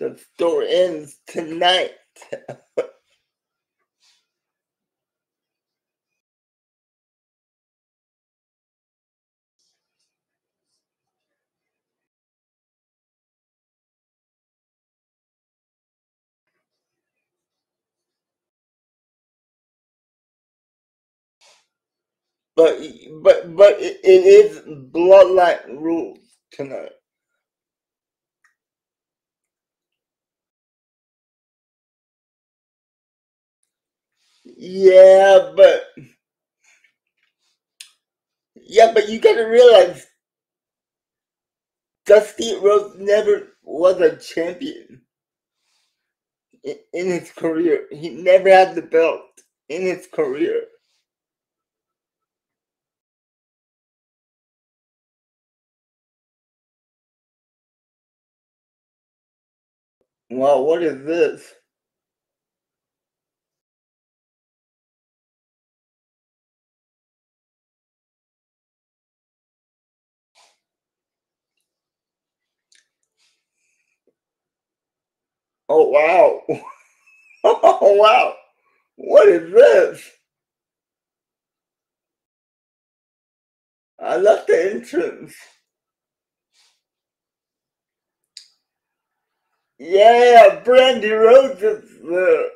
The story ends tonight. but but but it, is bloodline rules tonight. Yeah, but yeah, but you gotta realize Dusty Rhodes never was a champion in his career. He never had the belt in his career. Wow, what is this? Oh wow. oh wow. What is this? I love the entrance. Yeah, Brandi Rhodes is there.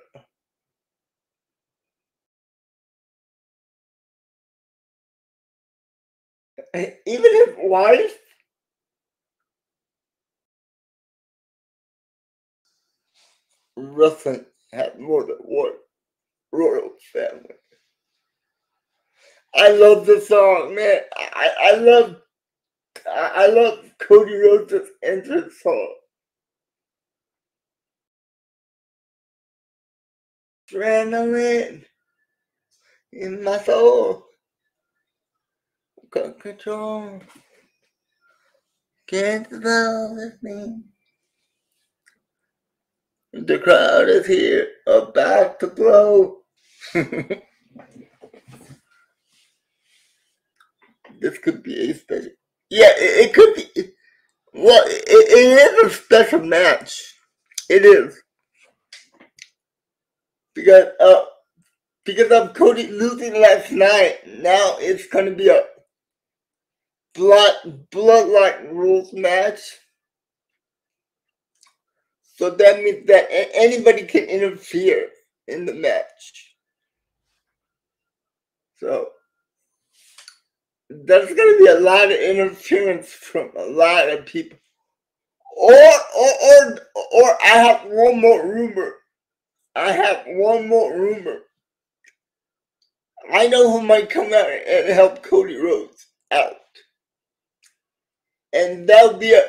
Even his wife? Wrestling had more than one royal family. I love the song, man. I, I love I love Cody Rhodes' entrance song. Adrenaline in my soul. Got control. Can't spell with me. The crowd is here, about to blow. this could be a special. Yeah, it, it could be. Well, it, it is a special match. It is because uh because of Cody losing last night. Now it's gonna be a blood bloodline rules match. So that means that anybody can interfere in the match. So there's gonna be a lot of interference from a lot of people. Or or or or I have one more rumor. I have one more rumor. I know who might come out and help Cody Rhodes out. And that'll be a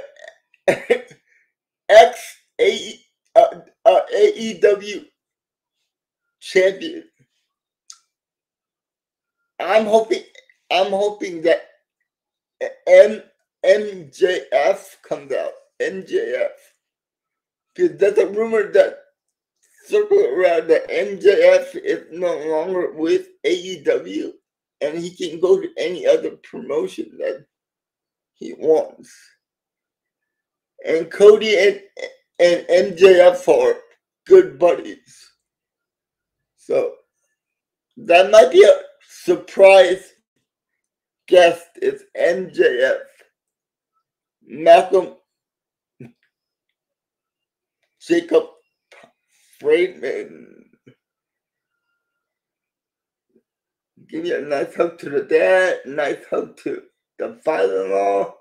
ex AE, uh, uh, AEW champion. I'm hoping I'm hoping that M MJF comes out. MJF. Because that's a rumor that circle around that MJF is no longer with AEW and he can go to any other promotion that he wants. And Cody and, and MJF are good buddies. So that might be a surprise guest is MJF. Malcolm Jacob Friedman. Give you a nice hug to the dad, nice hug to the father-in-law,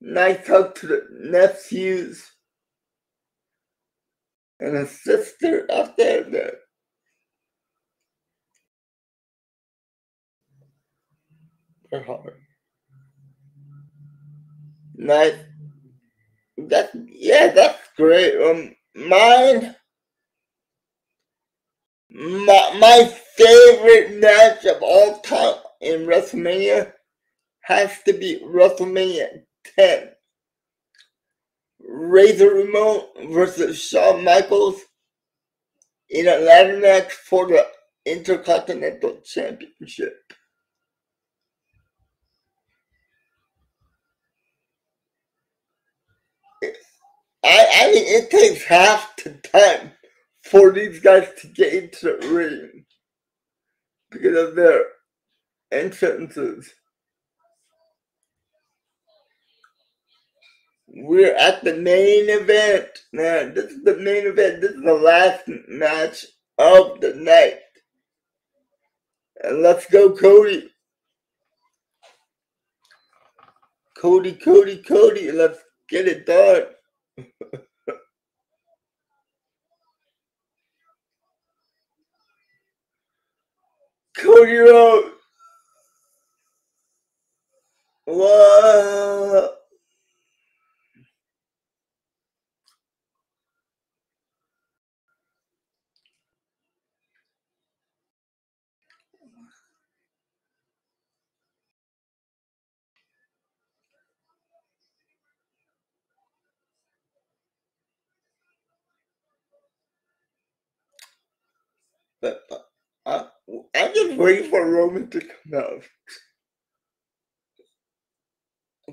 nice hug to the nephews, and a sister out there that they're hard. Nice. That yeah, that's great. Um, mine. My my favorite match of all time in WrestleMania has to be WrestleMania 10. Razor Ramon versus Shawn Michaels in a ladder match for the Intercontinental Championship. I, I mean, it takes half the time for these guys to get into the ring because of their entrances. We're at the main event, man. This is the main event. This is the last match of the night. And let's go, Cody. Cody, Cody, Cody. Let's get it done. Cody Rhodes. What? But I, I'm just waiting for Roman to come out.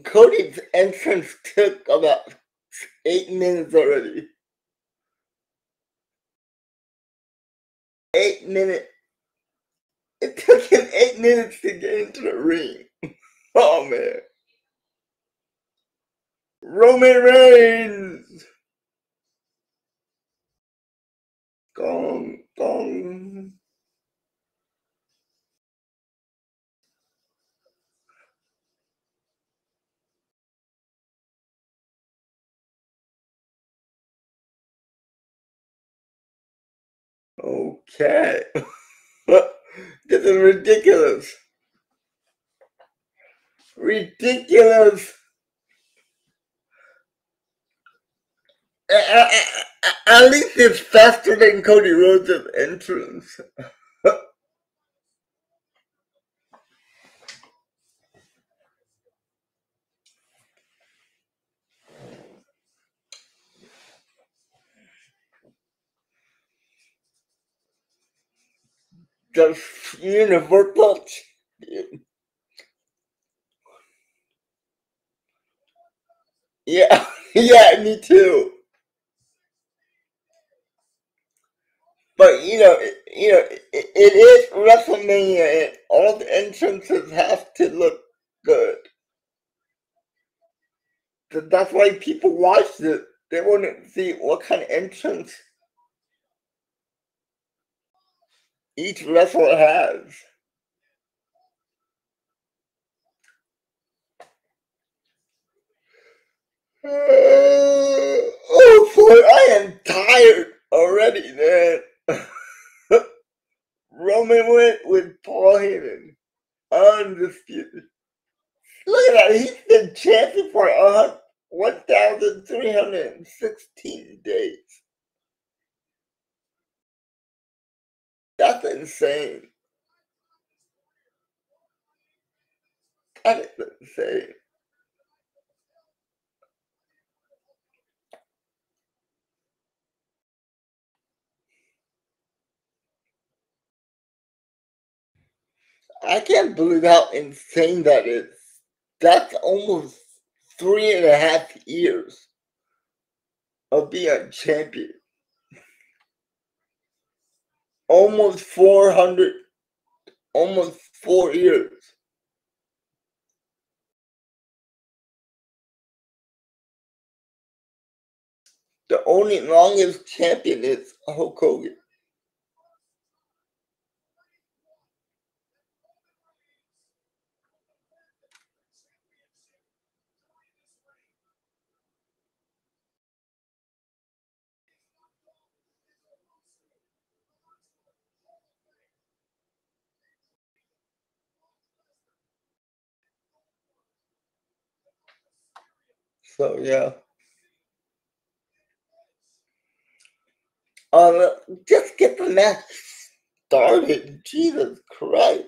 Cody's entrance took about eight minutes already. Eight minutes. It took him eight minutes to get into the ring. Oh man. Roman Reigns. Gong, gong. Okay. this is ridiculous. Ridiculous. At least it's faster than Cody Rhodes' entrance. The Universal Yeah, yeah, me too. But you know, it, you know, it, it is WrestleMania, and all the entrances have to look good. That's why people watch it. They want to see what kind of entrance each wrestler has. oh boy, I am tired already, man. Roman went with Paul Heyman. Undisputed. Look at that. He's been champion for uh, 1,316 days. That's insane. That is insane. I can't believe how insane that is. That's almost three and a half years of being a champion. Almost 400, almost four years. The only longest champion is Hulk Hogan. So yeah. Um, just get the match started. Jesus Christ.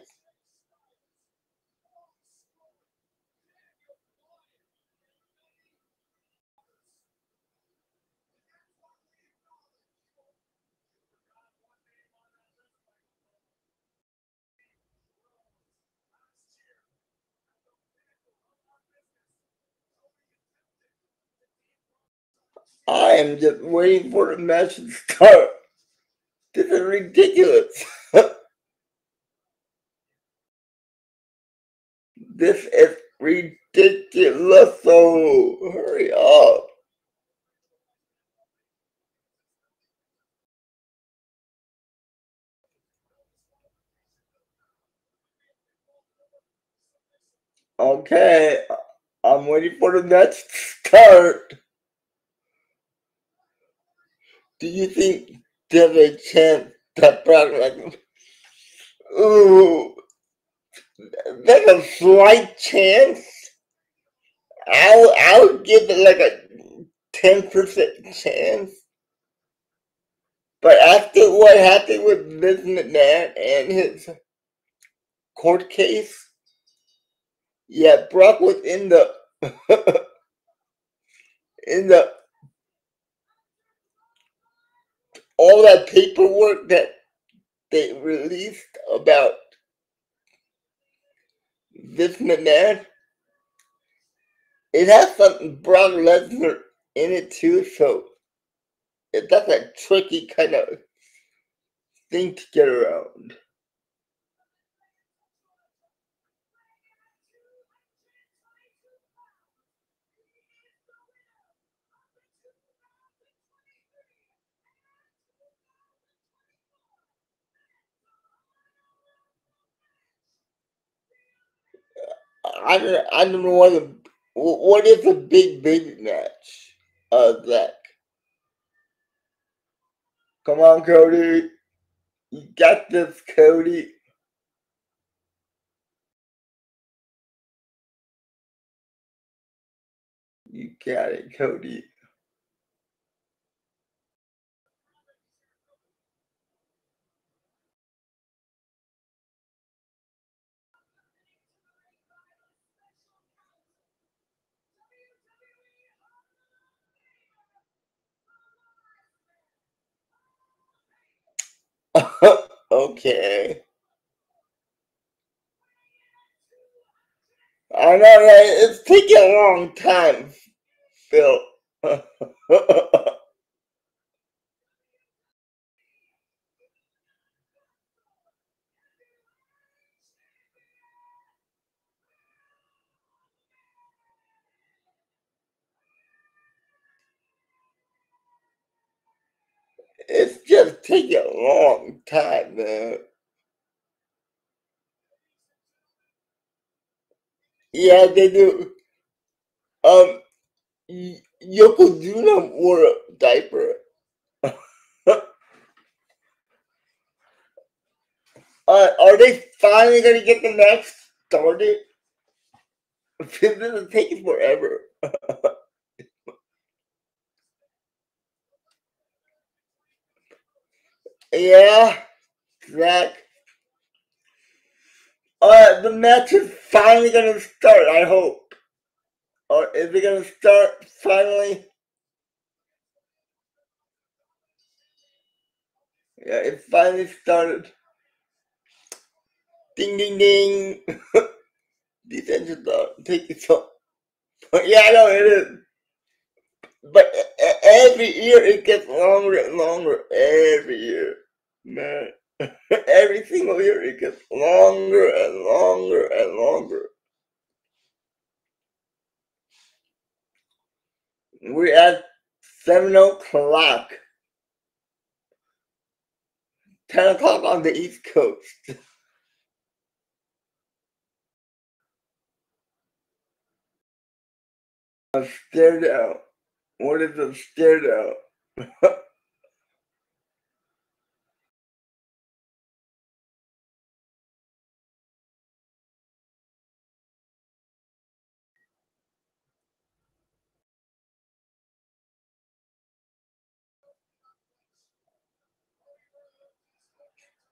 I am just waiting for the match to start. This is ridiculous. this is ridiculous. So hurry up. Okay, I'm waiting for the match to start. Do you think there's a chance that Brock? Ooh, there's a slight chance. I'll I'll give it like a ten percent chance. But after what happened with Vince McMahon and his court case, yeah, Brock was in the in the all that paperwork that they released about this McMahon. It has something Brock Lesnar in it too, so it, that's a tricky kind of thing to get around. I don't, I don't know what the, what is the big big match of that. Come on, Cody. You got this, Cody. You got it, Cody. okay. I know it's taking a long time, Phil. it's just taking a long time, man. Yeah, they do. Um, Yokozuna wore a diaper. uh, are they finally gonna get the match started? This is taking forever. yeah, Zach. Uh, the match is finally gonna start. I hope. Or is it gonna start finally? Yeah, it finally started. Ding ding ding. These engines are taking so. yeah, I know it is. But every year it gets longer and longer. Every year, man. every single year it gets longer and longer and longer. We're at seven o'clock. Ten o'clock on the East Coast. A stare down. What is a stare down?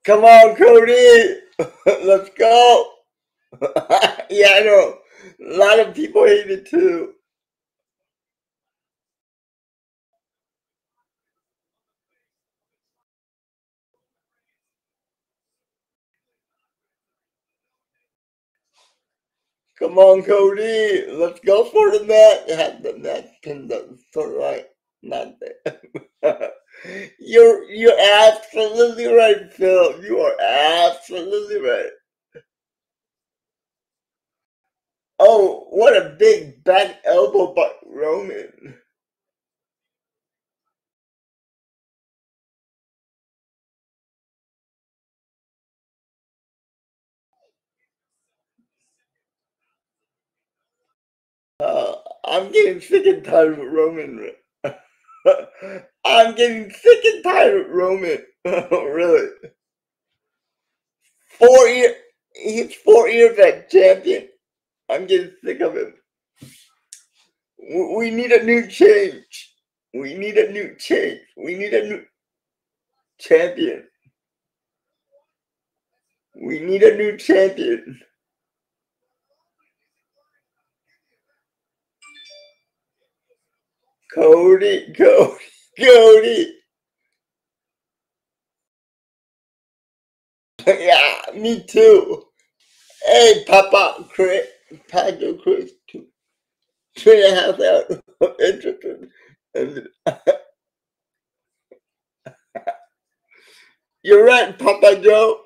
Come on, Cody. Let's go. yeah, I know. A lot of people hate it too. Come on, Cody. Let's go for the net. Have the net pinned up so right. Not there. you're you're absolutely right, Phil. You are absolutely right. Oh, what a big back elbow by Roman. Uh, I'm getting sick and tired of Roman. I'm getting sick and tired of Roman. really. Four years. He's four years champion. I'm getting sick of him. We need a new change. We need a new change. We need a new champion. We need a new champion. Cody, Cody, Cody. yeah, me too. Hey, Papa, Chris, Paco, Chris, two, two and a half hours interested. And You're right, Papa Joe.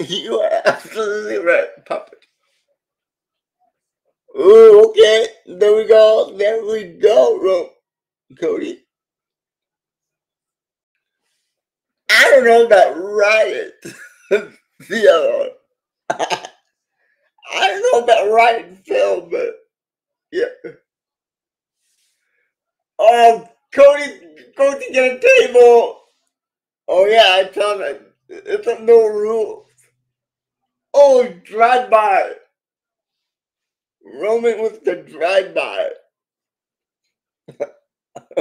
You are absolutely right, Papa. Ooh, okay. There we go. There we go, Cody. I don't know about Riot. the other one. I don't know about Riot film, but yeah. Oh, Cody, Cody get a table. Oh yeah, I tell him it's a no rules. Oh, drive by. Roman with the drive by.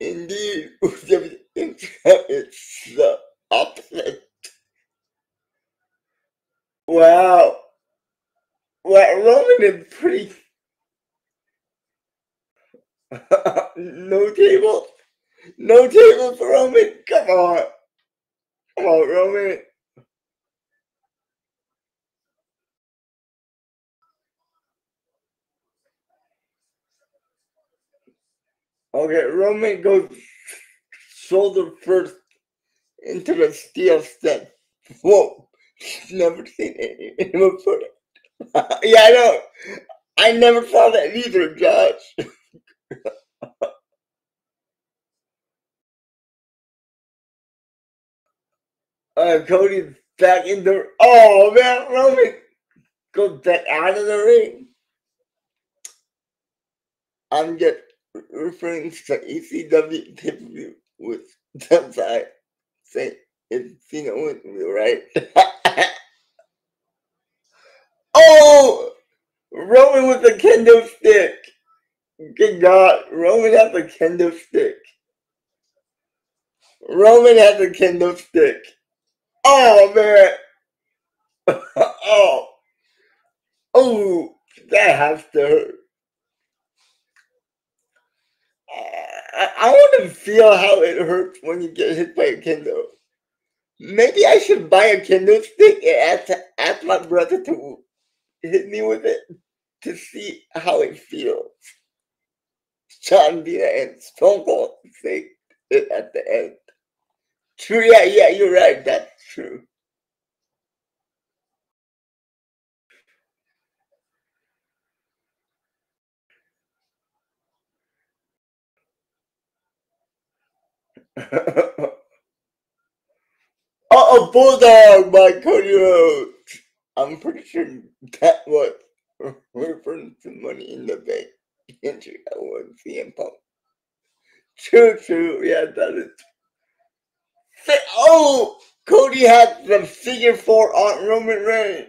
Indeed, it's the opposite. Wow. Well, Roman is pretty. no table. No table for Roman. Come on. Come on, Roman. Okay, Roman goes shoulder first into the steel step. Whoa, never seen put it. yeah, I know. I never saw that either, Josh. uh, Cody's back in the. Oh man, Roman goes back out of the ring. I'm just referring to ECW pay-per-view with Downside saying it's Cena with me, right? oh, Roman with the kendo stick. Good God, Roman has a kendo stick. Roman has a kendo stick. Oh man. oh. Oh, that has to hurt. I, I want to feel how it hurts when you get hit by a kendo. Maybe I should buy a kendo stick and ask, ask my brother to hit me with it to see how it feels. John Cena and Stone Cold faked it at the end. True, yeah, yeah, you're right. That's true. oh, bulldog by Cody Rhodes. I'm pretty sure that was referring to money in the bank injury I was CM Punk. True, true. Yeah, that is. Oh, Cody had the figure four on Roman Reigns.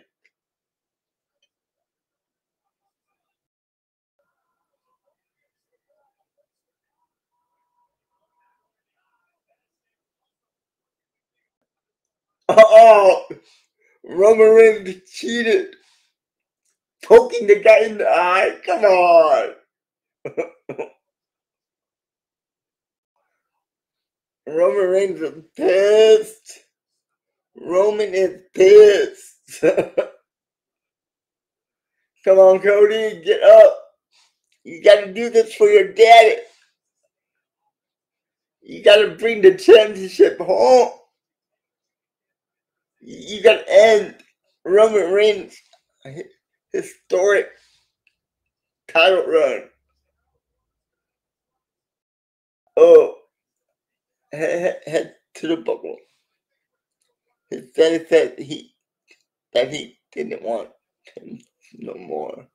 Oh, Roman Reigns cheated. Poking the guy in the eye. Come on. Roman Reigns is pissed. Roman is pissed. Come on, Cody, get up. You gotta do this for your daddy. You gotta bring the championship home. You gotta end Roman Reigns' historic title run. Oh, head, head to the buckle. His daddy said he that he didn't want him no more.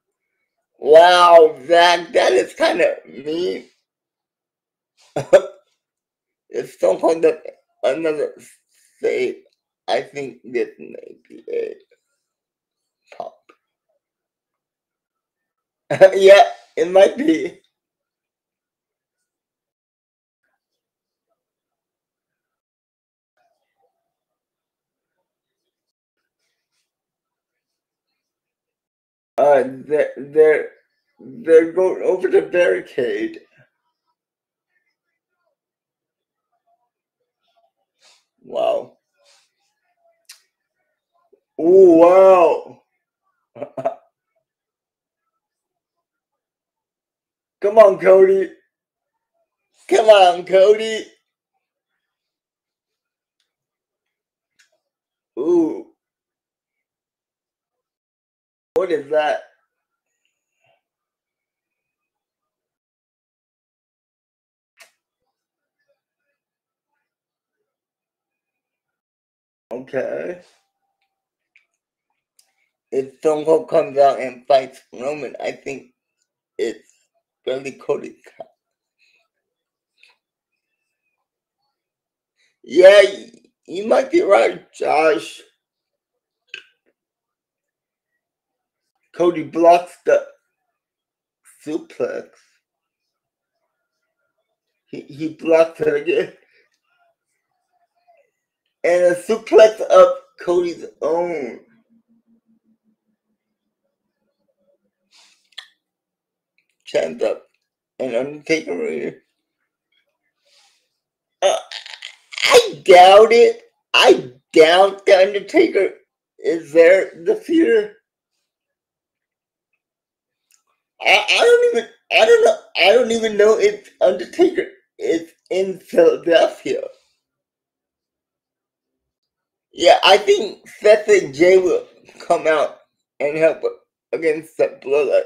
Wow, Zach, that is kind of mean. Stone Cold does another save, I think this may be a pop. yeah, it might be. Uh, they're, they're, they're going over the barricade. Wow. Oh, wow. Come on, Cody. Come on, Cody. Ooh. What is that? Okay. If Stone Cold comes out and fights Roman, I think it's really Cody. Yeah, you might be right, Josh. Cody blocks the suplex. He, he blocks it again. And a suplex of Cody's own. Chant up. And Undertaker. Uh, I doubt it. I doubt the Undertaker is there the fear. I, I don't even I don't know I don't even know if Undertaker is in Philadelphia. Yeah, I think Seth and Jey will come out and help against the blood.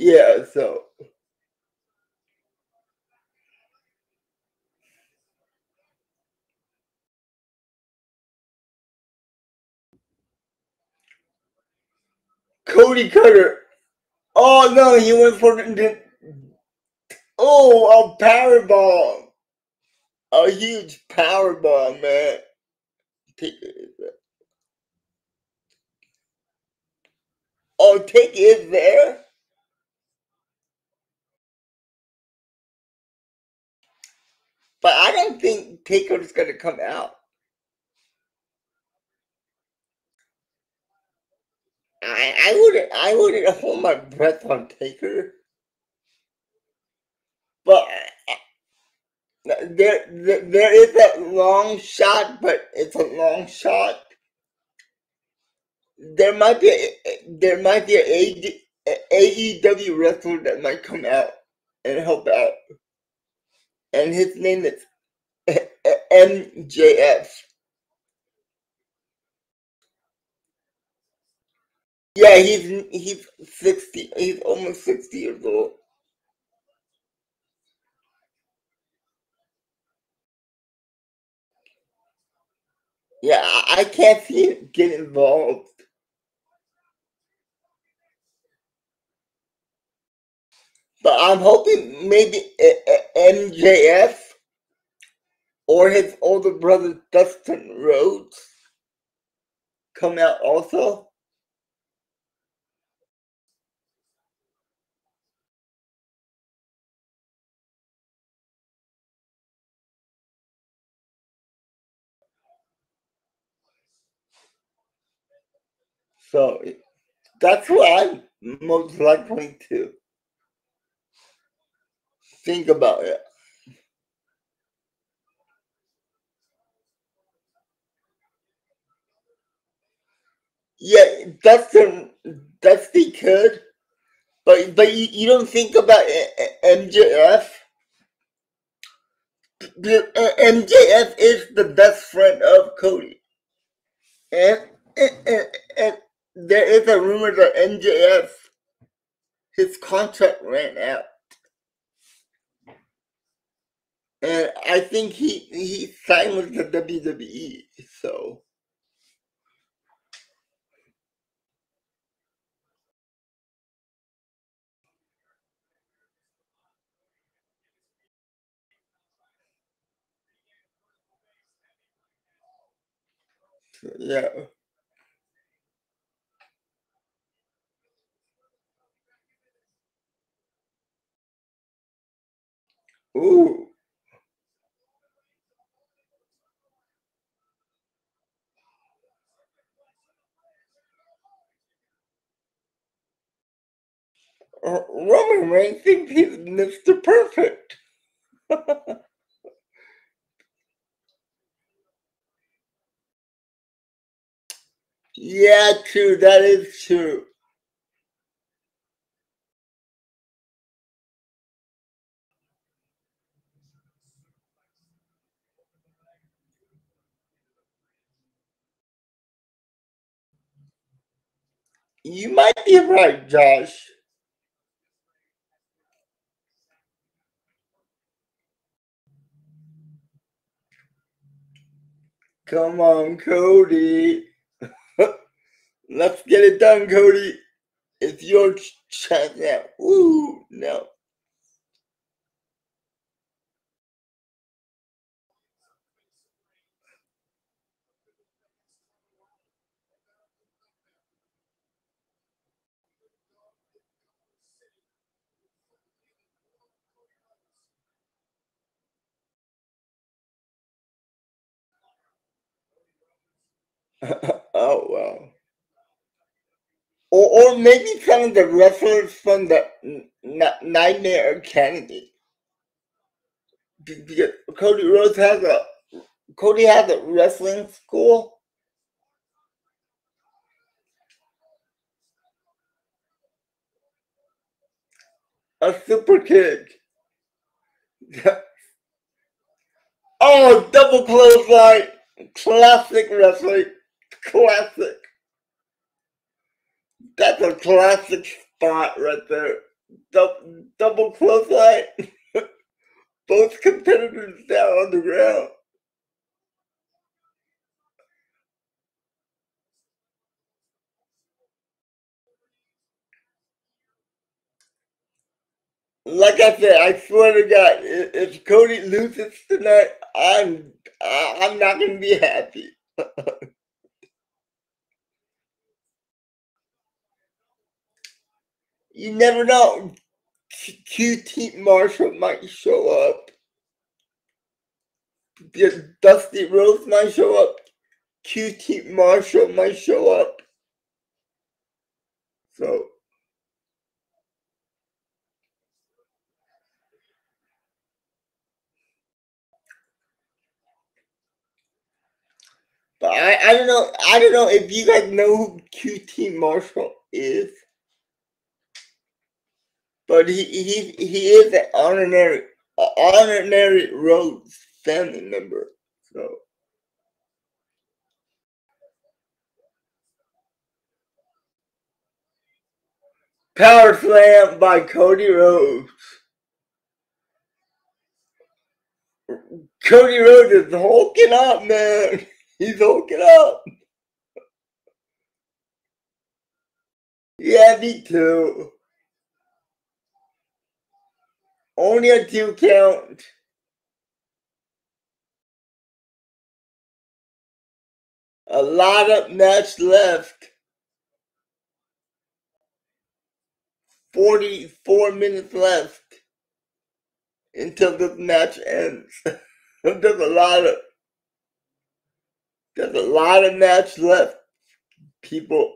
Yeah, so Cody Cutter. Oh no, he went for the oh a power bomb. A huge power bomb, man. Take it. Oh, take it there. But I don't think Taker's gonna come out. I, I wouldn't I wouldn't hold my breath on Taker. But uh, uh, there, there there is that long shot, but it's a long shot. There might be a, there might be a AEW wrestler that might come out and help out, and his name is MJF. Yeah, he's he's sixty. He's almost sixty years old. Yeah, I can't see him get involved. But I'm hoping maybe MJF or his older brother Dustin Rhodes come out also. So that's what I'm most likely to think about it. Yeah, Dustin, Dusty could, but but you, you don't think about uh, MJF. Uh, MJF is the best friend of Cody, and and, and, and there is a rumor that MJF his contract ran out. And I think he he signed with the WWE, so yeah. Ooh. Roman Reigns thinks he's Mr. Perfect. yeah, true. That is true. You might be right, Josh. Come on, Cody. Let's get it done, Cody. It's your chance now. Ooh, no. oh wow. Or, or maybe some of the wrestlers from the Nightmare Academy. Because Cody Rhodes has a Cody has a wrestling school. A super kick. oh, double clothesline. Classic wrestling. Classic. That's a classic spot right there. Double, double clothesline. Both competitors down on the ground. Like I said, I swear to God, if Cody loses tonight, I'm I'm not gonna be happy. you never know. QT Marshall might show up. Dusty Rhodes might show up. QT Marshall might show up. So But I, I don't know I don't know if you guys know who QT Marshall is. But he he he is an honorary honorary Rhodes family member. So Power Slam by Cody Rhodes. Cody Rhodes is hulking up, man. He's hooking up. Yeah, me too. Only a two count. A lot of match left. 44 minutes left until the match ends. there's a lot of there's a lot of match left, people.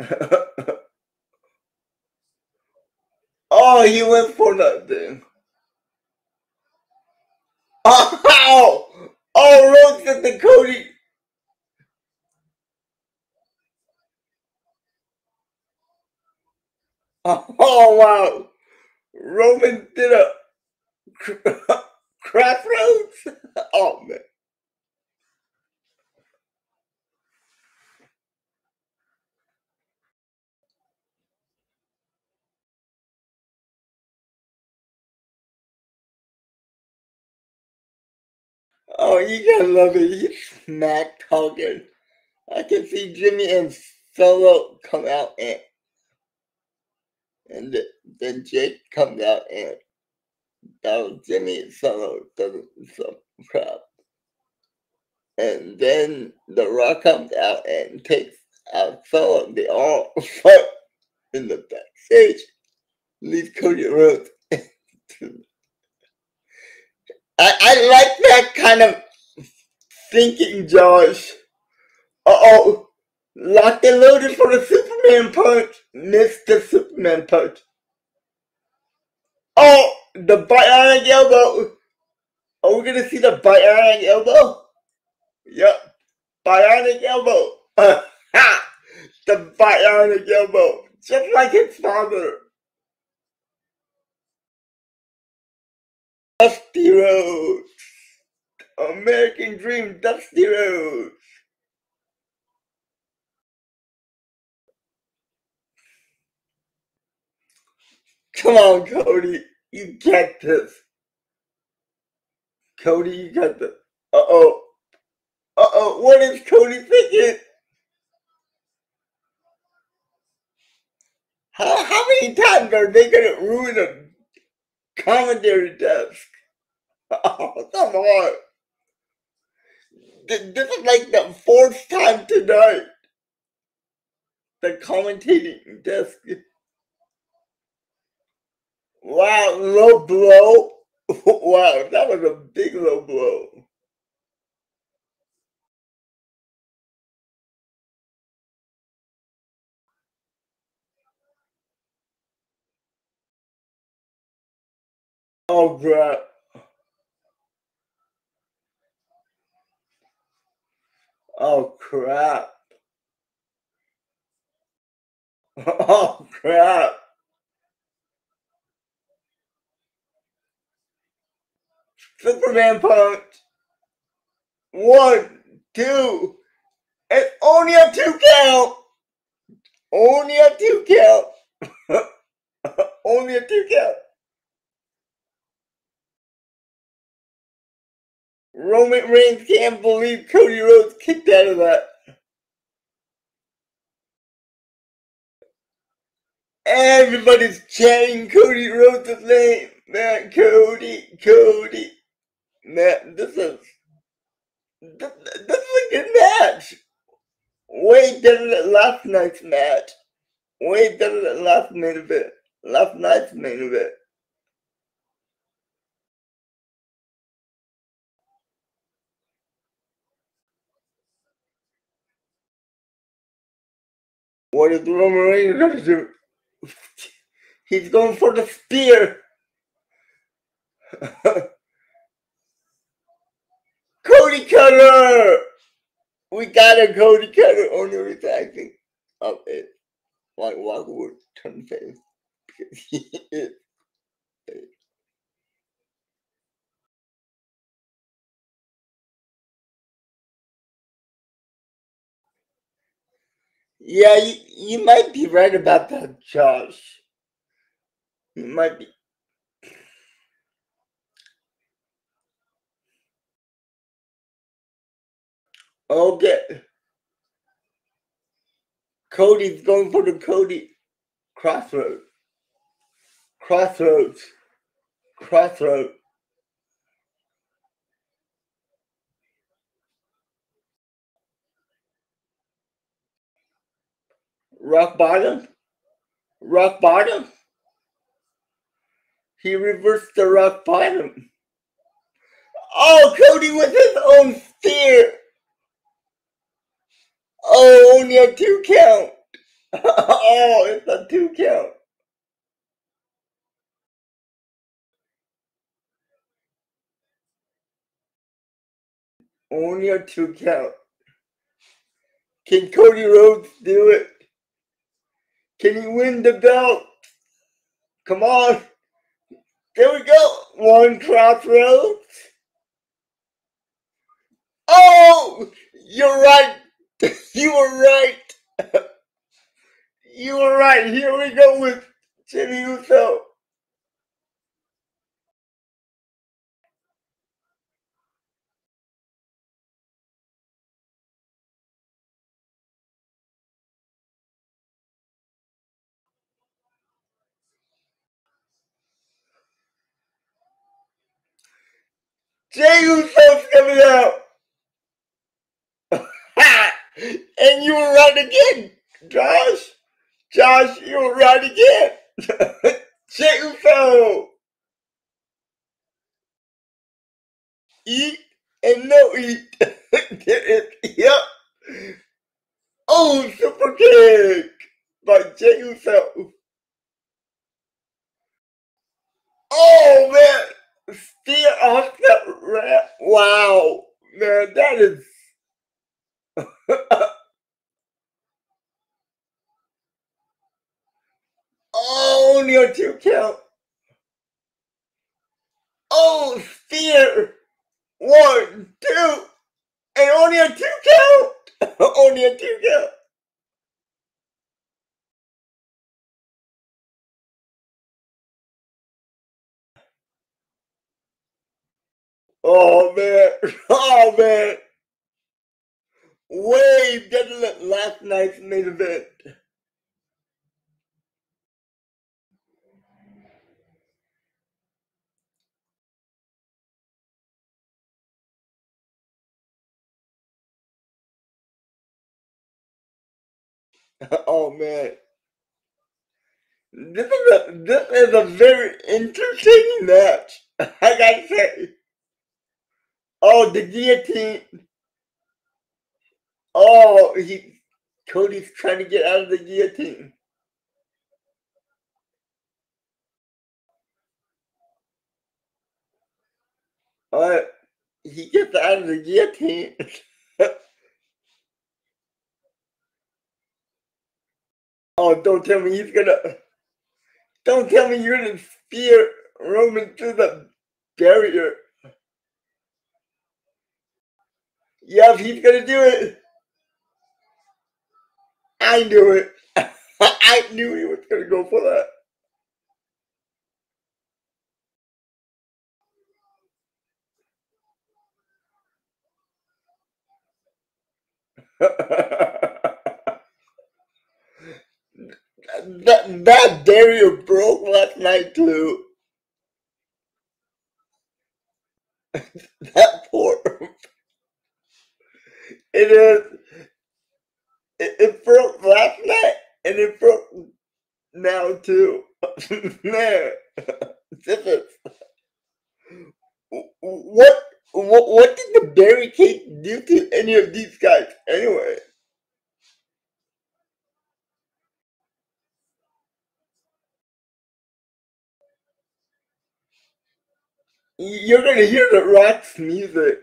oh, he went for nothing. Oh, oh, Rhodes at the Cody. Oh, wow. Roman did a crap Rhodes. Oh, man. Oh, you gotta love it. He's smack talking. I can see Jimmy and Solo come out and and then Jake comes out and now Jimmy and Solo doesn't some crap. And then The Rock comes out and takes out Solo. They all fight in the backstage. Leave Cody Rhodes. I, I like that kind of thinking, Josh. Uh oh. Locked and loaded for the Superman punch. Missed the Superman punch. Oh, the bionic elbow. Are we gonna see the bionic elbow? Yep. Bionic elbow. The bionic elbow. Just like his father. Dusty Rhodes. American Dream, Dusty Rhodes. Come on, Cody. You get this. Cody, you got the. Uh oh. Uh oh. What is Cody thinking? How, how many times are they going to ruin a commentary desk? Oh, come on. This is like the fourth time tonight. The commentating desk. Wow, low blow. Wow, that was a big low blow. Oh, oh, crap. Oh, crap. Oh, crap. Superman punch. One, two, and only a two count. Only a two count. only a two count. Roman Reigns can't believe Cody Rhodes kicked out of that. Everybody's chanting Cody Rhodes' name. Man, Cody, Cody. Man, this is this, this is a good match. Way better than last night's match. Way better than last main event. Last night's main event. What is Roman Reigns gonna do? He's going for the spear. Cody Cutter! We got a Cody Cutter on the attacking of it. Like Walker turn face. Yeah, you, you might be right about that, Josh. You might be. Okay. Cody's going for the Cody crossroads. Crossroads. Crossroads. Rock bottom. Rock bottom. He reversed the rock bottom. Oh, Cody with his own spear. Oh, only a two count. oh, it's a two count. Only a two count. Can Cody Rhodes do it? Can you win the belt? Come on. There we go. One crossroads. Oh, you're right. You were right. You were right. Here we go with Jimmy Uso. Jey Uso's coming out. and you were right again, Josh. Josh, you were right again. Jey Uso. Eat and no eat. Get it, yep. Oh, super kick by Jay Uso. Oh man, steer off that ramp. Wow, man, that is. oh, only a two count. Oh, steer. One, two, and only a two count. only a two count. Oh man, oh man. Way better than last night's main event. Oh man. This is a this is a very entertaining match. I gotta say. Oh, the guillotine. Oh, he Cody's trying to get out of the guillotine. Uh, he gets out of the guillotine. oh, don't tell me he's gonna. Don't tell me you're gonna spear Roman through the barrier. Yep, he's gonna do it. I knew it. I knew he was gonna go for that. that that barrier broke last night too. that poor. It is. It, it broke last night, and it broke now too. Man. What what what did the barricade do to any of these guys anyway? You're gonna hear the Rock's music.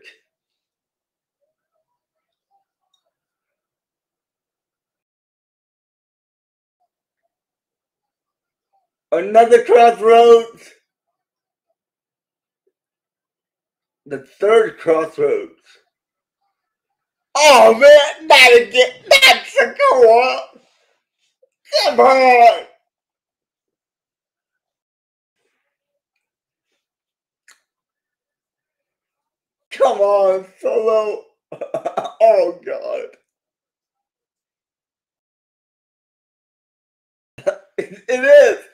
Another crossroads. The third crossroads. Oh man, not again. That's a on. Come on. Come on, solo. oh God. It is.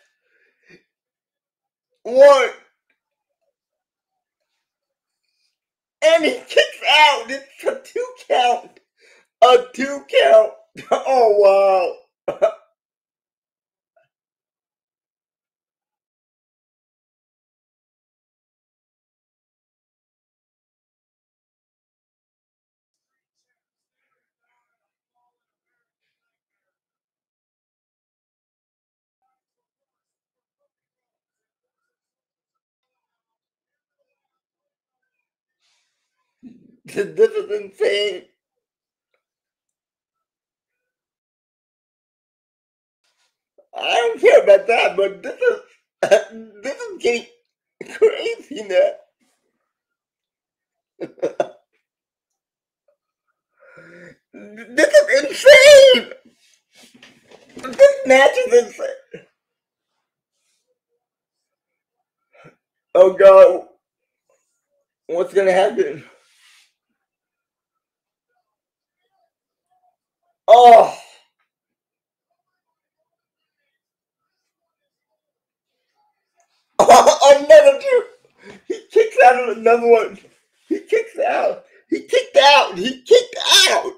One. And he kicks out. It's a two count. A two count. Oh wow. This is insane. I don't care about that, but this is this is getting crazy now. this is insane. This match is insane. Oh god, what's gonna happen? Oh. oh, another two. He kicks out another one. He kicks out. He kicked out. He kicked out.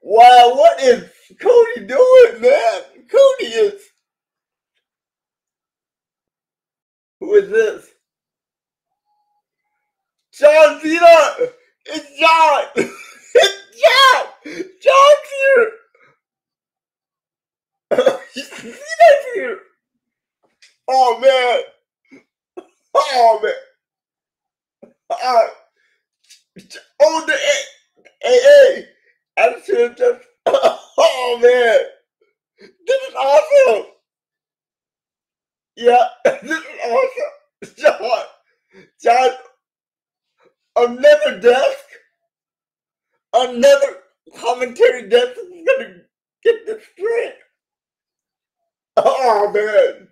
Wow, what is Cody doing, man? Cody is. Who is this? John Cena! It's John! It's John! John's here! Cena's here! Oh man! Oh man! Uh, oh the hey hey! I should just oh man! This is awesome! Yeah, this is awesome! John! John! Another desk? Another commentary desk is gonna get destroyed! Oh man!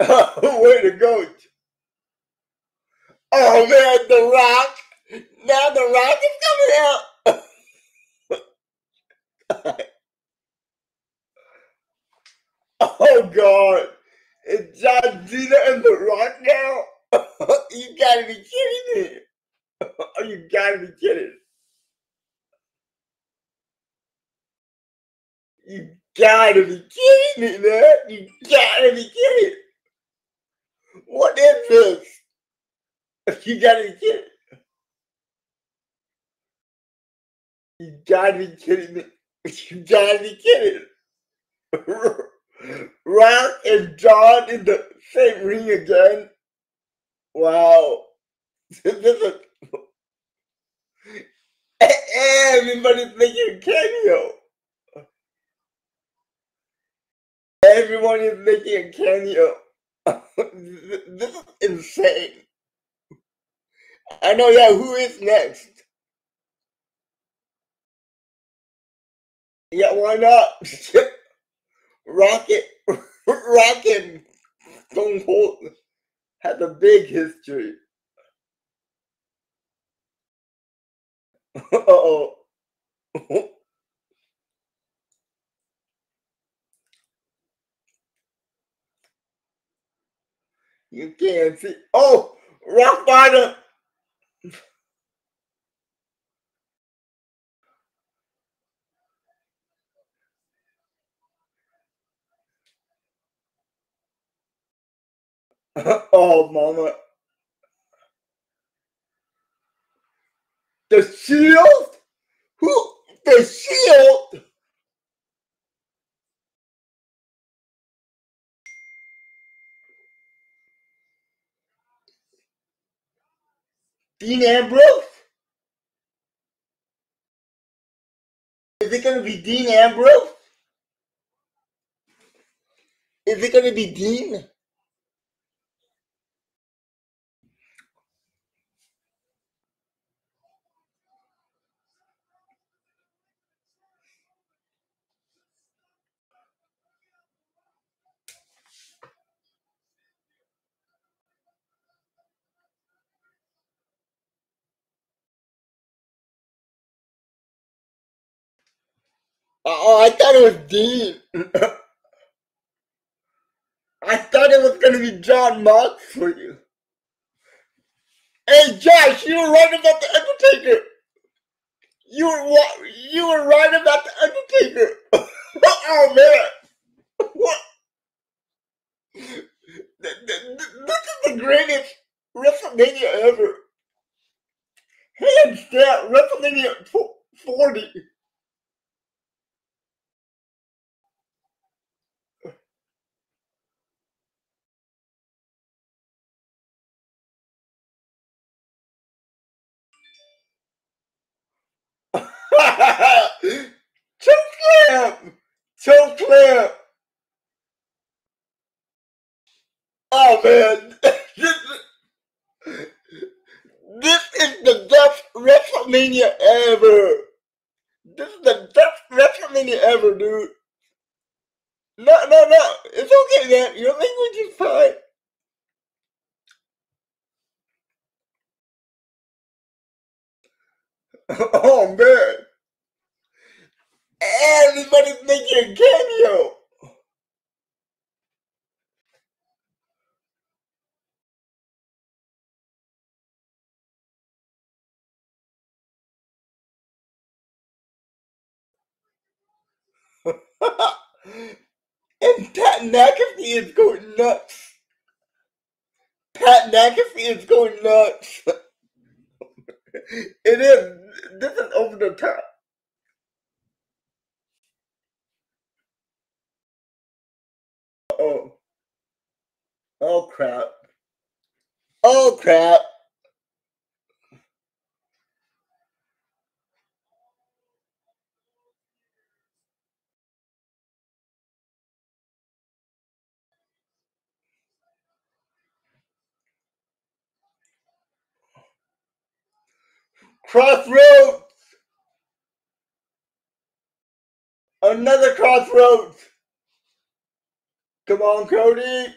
Way to go! Oh man, The Rock! Now The Rock is coming out! oh god! It's John Cena and The Rock now? you gotta be kidding me! Oh, you gotta be kidding! You gotta be kidding me, man! You gotta be kidding! What is this? You gotta be kidding! You gotta be kidding me! You gotta be kidding! Rock and John in the same ring again. Wow. This is everybody's making a cameo. Everyone is making a cameo. this is insane. I know, yeah, who is next? Yeah, why not? Rocket, Rocket, Stone Cold has a big history. Uh-oh. You can't see. Oh, rock bottom. oh, mama. The shield? Who? The shield? Dean Ambrose? Is it going to be Dean Ambrose? Is it going to be Dean? Uh, oh, I thought it was Dean. I thought it was gonna be Jon Mox for you. Hey, Josh, you were right about the Undertaker. You were you were right about the Undertaker. oh man, what? Th- th- th- This is the greatest WrestleMania ever. Hands down, WrestleMania 40. Choke slam! Choke slam! Oh man, this is, this is the best WrestleMania ever. This is the best WrestleMania ever, dude. No, no, no. It's okay, man. Your language is fine. Oh man, everybody's making a cameo. and Pat McAfee is going nuts. Pat McAfee is going nuts. it is. This is over the top. Oh. Oh crap. Oh crap. Cross Rhodes. Another Cross Rhodes. Come on, Cody.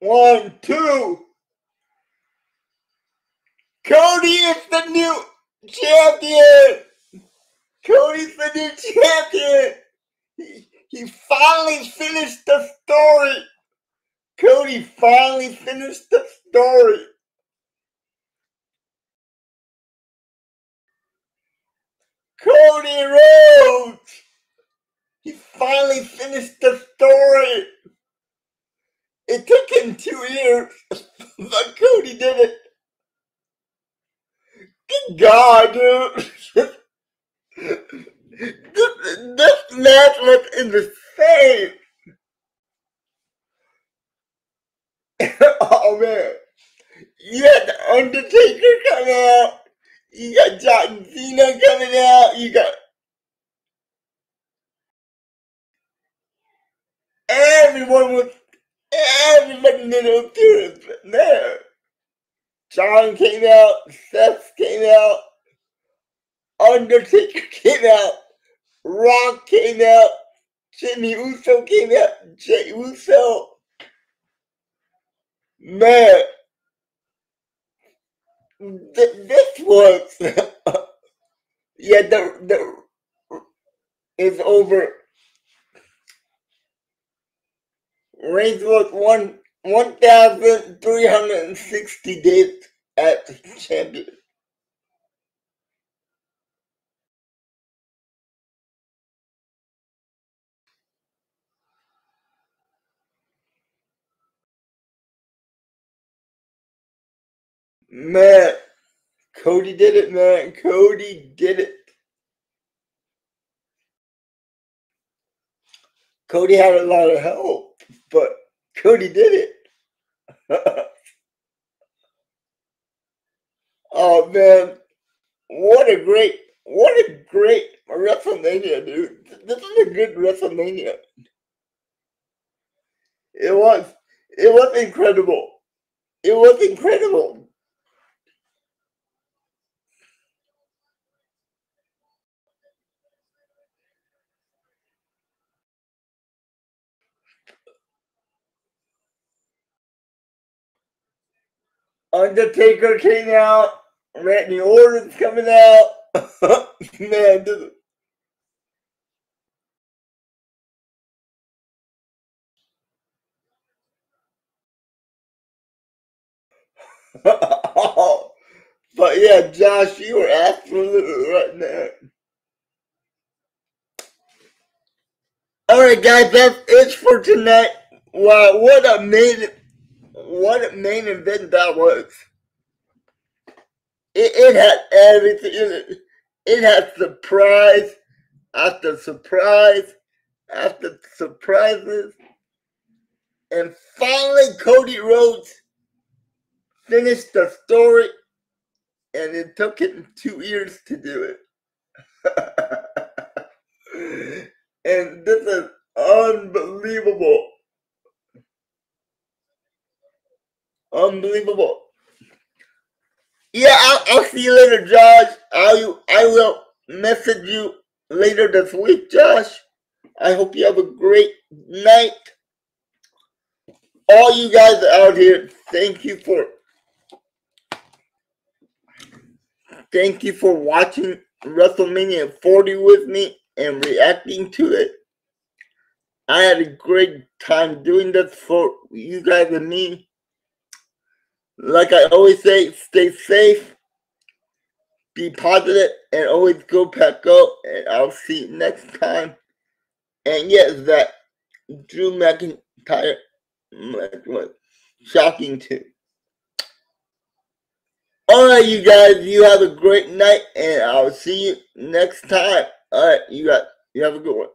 One, two. Cody is the new champion. Cody's the new champion. He, he finally finished the story. Cody finally finished the story. Cody Rhodes. He finally finished the story. It took him two years, but Cody did it. Good God, dude. this, this match was insane. oh man. You had the Undertaker come out. You got John Cena coming out. You got everyone was everybody did an appearance there. John came out, Seth came out, Undertaker came out, Rock came out, Jimmy Uso came out, Jey Uso. Man, th- this was yeah. The the is over. Reigns was one one thousand three hundred and sixty days as champion. Man, Cody did it, man. Cody did it. Cody had a lot of help, but Cody did it. oh man, what a great, what a great WrestleMania, dude. This is a good WrestleMania. It was, it was incredible. It was incredible. Undertaker came out. Randy Orton's coming out. Man, this, but yeah, Josh, you were absolutely right there. All right, guys, that's it for tonight. Wow, what a main, what a main event that was. It, it had everything in it. It had surprise after surprise after surprises. And finally, Cody Rhodes finished the story, and it took him two years to do it. and this is unbelievable. Unbelievable. Yeah, I'll, I'll see you later, Josh. I'll, I will message you later this week, Josh. I hope you have a great night. All you guys out here, thank you for thank you for watching WrestleMania 40 with me and reacting to it. I had a great time doing this for you guys and me. Like I always say, stay safe, be positive, and always go pack go. And I'll see you next time. And yes, that Drew McIntyre mm, was shocking too. All right, you guys, you have a great night, and I'll see you next time. All right, you got you have a good one.